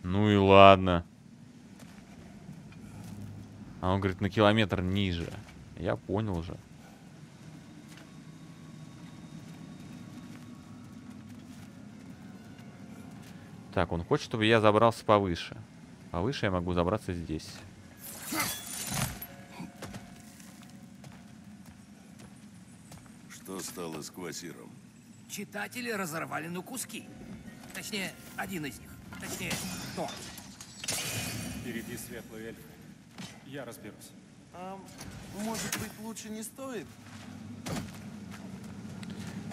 Ну и ладно. А он говорит, на километр ниже. Я понял уже. Так, он хочет, чтобы я забрался повыше. Повыше я могу забраться здесь. Что стало с квасиром? Читатели разорвали на куски. Точнее, один из них. Точнее, тот. Впереди светлые эльфы. Я разберусь. А может быть, лучше не стоит?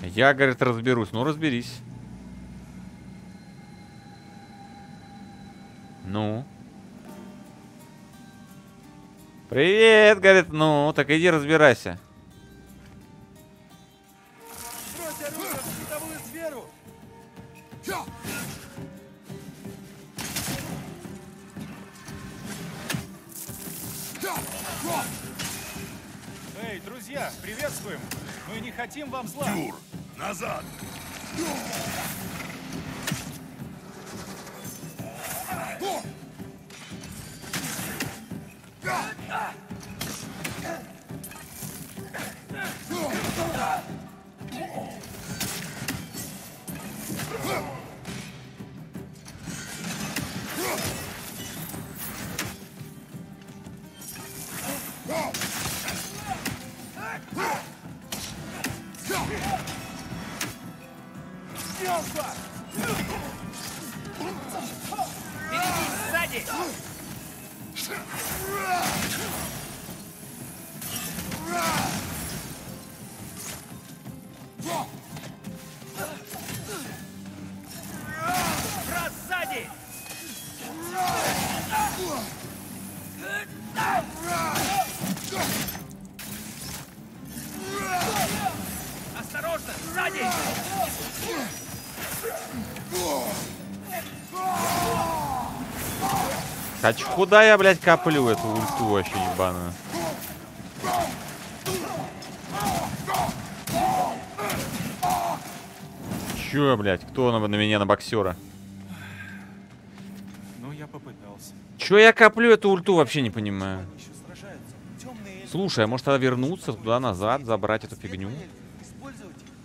Я, говорит, разберусь. Ну, разберись. Ну. Привет, говорит. Ну, так иди разбирайся. Куда я, блядь, коплю эту ульту вообще ебаную? Чё, блядь, кто на, на меня, на боксера? Ну, я попытался. Чё я коплю эту ульту, вообще не понимаю. Слушай, а может тогда вернуться туда-назад, забрать эту фигню?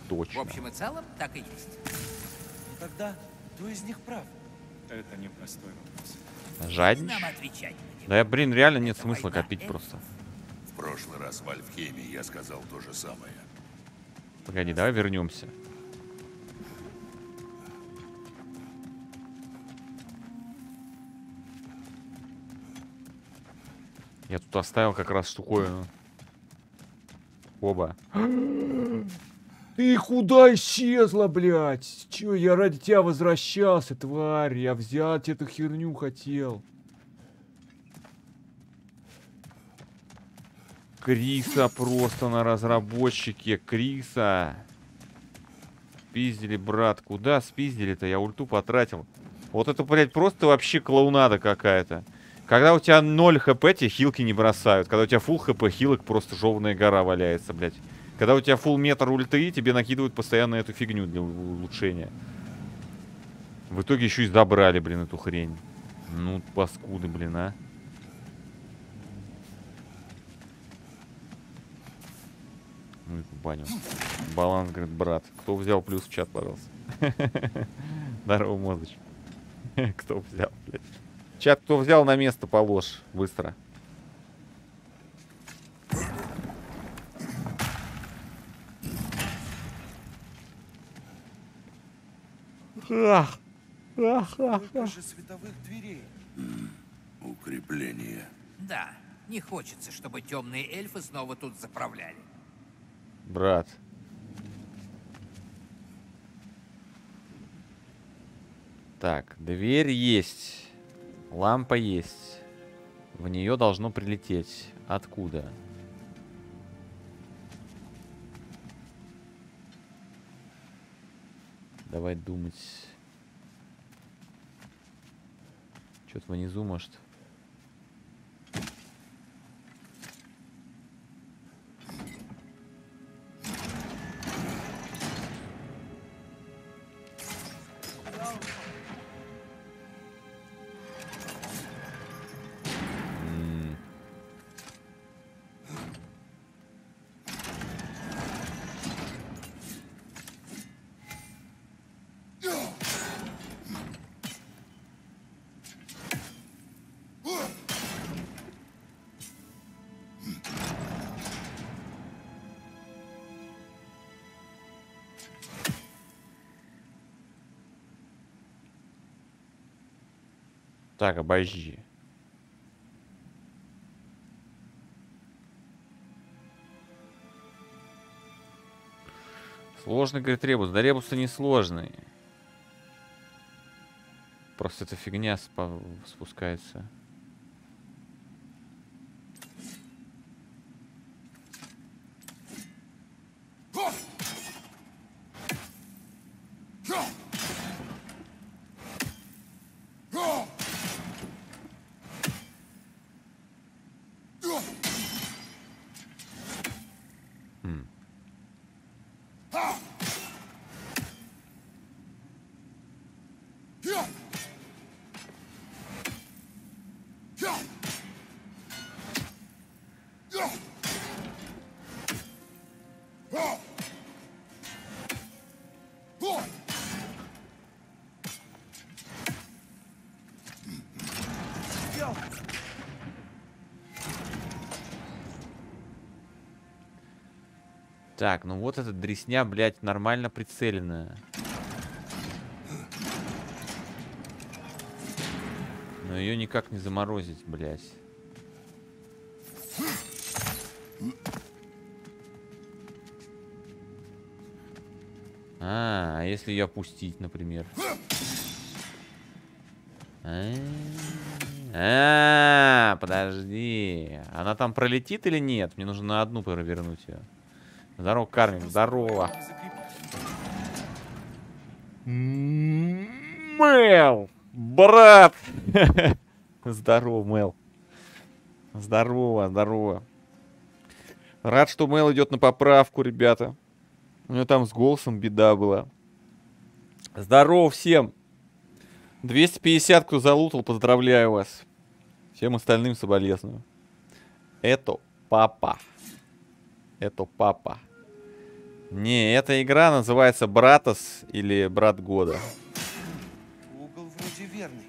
В Точно. общем и целом, так и есть. Тогда кто из них прав? Это непростой вопрос. Отвечать. Да, я, блин, реально нет смысла копить просто. В прошлый раз в Альфхейме я сказал то же самое. Погоди, давай вернемся. Я тут оставил как раз штуковину. Оба. Ты куда исчезла, блядь? Чё, я ради тебя возвращался, тварь. Я взять эту херню хотел. Криса просто на разработчике. Криса. Спиздили, брат. Куда спиздили-то? Я ульту потратил. Вот это, блядь, просто вообще клоунада какая-то. Когда у тебя 0 хп, тебе хилки не бросают. Когда у тебя фул хп, хилок просто жеванная гора валяется, блядь. Когда у тебя фул метр ульты, тебе накидывают постоянно эту фигню для улучшения. В итоге еще и забрали, блин, эту хрень. Ну, паскуды, блин, а. Ну и баню. Баланс, говорит, брат. Кто взял плюс в чат, пожалуйста. Здорово, мозыч. Кто взял, блядь. Чат, кто взял на место, положь. Быстро. Ах. Ах, ах, Сколько же световых дверей? Укрепление. Да, не хочется, чтобы темные эльфы снова тут заправляли. Брат. Так, дверь есть. Лампа есть. В нее должно прилететь. Откуда? Давай думать. Что-то внизу, может. Так, обожди. Сложный, говорит, ребус. Да ребусы не сложный. Просто эта фигня спускается. вот эта дресня, блядь, нормально прицеленная. Но ее никак не заморозить, блядь. А, а если ее опустить, например? А, а, подожди. Она там пролетит или нет? Мне нужно на одну провернуть ее. Здорово, Кармин, здорово. Мэл, брат. Здорово, Мэл. Здорово, здорово. Рад, что Мэл идет на поправку, ребята. У него там с голосом беда была. Здорово всем. 250, кто залутал, поздравляю вас. Всем остальным соболезную. Это папа. Это папа. Не, эта игра называется Братос или Брат Года. Угол вроде верный.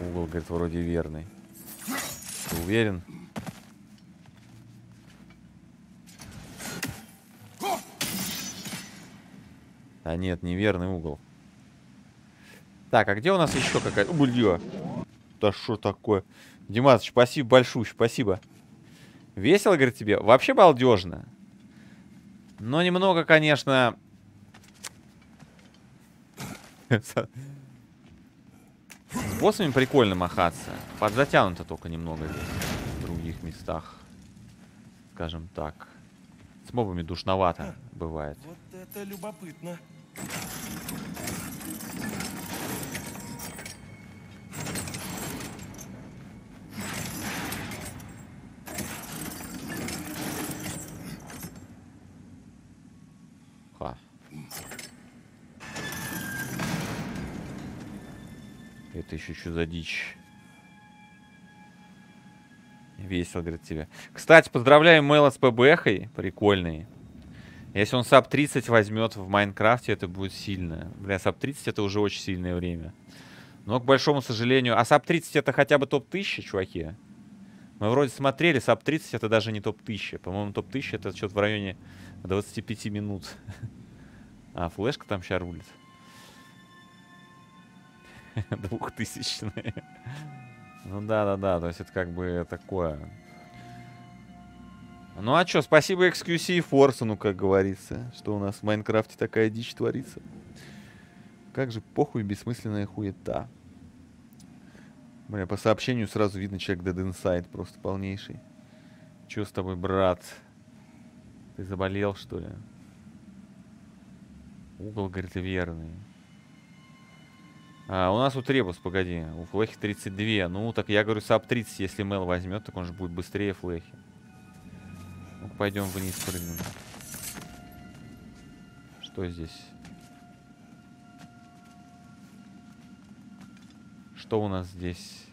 Угол, говорит, вроде верный. Ты уверен? А нет, неверный угол. Так, а где у нас еще какая-то... Бля! Да что такое? Димасыч, спасибо большое, спасибо. Весело, говорит, тебе? Вообще балдежно. Но немного, конечно... С боссами прикольно махаться. Подзатянуто только немного здесь. В других местах. Скажем так. С мобами душновато бывает. Вот это любопытно. Ха. Это еще что за дичь? Весело, говорит тебе. Кстати, поздравляю Мэла с ПБХой. Прикольный. Если он sub 30 возьмет в Майнкрафте, это будет сильно. Бля, sub 30 это уже очень сильное время. Но, к большому сожалению... А sub 30 это хотя бы топ-1000, чуваки. Мы вроде смотрели, sub 30 это даже не топ-1000. По-моему, топ-1000 это что-то в районе 25 минут. А, флешка там сейчас рулит. Двухтысячная. Ну да-да-да, то есть это как бы такое. Ну а что, спасибо XQC и Форсону, как говорится, что у нас в Майнкрафте такая дичь творится. Как же похуй бессмысленная хуета. Бля, по сообщению сразу видно человек Dead Inside, просто полнейший. Че с тобой, брат? Ты заболел, что ли? Угол, говорит, верный. А, у нас тут ребус, погоди. У флехи 32. Ну, так я говорю, саб 30, если Мел возьмет, так он же будет быстрее флехи. ну пойдем вниз прыгнем. Что здесь? Что у нас здесь?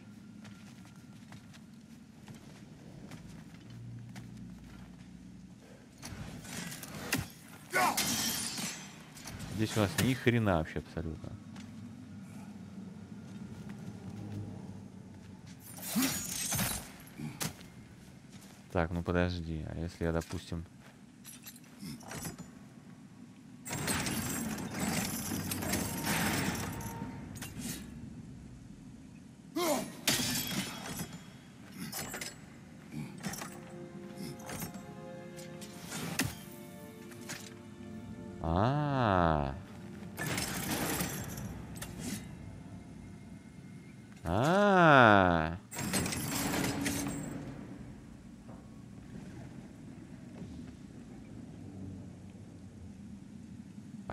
Здесь у нас ни хрена вообще абсолютно. Так, ну подожди, а если я, допустим...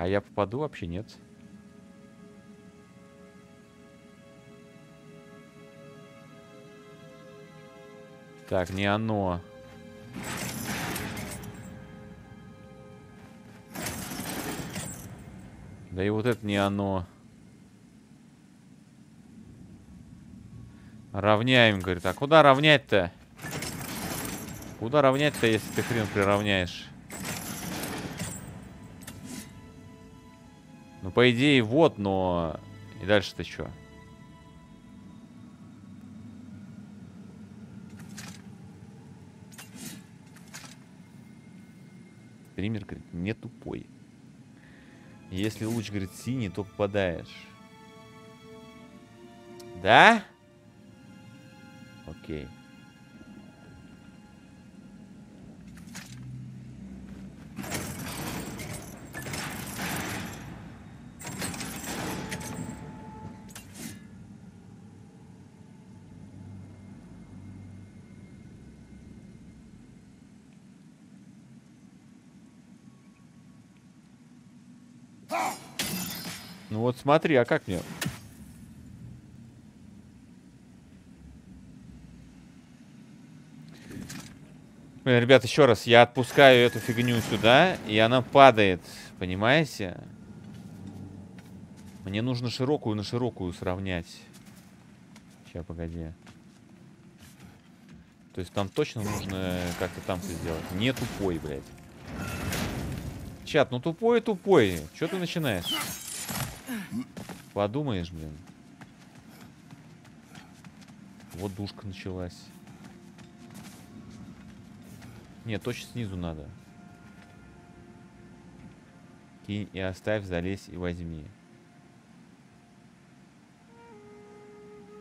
я попаду вообще нет? Так, не оно. Да и вот это не оно. Равняем, говорит. А куда равнять-то? Куда равнять-то, если ты хрен приравняешь? По идее, вот, но... И дальше-то что? Стример, говорит, не тупой. Если луч, говорит, синий, то попадаешь. Да? Окей. Ну вот смотри, а как мне? Блин, ребят, еще раз, я отпускаю эту фигню сюда, и она падает, понимаете? Мне нужно широкую на широкую сравнять. Сейчас, погоди. То есть там точно нужно как-то там все сделать. Не тупой, блядь. Чат, ну тупой тупой. Че ты начинаешь? Подумаешь, блин. Вот душка началась. Нет, точно снизу надо. Кинь и оставь, залезь и возьми.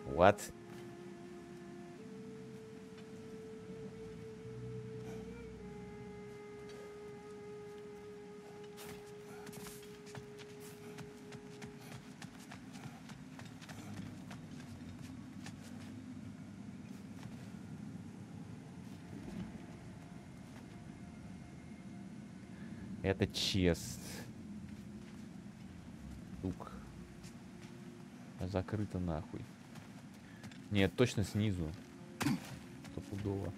What? Это чест. Тук. Закрыто нахуй. Нет, точно снизу. Стопудово.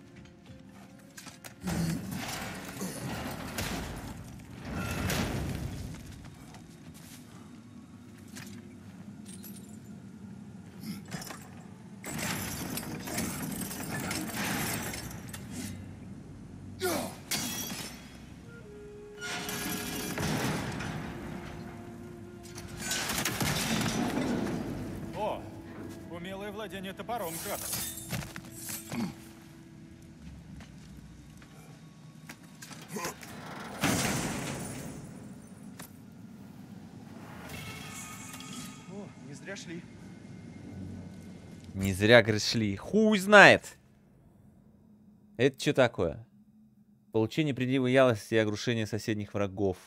Топором, Кратос. О, не зря шли. Не зря, говорит, шли. Хуй знает. Это что такое? Получение приливы ялости и огрушение соседних врагов.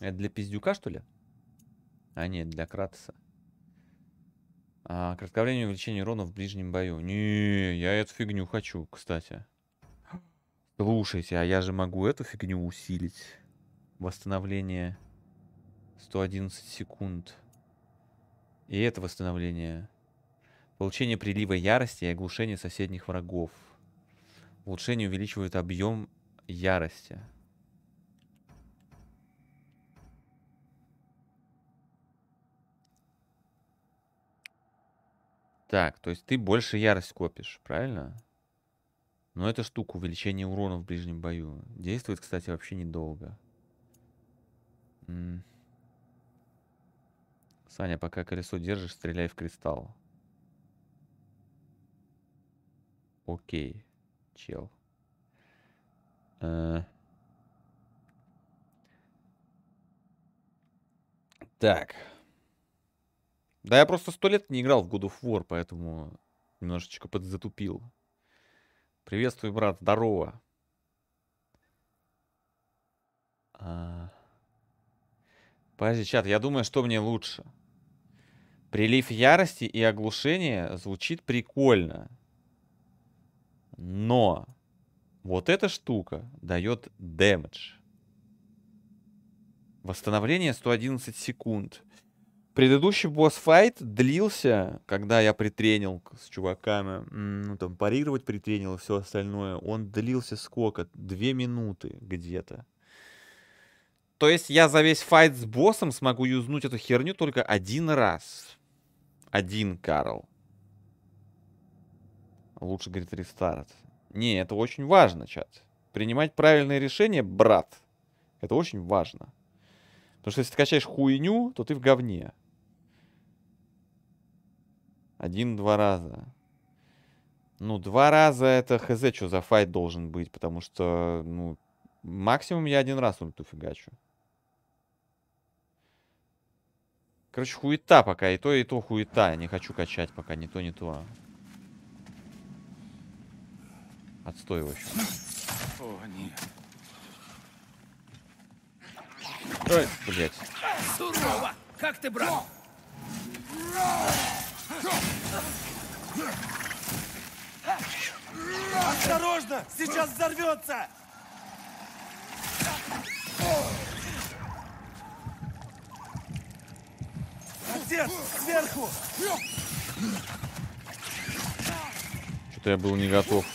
Это для пиздюка, что ли? А, нет, для Кратоса. А, кратковременное увеличение урона в ближнем бою. Не, я эту фигню хочу, кстати. Слушайте, а я же могу эту фигню усилить. Восстановление 111 секунд. И это восстановление. Получение прилива ярости и оглушение соседних врагов. Улучшение увеличивает объем ярости. Так, то есть ты больше ярость копишь, правильно? Но эта штука, увеличение урона в ближнем бою, действует, кстати, вообще недолго. М. Саня, пока колесо держишь, стреляй в кристалл. Окей, чел. Э. Так. Да я просто сто лет не играл в God of War, поэтому немножечко подзатупил. Приветствую, брат, здорово. А. Подожди, чат, я думаю, что мне лучше. Прилив ярости и оглушение звучит прикольно. Но вот эта штука дает дэмэдж. Восстановление 111 секунд. Предыдущий босс-файт длился, когда я притренил с чуваками, ну там парировать притренил и все остальное, он длился сколько? Две минуты где-то. То есть я за весь файт с боссом смогу юзнуть эту херню только один раз. Один, Карл. Лучше, говорит, рестарт. Не, это очень важно, чат. Принимать правильные решения, брат, это очень важно. Потому что если ты качаешь хуйню, то ты в говне. Один-два раза. Ну, два раза это хз, что за файт должен быть, потому что, ну, максимум я один раз ульту фигачу. Короче, хуета пока. И то, и то хуета. Не хочу качать пока. Ни то, ни то. Отстой, в общем. О, нет. Ой, блядь. Сурово! Как ты, брат? Осторожно! Сейчас взорвется! Отец, сверху! Что-то я был не готов.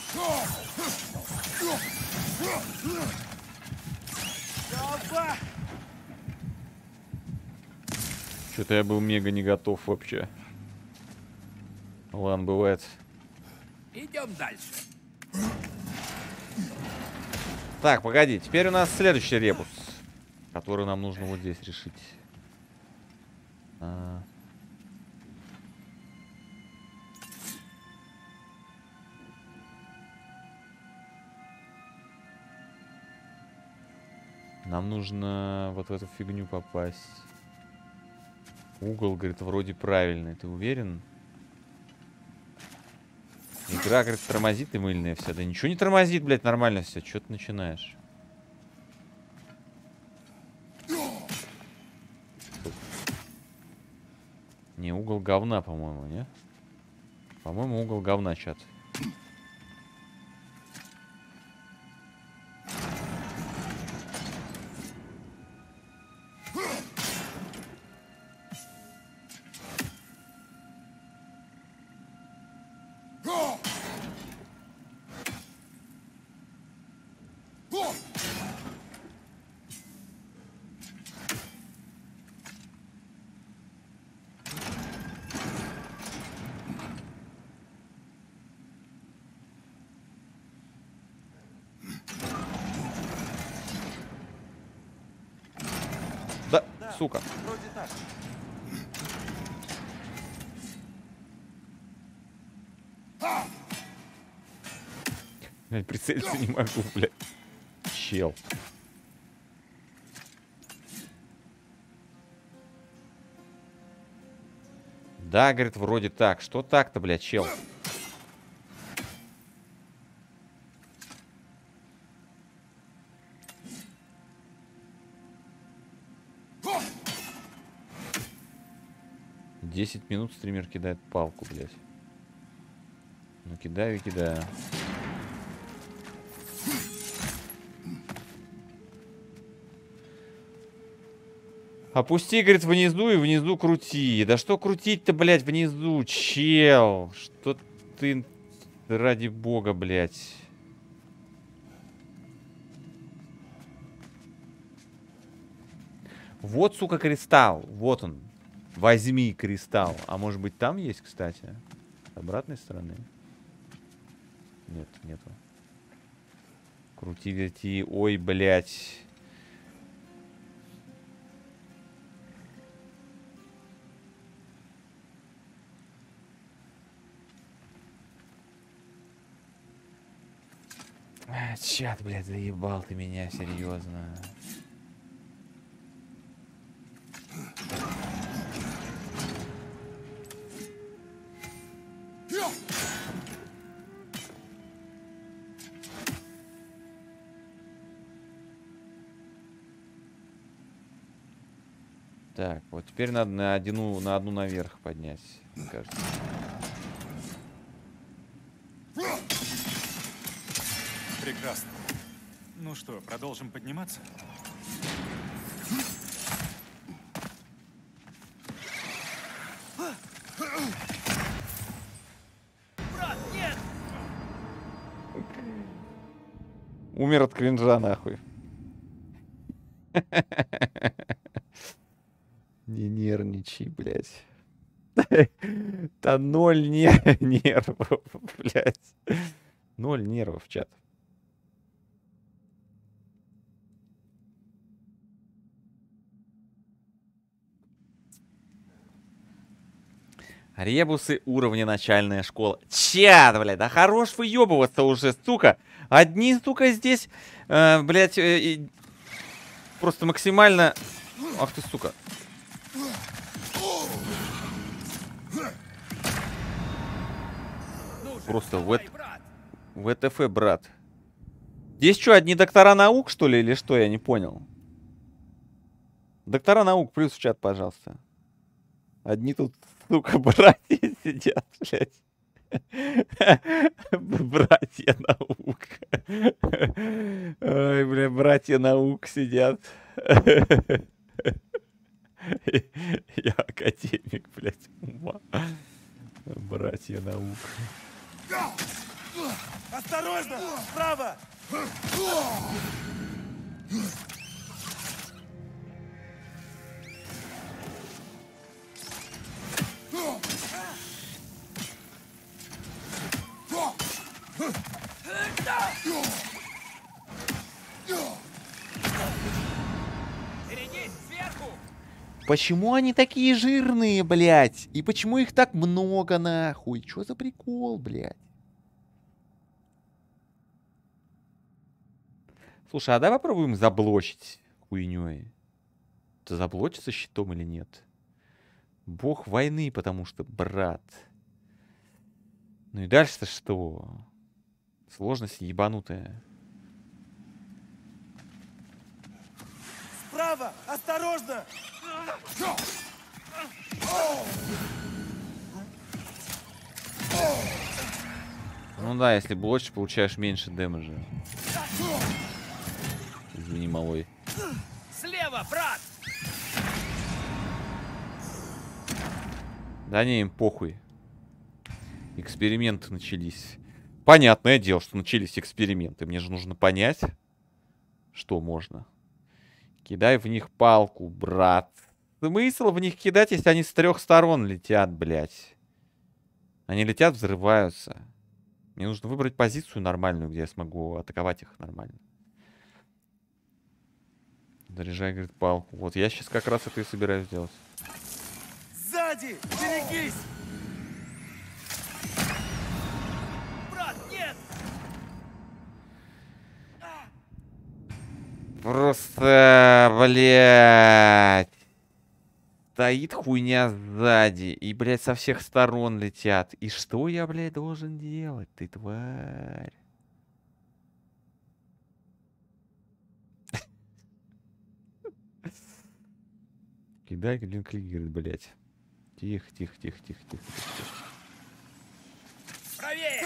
Что-то я был мега не готов вообще. Ладно, бывает. Идем дальше. Так, погоди. Теперь у нас следующий ребус, который нам нужно вот здесь решить. А. Нам нужно вот в эту фигню попасть. Угол, говорит, вроде правильный. Ты уверен? Игра, говорит, тормозит и мыльная вся. Да ничего не тормозит, блядь, нормально все. Че ты начинаешь? Не, угол говна, по-моему, не? По-моему, угол говна, чат. Прицелиться не могу, блядь. Чел. Да, говорит, вроде так. Что так-то, блядь, чел? Десять минут стример кидает палку, блядь. Ну, кидаю и кидаю. Опусти, говорит, внизу и внизу крути. Да что крутить-то, блядь, внизу, чел? Что ты, ради бога, блядь. Вот, сука, кристалл. Вот он. Возьми кристалл. А может быть там есть, кстати? С обратной стороны? Нет, нету. Крути, верти. Ой, блядь. Чат, блядь, заебал ты меня, серьезно. Так, вот теперь надо на одну, на одну наверх поднять, кажется. Прекрасно. Ну что, продолжим подниматься? Брат, нет! Умер от кринжа, нахуй. Не нервничай, блядь. Да ноль не- нервов, блядь. Ноль нервов, чат. Ребусы уровня начальная школа. Чат, блядь, да хорош выебываться уже, сука. Одни, сука, здесь, э, блядь, э, и просто максимально... Ах ты, сука. Просто в ВТФ, брат. Здесь что, одни доктора наук, что ли, или что? Я не понял. Доктора наук, плюс в чат, пожалуйста. Одни тут, сука, братья сидят, блядь. Братья наук. Ой, бля, братья наук сидят. Я академик, блядь, ума. Братья наук. Осторожно! Справа! Почему они такие жирные, блядь? И почему их так много, нахуй? Чё за прикол, блядь? Слушай, а давай попробуем заблочить хуйней. Это заблочится щитом или нет? Бог войны, потому что, брат. Ну и дальше-то что? Сложность ебанутая. Справа! Осторожно! Ну да, если блочишь, получаешь меньше дэмэджа. Извини, малой. Слева, брат! Да не, им похуй. Эксперименты начались. Понятное дело, что начались эксперименты. Мне же нужно понять, что можно. Кидай в них палку, брат. Смысл в них кидать, если они с трех сторон летят, блядь. Они летят, взрываются. Мне нужно выбрать позицию нормальную, где я смогу атаковать их нормально. Заряжай, говорит, палку. Вот я сейчас как раз это и собираюсь сделать. Сзади! Берегись! Просто, блядь. Стоит хуйня сзади. И, блядь, со всех сторон летят. И что я, блядь, должен делать, ты тварь? Кидай, блин, клик, блядь. Тихо, тихо, тихо, тихо, тихо, тихо. Правее!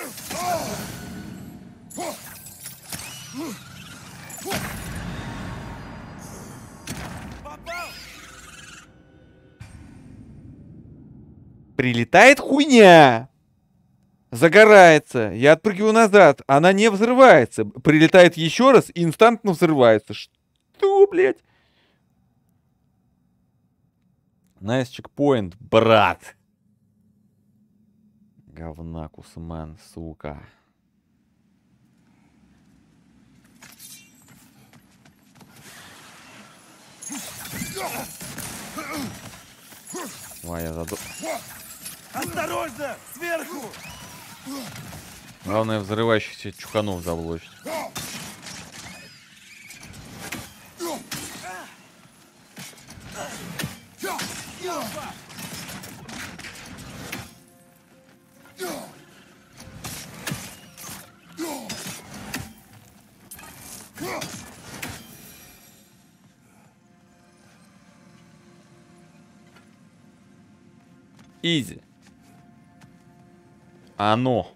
Прилетает хуйня! Загорается. Я отпрыгиваю назад. Она не взрывается. Прилетает еще раз и инстантно взрывается. Что, блядь? Nice checkpoint, брат. Говна кусман, сука. Ой, я заду... Осторожно! Сверху! Главное взрывающихся чуханов заблочить. Изи. Оно.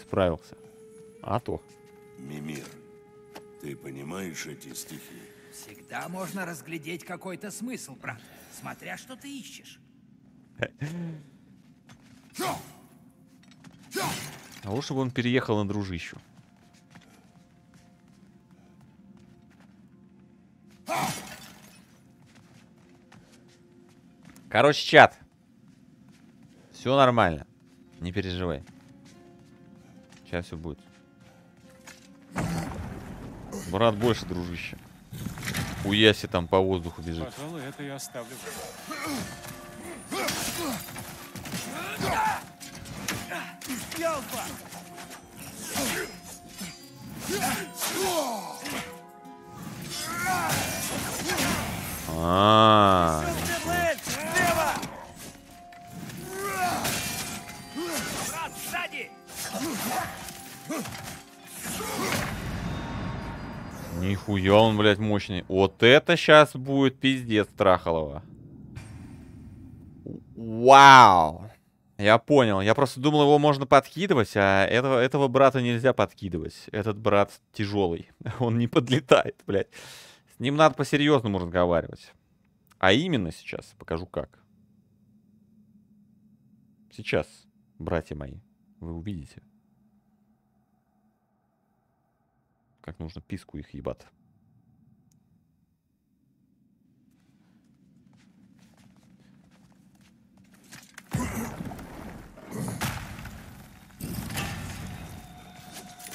Справился. А то. Мимир, ты понимаешь эти стихи? Всегда можно разглядеть какой-то смысл, брат. Смотря что ты ищешь. А лучше бы он переехал на дружищу. Короче, чат. Все нормально. Не переживай. Сейчас все будет. Брат больше, дружище. Уяси там по воздуху бежит. Пожалуй, это я оставлю. А, -а, Нихуя он, блядь, мощный. Вот это сейчас будет пиздец Трахалова. Вау! Я понял. Я просто думал, его можно подкидывать, а этого, этого брата нельзя подкидывать. Этот брат тяжелый. Он не подлетает, блядь. С ним надо по-серьезному разговаривать. А именно сейчас. Покажу как. Сейчас, братья мои, вы увидите. Как нужно писку их ебать.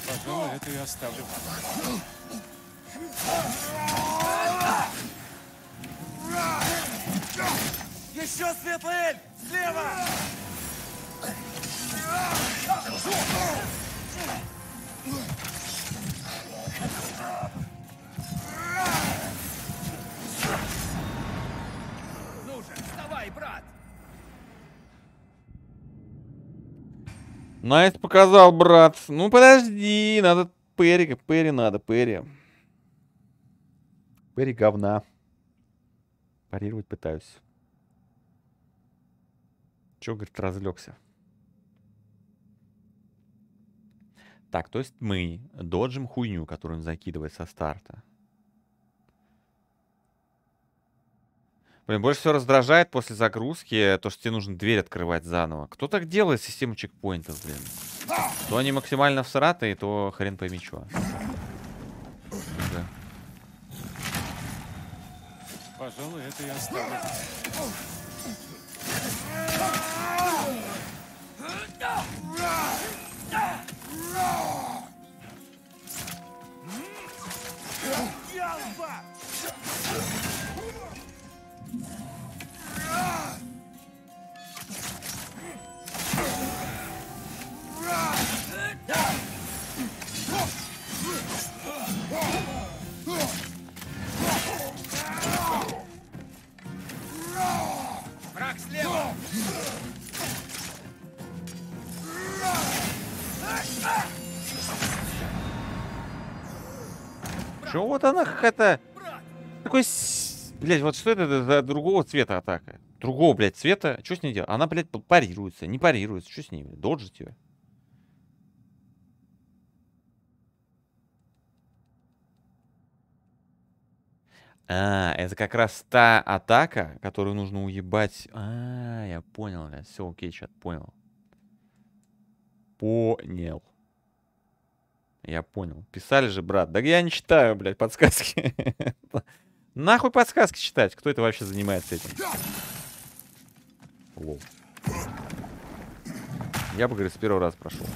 Пожалуй, это я оставлю. Еще светлый эльф! Слева! Ну же, брат! Nice показал, брат. Ну подожди, надо parry, parry надо, parry. Parry говна. Парировать пытаюсь. Че, говорит, разлегся? Так, то есть мы доджим хуйню, которую он закидывает со старта. Блин, больше всего раздражает после загрузки то, что тебе нужно дверь открывать заново. Кто так делает систему чекпоинтов, блин? То они максимально всратые, то хрен пойми чё. Да. Пожалуй, это я оставлю. Враг слева! Чё вот она какая-то... Такой... Блять, вот что это за другого цвета атака? Другого, блядь, цвета. Что с ней делать? Она, блядь, парируется, не парируется. Что с ней? блядь? Доджить ее? А, это как раз та атака, которую нужно уебать. А, я понял, да. Все, окей, чат, понял. Понял. Я понял. Писали же, брат. Да я не читаю, блядь, подсказки. Нахуй подсказки читать? Кто это вообще занимается этим? Лол. Я бы, говорит, с первого раза прошел.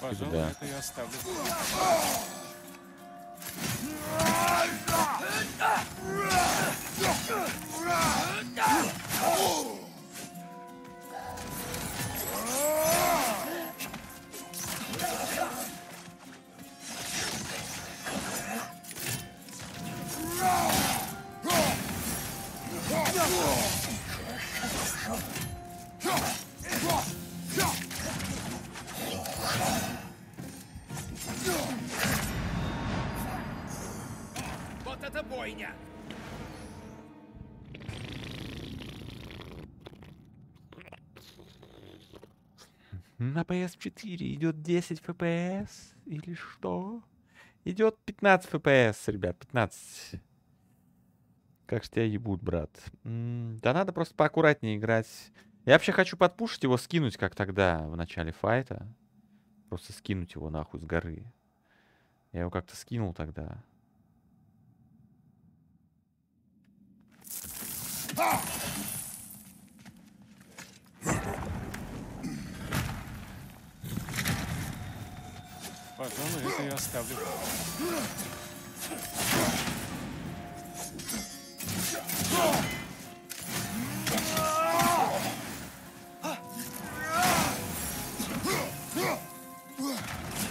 Пожалуй, Да. это я оставлю. Бойня! На PS4 идет 10 FPS или что? Идет 15 FPS, ребят, 15. Как ж тебя ебут, брат. Да надо просто поаккуратнее играть. Я вообще хочу подпушить его, скинуть, как тогда, в начале файта. Просто скинуть его нахуй с горы. Я его как-то скинул тогда. Пожалуй, это я оставлю.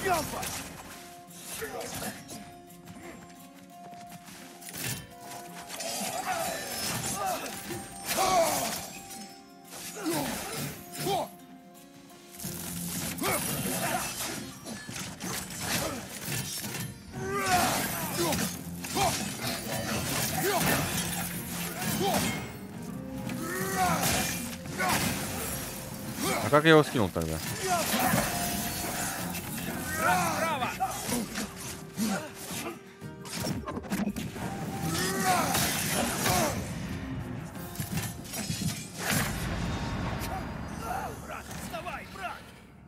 Ah! Как я его скинул тогда?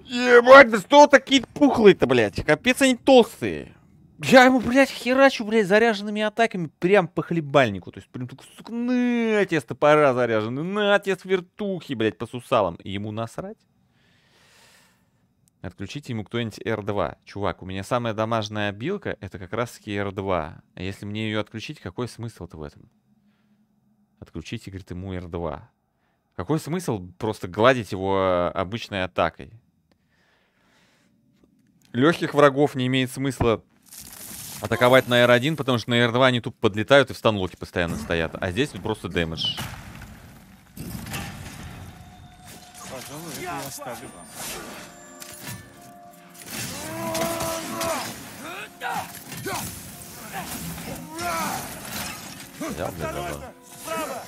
Ебать, да что такие пухлые-то, блядь? Капец они толстые. Я ему, блядь, херачу, блядь, заряженными атаками прям по хлебальнику. То есть, прям сука, на тебе топора заряжены, на тебе вертухи, блядь, по сусалам. И ему насрать? Отключите ему кто-нибудь R2. Чувак, у меня самая дамажная билка это как раз таки R2. А если мне ее отключить, какой смысл-то в этом? Отключите, говорит, ему R2. Какой смысл просто гладить его э, обычной атакой? Легких врагов не имеет смысла атаковать на R1, потому что на R2 они тупо подлетают и в станлоке постоянно стоят. А здесь вот просто дэмэдж. Пожалуй, это я оставлю вам. Я, блин, давай. Справа!